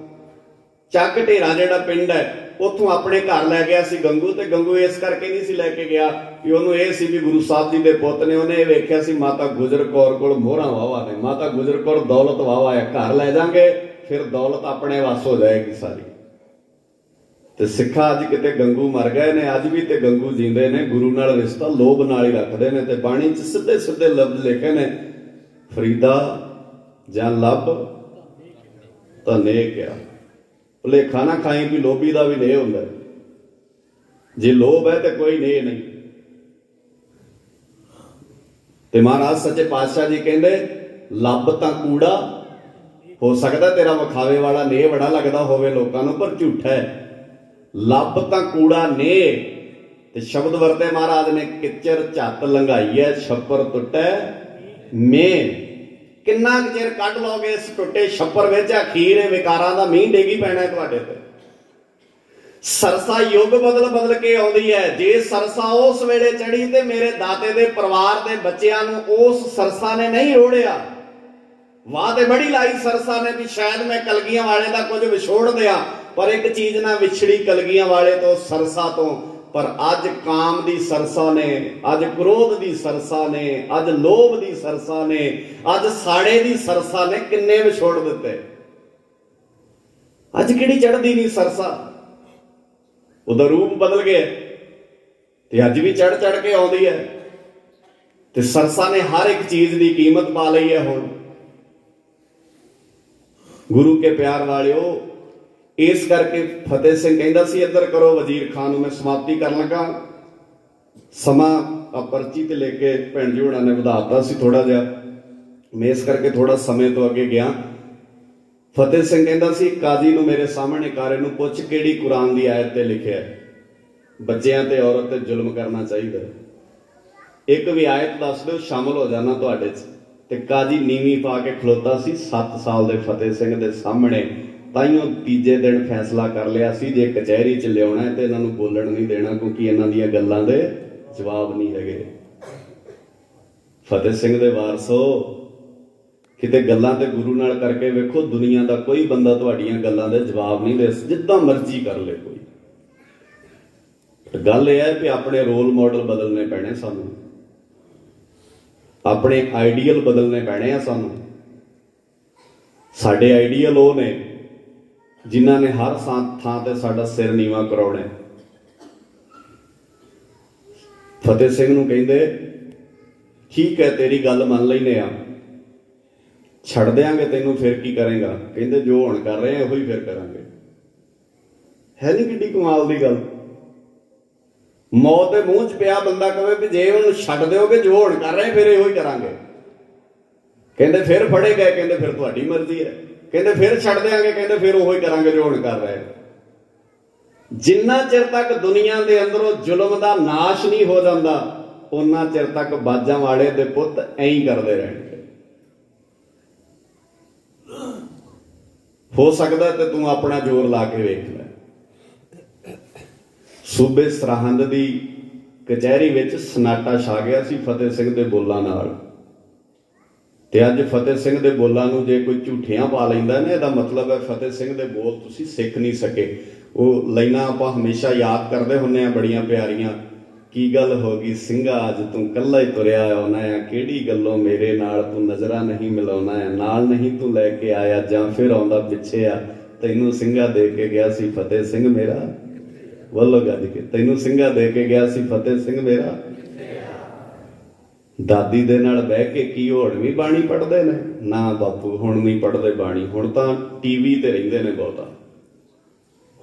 ਚੱਕ ਢੇਰਾ ਜਿਹੜਾ ਪਿੰਡ ਹੈ, ਉੱਥੋਂ ਆਪਣੇ ਘਰ ਲੈ ਗਿਆ ਸੀ ਗੰਗੂ ਤੇ ਗੰਗੂ ਇਸ ਕਰਕੇ ਨਹੀਂ ਸੀ ਲੈ ਕੇ ਗਿਆ ਕਿ ਉਹਨੂੰ ਇਹ ਸੀ ਵੀ ਗੁਰੂ ਸਾਹਿਬ ਜੀ ਦੇ ਪੁੱਤ ਨੇ ਉਹਨੇ ਇਹ ਵੇਖਿਆ ਸੀ ਮਾਤਾ ਗੁਜਰ ਕੌਰ ਕੋਲ ਮੋਹਰਾਂ ਵਾਵਾ ਨੇ। ਮਾਤਾ ਗੁਜਰ ਕੌਰ ਦੌਲਤ ਵਾਵਾ ਹੈ, ਘਰ ਲੈ ਜਾਾਂਗੇ, ਫਿਰ ਦੌਲਤ ਆਪਣੇ ਵਾਸ ਹੋ ਜਾਏਗੀ ਸਾਰੀ। ਤੇ ਸਿੱਖਾ ਅੱਜ ਕਿਤੇ ਗੰਗੂ ਮਰ ਗਏ ਨੇ, ਅੱਜ ਵੀ ਤੇ ਗੰਗੂ ਜਿੰਦੇ ਨੇ, ਗੁਰੂ ਨਾਲ ਰਿਸ਼ਤਾ ਲੋਭ ਨਾਲ ਹੀ ਰੱਖਦੇ ਨੇ ਤੇ ਬਾਣੀ 'ਚ ਸਿੱਧੇ ਸਿੱਧੇ ਲਫ਼ਜ਼ ਲਿਖੇ ਨੇ, ਫਰੀਦਾ ਜਾਂ ਲੱਭ ਤਾਂ ਨੇ ਕਿਹਾ ਭੁਲੇਖਾ ਨਾ ਖਾਈ ਵੀ ਲੋਭੀ ਦਾ ਵੀ ਨੇ ਹੁੰਦਾ। ਜੇ ਲੋਭ ਹੈ ਤੇ ਕੋਈ ਨੇ ਨਹੀਂ। ਤੇ ਮਹਾਰਾਜ ਸੱਚੇ ਪਾਤਸ਼ਾਹ ਜੀ ਕਹਿੰਦੇ, ਲੱਭ ਤਾਂ ਕੂੜਾ, ਹੋ ਸਕਦਾ ਤੇਰਾ ਵਿਖਾਵੇ ਵਾਲਾ ਨੇ ਬੜਾ ਲੱਗਦਾ ਹੋਵੇ ਲੋਕਾਂ ਨੂੰ, ਪਰ ਝੂਠਾ ਹੈ। ਲੱਭ ਤਾਂ ਕੂੜਾ ਨੇ ਤੇ ਸ਼ਬਦ ਵਰਤੇ ਮਹਾਰਾਜ ਨੇ, ਕਿਚਰ ਝੱਤ ਲੰਘਾਈ ਹੈ, ਛੱਪਰ ਟੁੱਟੈ ਮੇ ਕਿੰਨਾ ਕੁ ਚਿਰ ਕੱਢ ਲੋਗੇ ਇਸ ਟੁੱਟੇ ਛੱਪਰ ਵਿੱਚ? ਅਖੀਰ ਇਹ ਵਿਕਾਰਾਂ ਦਾ ਮੀਂਹ ਡੇਗੀ ਪੈਣਾ ਤੁਹਾਡੇ ਤੇ। ਸਰਸਾ ਯੁੱਗ ਬਦਲ ਬਦਲ ਕੇ ਆਉਂਦੀ ਹੈ। ਜੇ ਸਰਸਾ ਉਸ ਵੇਲੇ ਚੜੀ ਤੇ ਮੇਰੇ ਦਾਤੇ ਦੇ ਪਰਿਵਾਰ ਦੇ ਬੱਚਿਆਂ ਨੂੰ ਉਸ ਸਰਸਾ ਨੇ ਨਹੀਂ ਰੋੜਿਆ। ਵਾਹ ਤੇ ਬੜੀ ਲਾਈ ਸਰਸਾ ਨੇ ਵੀ ਸ਼ਾਇਦ ਮੈਂ ਕਲਗੀਆਂ ਵਾਲੇ ਦਾ ਕੁਝ ਵਿਛੋੜ ਦਿਆਂ, ਪਰ ਇੱਕ ਚੀਜ਼ ਨਾ ਵਿਛੜੀ ਕਲਗੀਆਂ ਵਾਲੇ ਤੋਂ, ਸਰਸਾ ਤੋਂ। ਪਰ ਅੱਜ ਕਾਮ ਦੀ ਸਰਸਾ ਨੇ, ਅੱਜ ਕ੍ਰੋਧ ਦੀ ਸਰਸਾ ਨੇ, ਅੱਜ ਲੋਭ ਦੀ ਸਰਸਾ ਨੇ, ਅੱਜ ਸਾੜੇ ਦੀ ਸਰਸਾ ਨੇ ਕਿੰਨੇ ਵਿਛੋੜ ਦਿੱਤੇ? ਅੱਜ ਕਿਹੜੀ ਚੜਦੀ ਨਹੀਂ ਸਰਸਾ? ਉਹਦਾ ਰੂਪ ਬਦਲ ਗਿਆ ਤੇ ਅੱਜ ਵੀ ਚੜ ਚੜ ਕੇ ਆਉਂਦੀ ਹੈ। ਤੇ ਸਰਸਾ ਨੇ ਹਰ ਇੱਕ ਚੀਜ਼ ਦੀ ਕੀਮਤ ਪਾ ਲਈ ਹੈ ਹੁਣ। ਗੁਰੂ ਕੇ ਪਿਆਰ ਵਾਲਿਓ ਇਸ ਕਰਕੇ ਫਤਿਹ ਸਿੰਘ ਕਹਿੰਦਾ ਸੀ, ਇੱਧਰ ਕਰੋ ਵਜ਼ੀਰ ਖਾਨ ਨੂੰ ਮੈਂ ਸਮਾਪਤੀ ਕਰਨ ਲੱਗਾ। ਸਮਾਂ ਪਰਚੀ ਤੇ ਲੈ ਕੇ ਭੈਣ ਜੀ ਹੁਣਾਂ ਨੇ ਵਧਾਤਾ ਸੀ ਥੋੜਾ ਜਿਹਾ। ਮੈਂ ਇਸ ਕਰਕੇ ਥੋੜਾ ਸਮੇਂ ਤੋਂ ਅੱਗੇ ਗਿਆ। ਫਤਿਹ ਸਿੰਘ ਕਹਿੰਦਾ ਸੀ, ਕਾਜ਼ੀ ਨੂੰ ਮੇਰੇ ਸਾਹਮਣੇ ਕਾਰੇ ਨੂੰ ਪੁੱਛ ਕਿਹੜੀ ਕੁਰਾਨ ਦੀ ਆਇਤ ਤੇ ਲਿਖਿਆ ਬੱਚਿਆਂ ਤੇ ਔਰਤ ਤੇ ਜ਼ੁਲਮ ਕਰਨਾ ਚਾਹੀਦਾ ਇੱਕ ਵੀ ਆਇਤ ਦੱਸ ਦਿਓ, ਸ਼ਾਮਲ ਹੋ ਜਾਣਾ ਤੁਹਾਡੇ 'ਚ। ਤੇ ਕਾਜੀ ਨੀਵੀਂ ਪਾ ਕੇ ਖਲੋਤਾ ਸੀ 7 ਸਾਲ ਦੇ ਫਤਿਹ ਸਿੰਘ ਦੇ ਸਾਹਮਣੇ। ਤਾਈਓ ਤੀਜੇ ਦਿਨ ਫੈਸਲਾ ਕਰ ਲਿਆ ਸੀ ਜੇ ਕਚਹਿਰੀ 'ਚ ਲਿਆਉਣਾ ਤੇ ਇਹਨਾਂ ਨੂੰ ਬੋਲਣ ਨਹੀਂ ਦੇਣਾ ਕਿਉਂਕਿ ਇਹਨਾਂ ਦੀਆਂ ਗੱਲਾਂ ਦੇ ਜਵਾਬ ਨਹੀਂ ਹੈਗੇ। ਫਤਿਹ ਸਿੰਘ ਦੇ ਵਾਰਸੋ, ਕਿਤੇ ਗੱਲਾਂ ਤੇ ਗੁਰੂ ਨਾਲ ਕਰਕੇ ਵੇਖੋ, ਦੁਨੀਆ ਦਾ ਕੋਈ ਬੰਦਾ ਤੁਹਾਡੀਆਂ ਗੱਲਾਂ ਦੇ ਜਵਾਬ ਨਹੀਂ ਦੇ ਜਿੱਦਾਂ ਮਰਜ਼ੀ ਕਰ ਲੇ ਕੋਈ। ਗੱਲ ਇਹ ਹੈ ਕਿ ਆਪਣੇ ਰੋਲ ਮਾਡਲ ਬਦਲਨੇ ਪੈਣੇ ਸਾਨੂੰ। ਆਪਣੇ ਆਈਡੀਅਲ ਬਦਲਨੇ ਪੈਣੇ ਆ ਸਾਨੂੰ। ਸਾਡੇ ਆਈਡੀਅਲ ਉਹ ਨੇ ਜਿਨ੍ਹਾਂ ਨੇ ਹਰ ਥਾਂ ਥਾਂ ਤੇ ਸਾਡਾ ਸਿਰ ਨੀਵਾ ਕਰਾਉਣਾ ਫਤਿਹ ਸਿੰਘ ਨੂੰ ਕਹਿੰਦੇ, ਠੀਕ ਹੈ, ਤੇਰੀ ਗੱਲ ਮੰਨ ਲੈਨੇ ਆ। ਛੱਡ ਦਿਆਂਗੇ ਤੈਨੂੰ, ਫਿਰ ਕੀ ਕਰੇਗਾ? ਕਹਿੰਦੇ, ਜੋ ਹੁਣ ਕਰ ਰਹੇ ਆ, ਉਹੀ ਫਿਰ ਕਰਾਂਗੇ। ਹੈ ਨਹੀਂ ਕਿੱਡੀ ਕਮਾਲ ਦੀ ਗੱਲ। ਮੌਤ ਦੇ ਮੂੰਹ 'ਚ ਪਿਆ ਬੰਦਾ ਕਹੇ ਵੀ ਜੇ ਉਹਨੂੰ ਛੱਡ ਦਿਓਗੇ, ਜੋ ਹੁਣ ਕਰ ਰਹੇ, ਫਿਰ ਇਹੋ ਹੀ ਕਰਾਂਗੇ। ਕਹਿੰਦੇ, ਫਿਰ ਫੜੇ ਗਏ, ਕਹਿੰਦੇ, ਫਿਰ ਤੁਹਾਡੀ ਮਰਜ਼ੀ ਹੈ। ਕਹਿੰਦੇ ਫਿਰ ਛੱਡ ਦਿਆਂਗੇ, ਕਹਿੰਦੇ ਫਿਰ ਉਹੀ ਕਰਾਂਗੇ ਜੋ ਹੁਣ ਕਰ ਰਹੇ ਜਿੰਨਾ ਚਿਰ ਤੱਕ ਦੁਨੀਆ ਦੇ ਅੰਦਰੋਂ ਜ਼ੁਲਮ ਦਾ ਨਾਸ਼ ਨਹੀਂ ਹੋ ਜਾਂਦਾ ਉਹਨਾਂ ਚਿਰ ਤੱਕ ਬਾਜਾਂ ਵਾਲੇ ਦੇ ਪੁੱਤ ਐਂ ਹੀ ਕਰਦੇ ਰਹਿਣਗੇ। ਹੋ ਸਕਦਾ ਤੇ ਤੂੰ ਆਪਣਾ ਜ਼ੋਰ ਲਾ ਕੇ ਵੇਖ ਲੈ। ਸੂਬੇ ਸਰਹੰਦ ਦੀ ਕਚਹਿਰੀ ਵਿੱਚ ਸਨਾਟਾ ਛਾ ਗਿਆ ਸੀ ਫਤਿਹ ਸਿੰਘ ਦੇ ਬੋਲਾਂ ਨਾਲ। ਤੇ ਅੱਜ ਫਤਿਹ ਸਿੰਘ ਦੇ ਬੋਲਾਂ ਨੂੰ ਜੇ ਕੋਈ ਝੂਠੀਆਂ ਪਾ ਲੈਂਦਾ ਨੇ, ਇਹਦਾ ਮਤਲਬ ਹੈ ਫਤਿਹ ਸਿੰਘ ਦੇ ਬੋਲ ਤੁਸੀਂ ਸਿੱਖ ਨਹੀਂ ਸਕੇ। ਉਹ ਲਾਈਨਾਂ ਆਪਾਂ ਹਮੇਸ਼ਾ ਯਾਦ ਕਰਦੇ ਹੁੰਨੇ ਆ ਬੜੀਆਂ ਪਿਆਰੀਆਂ। ਕੀ ਗੱਲ ਹੋ ਗਈ ਸਿੰਘਾ, ਅੱਜ ਤੂੰ ਕੱਲਾ ਹੀ ਤੁਰਿਆ ਆਉਣਾ ਆ। ਕਿਹੜੀ ਗੱਲੋਂ ਮੇਰੇ ਨਾਲ ਤੂੰ ਨਜ਼ਰਾਂ ਨਹੀਂ ਮਿਲਾਉਣਾ ਆ? ਨਾਲ ਨਹੀਂ ਤੂੰ ਲੈ ਕੇ ਆਇਆ, ਜਾਂ ਫਿਰ ਆਉਂਦਾ ਪਿੱਛੇ ਆ। ਤੈਨੂੰ ਸਿੰਘਾ ਦੇ ਕੇ ਗਿਆ ਸੀ ਫਤਿਹ ਸਿੰਘ ਮੇਰਾ। ਵੱਲੋਂ ਗੱਜ ਕੇ, ਤੈਨੂੰ ਸਿੰਘਾ ਦੇ ਕੇ ਗਿਆ ਸੀ ਫਤਿਹ ਸਿੰਘ ਮੇਰਾ। ਦਾਦੀ ਦੇ ਨਾਲ ਬਹਿ ਕੇ ਕੀ ਹੋੜ ਵੀ ਬਾਣੀ ਪੜ੍ਹਦੇ ਨੇ? ਨਾ ਬਾਪੂ, ਹੁਣ ਨਹੀਂ ਪੜ੍ਹਦੇ ਬਾਣੀ। ਹੁਣ ਤਾਂ ਟੀਵੀ ਤੇ ਰਹਿੰਦੇ ਨੇ ਬਹੁਤਾ।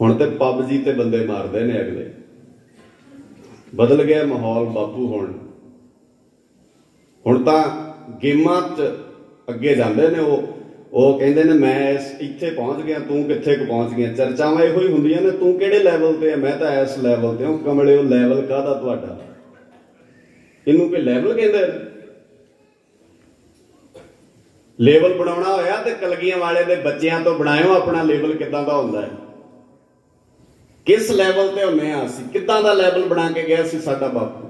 ਹੁਣ ਤੇ ਪਬਜੀ ਤੇ ਬੰਦੇ ਮਾਰਦੇ ਨੇ ਅਗਲੇ। ਬਦਲ ਗਿਆ ਮਾਹੌਲ ਬਾਪੂ ਹੁਣ। ਹੁਣ ਤਾਂ ਗੇਮਾਂ 'ਚ ਅੱਗੇ ਜਾਂਦੇ ਨੇ ਉਹ। ਉਹ ਕਹਿੰਦੇ ਨੇ, ਮੈਂ ਇਸ, ਇੱਥੇ ਪਹੁੰਚ ਗਿਆ, ਤੂੰ ਕਿੱਥੇ ਕੁ ਪਹੁੰਚ ਗਿਆ? ਚਰਚਾਵਾਂ ਇਹੋ ਹੀ ਹੁੰਦੀਆਂ ਨੇ, ਤੂੰ ਕਿਹੜੇ ਲੈਵਲ ਤੇ ਆ? ਮੈਂ ਤਾਂ ਇਸ ਲੈਵਲ ਤੇ ਹਾਂ। ਕਮਲਿਓ ਲੈਵਲ ਕਾਹਦਾ ਤੁਹਾਡਾ? ਇਹਨੂੰ ਕੋਈ ਲੈਵਲ ਕਹਿੰਦੇ ਨੇ ਲੈਵਲ ਬਣਾਉਣਾ ਹੋਇਆ ਤੇ ਕਲਗੀਆਂ ਵਾਲੇ ਦੇ ਬੱਚਿਆਂ ਤੋਂ ਬਣਾਇਓ, ਆਪਣਾ ਲੈਵਲ ਕਿੱਦਾਂ ਦਾ ਹੁੰਦਾ ਹੈ? ਕਿਸ ਲੈਵਲ ਤੇ ਹੁੰਨੇ ਆ ਅਸੀਂ? ਕਿੱਦਾਂ ਦਾ ਲੈਵਲ ਬਣਾ ਕੇ ਗਿਆ ਸੀ ਸਾਡਾ ਬਾਪੂ?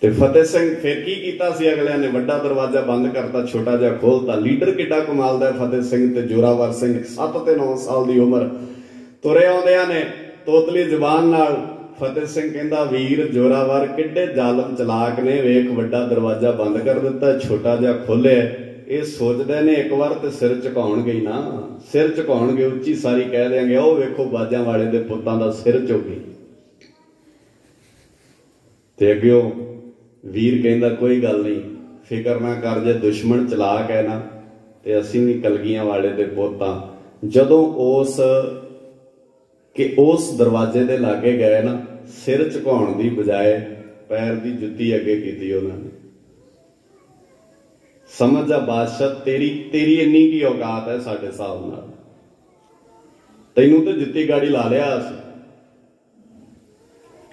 ਤੇ ਫਤਿਹ ਸਿੰਘ ਫਿਰ ਕੀ ਕੀਤਾ ਸੀ? ਅਗਲਿਆਂ ਨੇ ਵੱਡਾ ਦਰਵਾਜ਼ਾ ਬੰਦ ਕਰਤਾ, ਛੋਟਾ ਜਿਹਾ ਖੋਲਤਾ। ਲੀਡਰ ਕਿੱਡਾ ਕਮਾਲ ਦਾ ਫਤਿਹ ਸਿੰਘ ਤੇ ਜੋਰਾਵਰ ਸਿੰਘ 7 ਤੇ 9 ਸਾਲ ਦੀ ਉਮਰ। ਤੁਰੇ ਆਉਂਦਿਆਂ ਨੇ ਤੋਤਲੀ ਜ਼ੁਬਾਨ ਨਾਲ ਫਤਿਹ ਸਿੰਘ ਕਹਿੰਦਾ, ਵੀਰ ਜੋਰਾਵਰ ਕਿੱਡੇ ਜ਼ਾਲਮ ਚਲਾਕ ਨੇ। ਵੇਖ, ਵੱਡਾ ਦਰਵਾਜ਼ਾ ਬੰਦ ਕਰ ਦਿੱਤਾ, ਛੋਟਾ ਜਿਹਾ ਖੋਲਿਆ ਇਹ ਸੋਚਦੇ ਨੇ ਇੱਕ ਵਾਰ ਤੇ ਸਿਰ ਝੁਕਾਉਣਗੇ ਹੀ ਨਾ। ਸਿਰ ਝੁਕਾਉਣਗੇ, ਉੱਚੀ ਸਾਰੀ ਕਹਿ ਦੇਾਂਗੇ ਉਹ ਵੇਖੋ, ਬਾਜਾਂ ਵਾਲੇ ਦੇ ਪੁੱਤਾਂ ਦਾ ਸਿਰ ਝੁਕੀ ਤੇ ਅੱਗਿਓ ਵੀਰ ਕਹਿੰਦਾ, ਕੋਈ ਗੱਲ ਨਹੀਂ, ਫਿਕਰ ਨਾ ਕਰ, ਜੇ ਦੁਸ਼ਮਣ ਚਲਾਕ ਹੈ ਨਾ, ਤੇ ਅਸੀਂ ਵੀ ਕਲਗੀਆਂ ਵਾਲੇ ਦੇ ਪੁੱਤਾਂ ਜਦੋਂ ਉਸ ਕਿ ਉਸ ਦਰਵਾਜ਼ੇ ਦੇ ਲਾਗੇ ਗਏ ਨਾ, ਸਿਰ ਝੁਕਾਉਣ ਦੀ ਬਜਾਏ ਪੈਰ ਦੀ ਜੁੱਤੀ ਅੱਗੇ ਕੀਤੀ ਉਹਨਾਂ ਨੇ। ਸਮਝ ਆ ਬਾਦਸ਼ਾਹ, ਤੇਰੀ ਤੇਰੀ ਇੰਨੀ ਕੀ ਔਕਾਤ ਹੈ ਸਾਡੇ ਹਿਸਾਬ ਨਾਲ। ਤੈਨੂੰ ਤਾਂ ਜੁੱਤੀ ਗਾੜੀ ਲਾ ਲਿਆ ਸੀ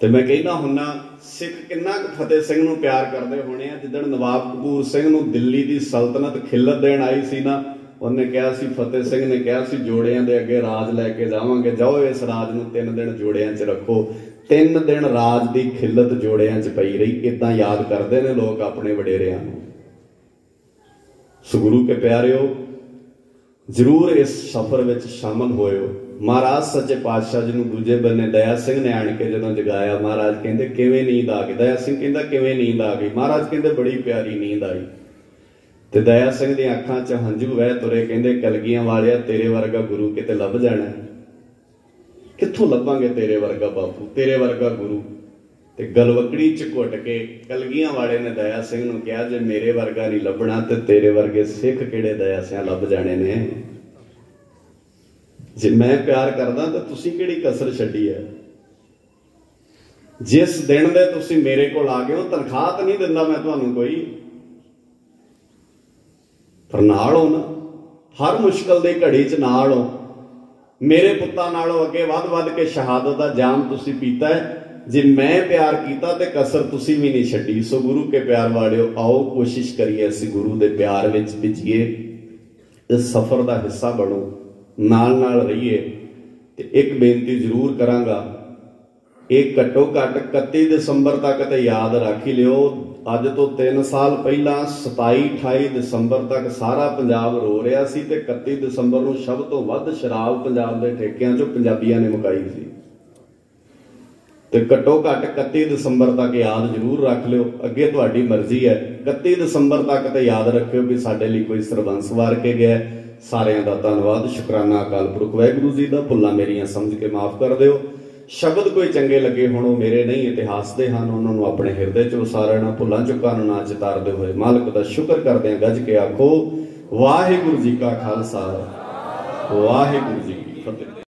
ਤੇ ਮੈਂ ਕਹਿੰਦਾ ਹੁੰਨਾ, ਸਿੱਖ ਕਿੰਨਾ ਕੁ ਫਤਿਹ ਸਿੰਘ ਨੂੰ ਪਿਆਰ ਕਰਦੇ ਹੋਣੇ ਆ, ਜਿੱਦਣ ਨਵਾਬ ਕਪੂਰ ਸਿੰਘ ਨੂੰ ਦਿੱਲੀ ਦੀ ਸਲਤਨਤ ਖਿੱਲਤ ਦੇਣ ਆਈ ਸੀ ਨਾ ਉਹਨੇ ਕਿਹਾ ਸੀ, ਫਤਿਹ ਸਿੰਘ ਨੇ ਕਿਹਾ ਸੀ, ਜੋੜਿਆਂ ਦੇ ਅੱਗੇ ਰਾਜ ਲੈ ਕੇ ਜਾਵਾਂਗੇ। ਜਾਓ ਇਸ ਰਾਜ ਨੂੰ ਤਿੰਨ ਦਿਨ ਜੋੜਿਆਂ 'ਚ ਰੱਖੋ। ਤਿੰਨ ਦਿਨ ਰਾਜ ਦੀ ਖਿੱਲਤ ਜੋੜਿਆਂ 'ਚ ਪਈ ਰਹੀ। ਇਦਾਂ ਯਾਦ ਕਰਦੇ ਨੇ ਲੋਕ ਆਪਣੇ ਵਡੇਰਿਆਂ ਨੂੰ। ਸੋ ਗੁਰੂ ਕੇ ਪਿਆਰਿਓ, ਜ਼ਰੂਰ ਇਸ ਸਫ਼ਰ ਵਿੱਚ ਸ਼ਾਮਲ ਹੋਇਓ। ਮਹਾਰਾਜ ਸੱਚੇ ਪਾਤਸ਼ਾਹ ਜੀ ਨੂੰ ਦੂਜੇ ਬੰਨੇ ਦਇਆ ਸਿੰਘ ਨੇ ਆਣ ਕੇ ਜਦੋਂ ਜਗਾਇਆ, ਮਹਾਰਾਜ ਕਹਿੰਦੇ, ਕਿਵੇਂ ਨੀਂਦ ਆ ਗਈ? ਦਇਆ ਸਿੰਘ ਕਹਿੰਦਾ, ਕਿਵੇਂ ਨੀਂਦ ਆ ਗਈ? ਮਹਾਰਾਜ ਕਹਿੰਦੇ, ਬੜੀ ਪਿਆਰੀ ਨੀਂਦ ਆਈ। ਤੇ ਦਇਆ ਸਿੰਘ ਦੀਆਂ ਅੱਖਾਂ 'ਚ ਹੰਝੂ ਵਹਿ ਤੁਰੇ ਕਹਿੰਦੇ, ਕਲਗੀਆਂ ਵਾਲਿਆ, ਤੇਰੇ ਵਰਗਾ ਗੁਰੂ ਕਿਤੇ ਲੱਭ ਜਾਣਾ ਕਿੱਥੋਂ ਲੱਭਾਂਗੇ ਤੇਰੇ ਵਰਗਾ ਬਾਪੂ? ਤੇਰੇ ਵਰਗਾ ਗੁਰੂ? ਤੇ ਗਲਵਕੜੀ 'ਚ ਘੁੱਟ ਕੇ ਕਲਗੀਆਂ ਵਾਲੇ ਨੇ ਦਇਆ ਸਿੰਘ ਨੂੰ ਕਿਹਾ, ਜੇ ਮੇਰੇ ਵਰਗਾ ਨਹੀਂ ਲੱਭਣਾ, ਤੇ ਤੇਰੇ ਵਰਗੇ ਸਿੱਖ ਕਿਹੜੇ ਦਇਆ ਸਿਆ ਲੱਭ ਜਾਣੇ ਨੇ? ਜੇ ਮੈਂ ਪਿਆਰ ਕਰਦਾ, ਤਾਂ ਤੁਸੀਂ ਕਿਹੜੀ ਕਸਰ ਛੱਡੀ ਹੈ? ਜਿਸ ਦਿਨ ਦੇ ਤੁਸੀਂ ਮੇਰੇ ਕੋਲ ਆ ਗਏ ਹੋ, ਤਨਖਾਹ ਤਾਂ ਨਹੀਂ ਦਿੰਦਾ ਮੈਂ ਤੁਹਾਨੂੰ ਕੋਈ। ਪਰ ਨਾਲ ਹੋ ਨਾ ਹਰ ਮੁਸ਼ਕਲ ਦੇ ਘੜੀ 'ਚ ਨਾਲ ਹੋ। ਮੇਰੇ ਪੁੱਤਾਂ ਨਾਲੋਂ ਅੱਗੇ ਵੱਧ-ਵੱਧ ਕੇ ਸ਼ਹਾਦਤ ਦਾ ਜਾਮ ਤੁਸੀਂ ਪੀਤਾ ਹੈ। ਜੇ ਮੈਂ ਪਿਆਰ ਕੀਤਾ ਤੇ ਕਸਰ ਤੁਸੀਂ ਵੀ ਨਹੀਂ ਛੱਡੀ। ਸੋ ਗੁਰੂ ਕੇ ਪਿਆਰ ਵਾਲਿਓ, ਆਓ ਕੋਸ਼ਿਸ਼ ਕਰੀਏ ਅਸੀਂ ਗੁਰੂ ਦੇ ਪਿਆਰ ਵਿੱਚ ਭਿੱਜੀਏ ਇਸ ਸਫ਼ਰ ਦਾ ਹਿੱਸਾ ਬਣੋ। ਨਾਲ ਨਾਲ ਰਹੀਏ ਤੇ ਇੱਕ ਬੇਨਤੀ ਜ਼ਰੂਰ ਕਰਾਂਗਾ। ਇਹ ਘੱਟੋ ਘੱਟ 31 ਦਸੰਬਰ ਤੱਕ ਤੇ ਯਾਦ ਰੱਖ ਲਿਓ। ਅੱਜ ਤੋਂ 3 ਸਾਲ ਪਹਿਲਾਂ 27 28 ਦਸੰਬਰ ਤੱਕ ਸਾਰਾ ਪੰਜਾਬ ਰੋ ਰਿਹਾ ਸੀ ਤੇ 31 ਦਸੰਬਰ ਨੂੰ ਸਭ ਤੋਂ ਵੱਧ ਸ਼ਰਾਬ ਪੰਜਾਬ ਦੇ ਠੇਕਿਆਂ 'ਚੋਂ ਪੰਜਾਬੀਆਂ ਨੇ ਮੁਕਾਈ ਸੀ। ਤੇ ਘੱਟੋ ਘੱਟ 31 ਦਸੰਬਰ ਤੱਕ ਯਾਦ ਜ਼ਰੂਰ ਰੱਖ ਲਿਓ, ਅੱਗੇ ਤੁਹਾਡੀ ਮਰਜ਼ੀ ਹੈ। 31 ਦਸੰਬਰ ਤੱਕ ਤੇ ਯਾਦ ਰੱਖਿਓ ਕਿ ਸਾਡੇ ਲਈ ਕੋਈ ਸਰਬੰਸ ਵਾਰ ਕੇ ਗਿਆ ਸਾਰਿਆਂ ਦਾ ਧੰਨਵਾਦ, ਸ਼ੁਕਰਾਨਾ ਅਕਾਲ ਪੁਰਖ ਵਾਹਿਗੁਰੂ ਜੀ ਦਾ। ਭੁੱਲਾਂ ਮੇਰੀਆਂ ਸਮਝ ਕੇ ਮਾਫ ਕਰ ਦਿਓ। ਸ਼ਬਦ ਕੋਈ ਚੰਗੇ ਲੱਗੇ ਹੁਣ, ਉਹ ਮੇਰੇ ਨਹੀਂ, ਇਤਿਹਾਸ ਦੇ ਹਨ। ਉਹਨਾਂ ਨੂੰ ਆਪਣੇ ਹਿਰਦੇ 'ਚ ਉਸਾਰਨਾ, ਭੁੱਲਾਂ ਚੁੱਕਾਂ ਨੂੰ ਨਾ ਚਿਤਾਰਦੇ ਹੋਏ। ਮਾਲਕ ਦਾ ਸ਼ੁਕਰ ਕਰਦੇ ਆਂ, ਗੱਜ ਕੇ ਆਖੋ, ਵਾਹਿਗੁਰੂ ਜੀ ਕਾ ਖਾਲਸਾ। ਵਾਹਿਗੁਰੂ ਜੀ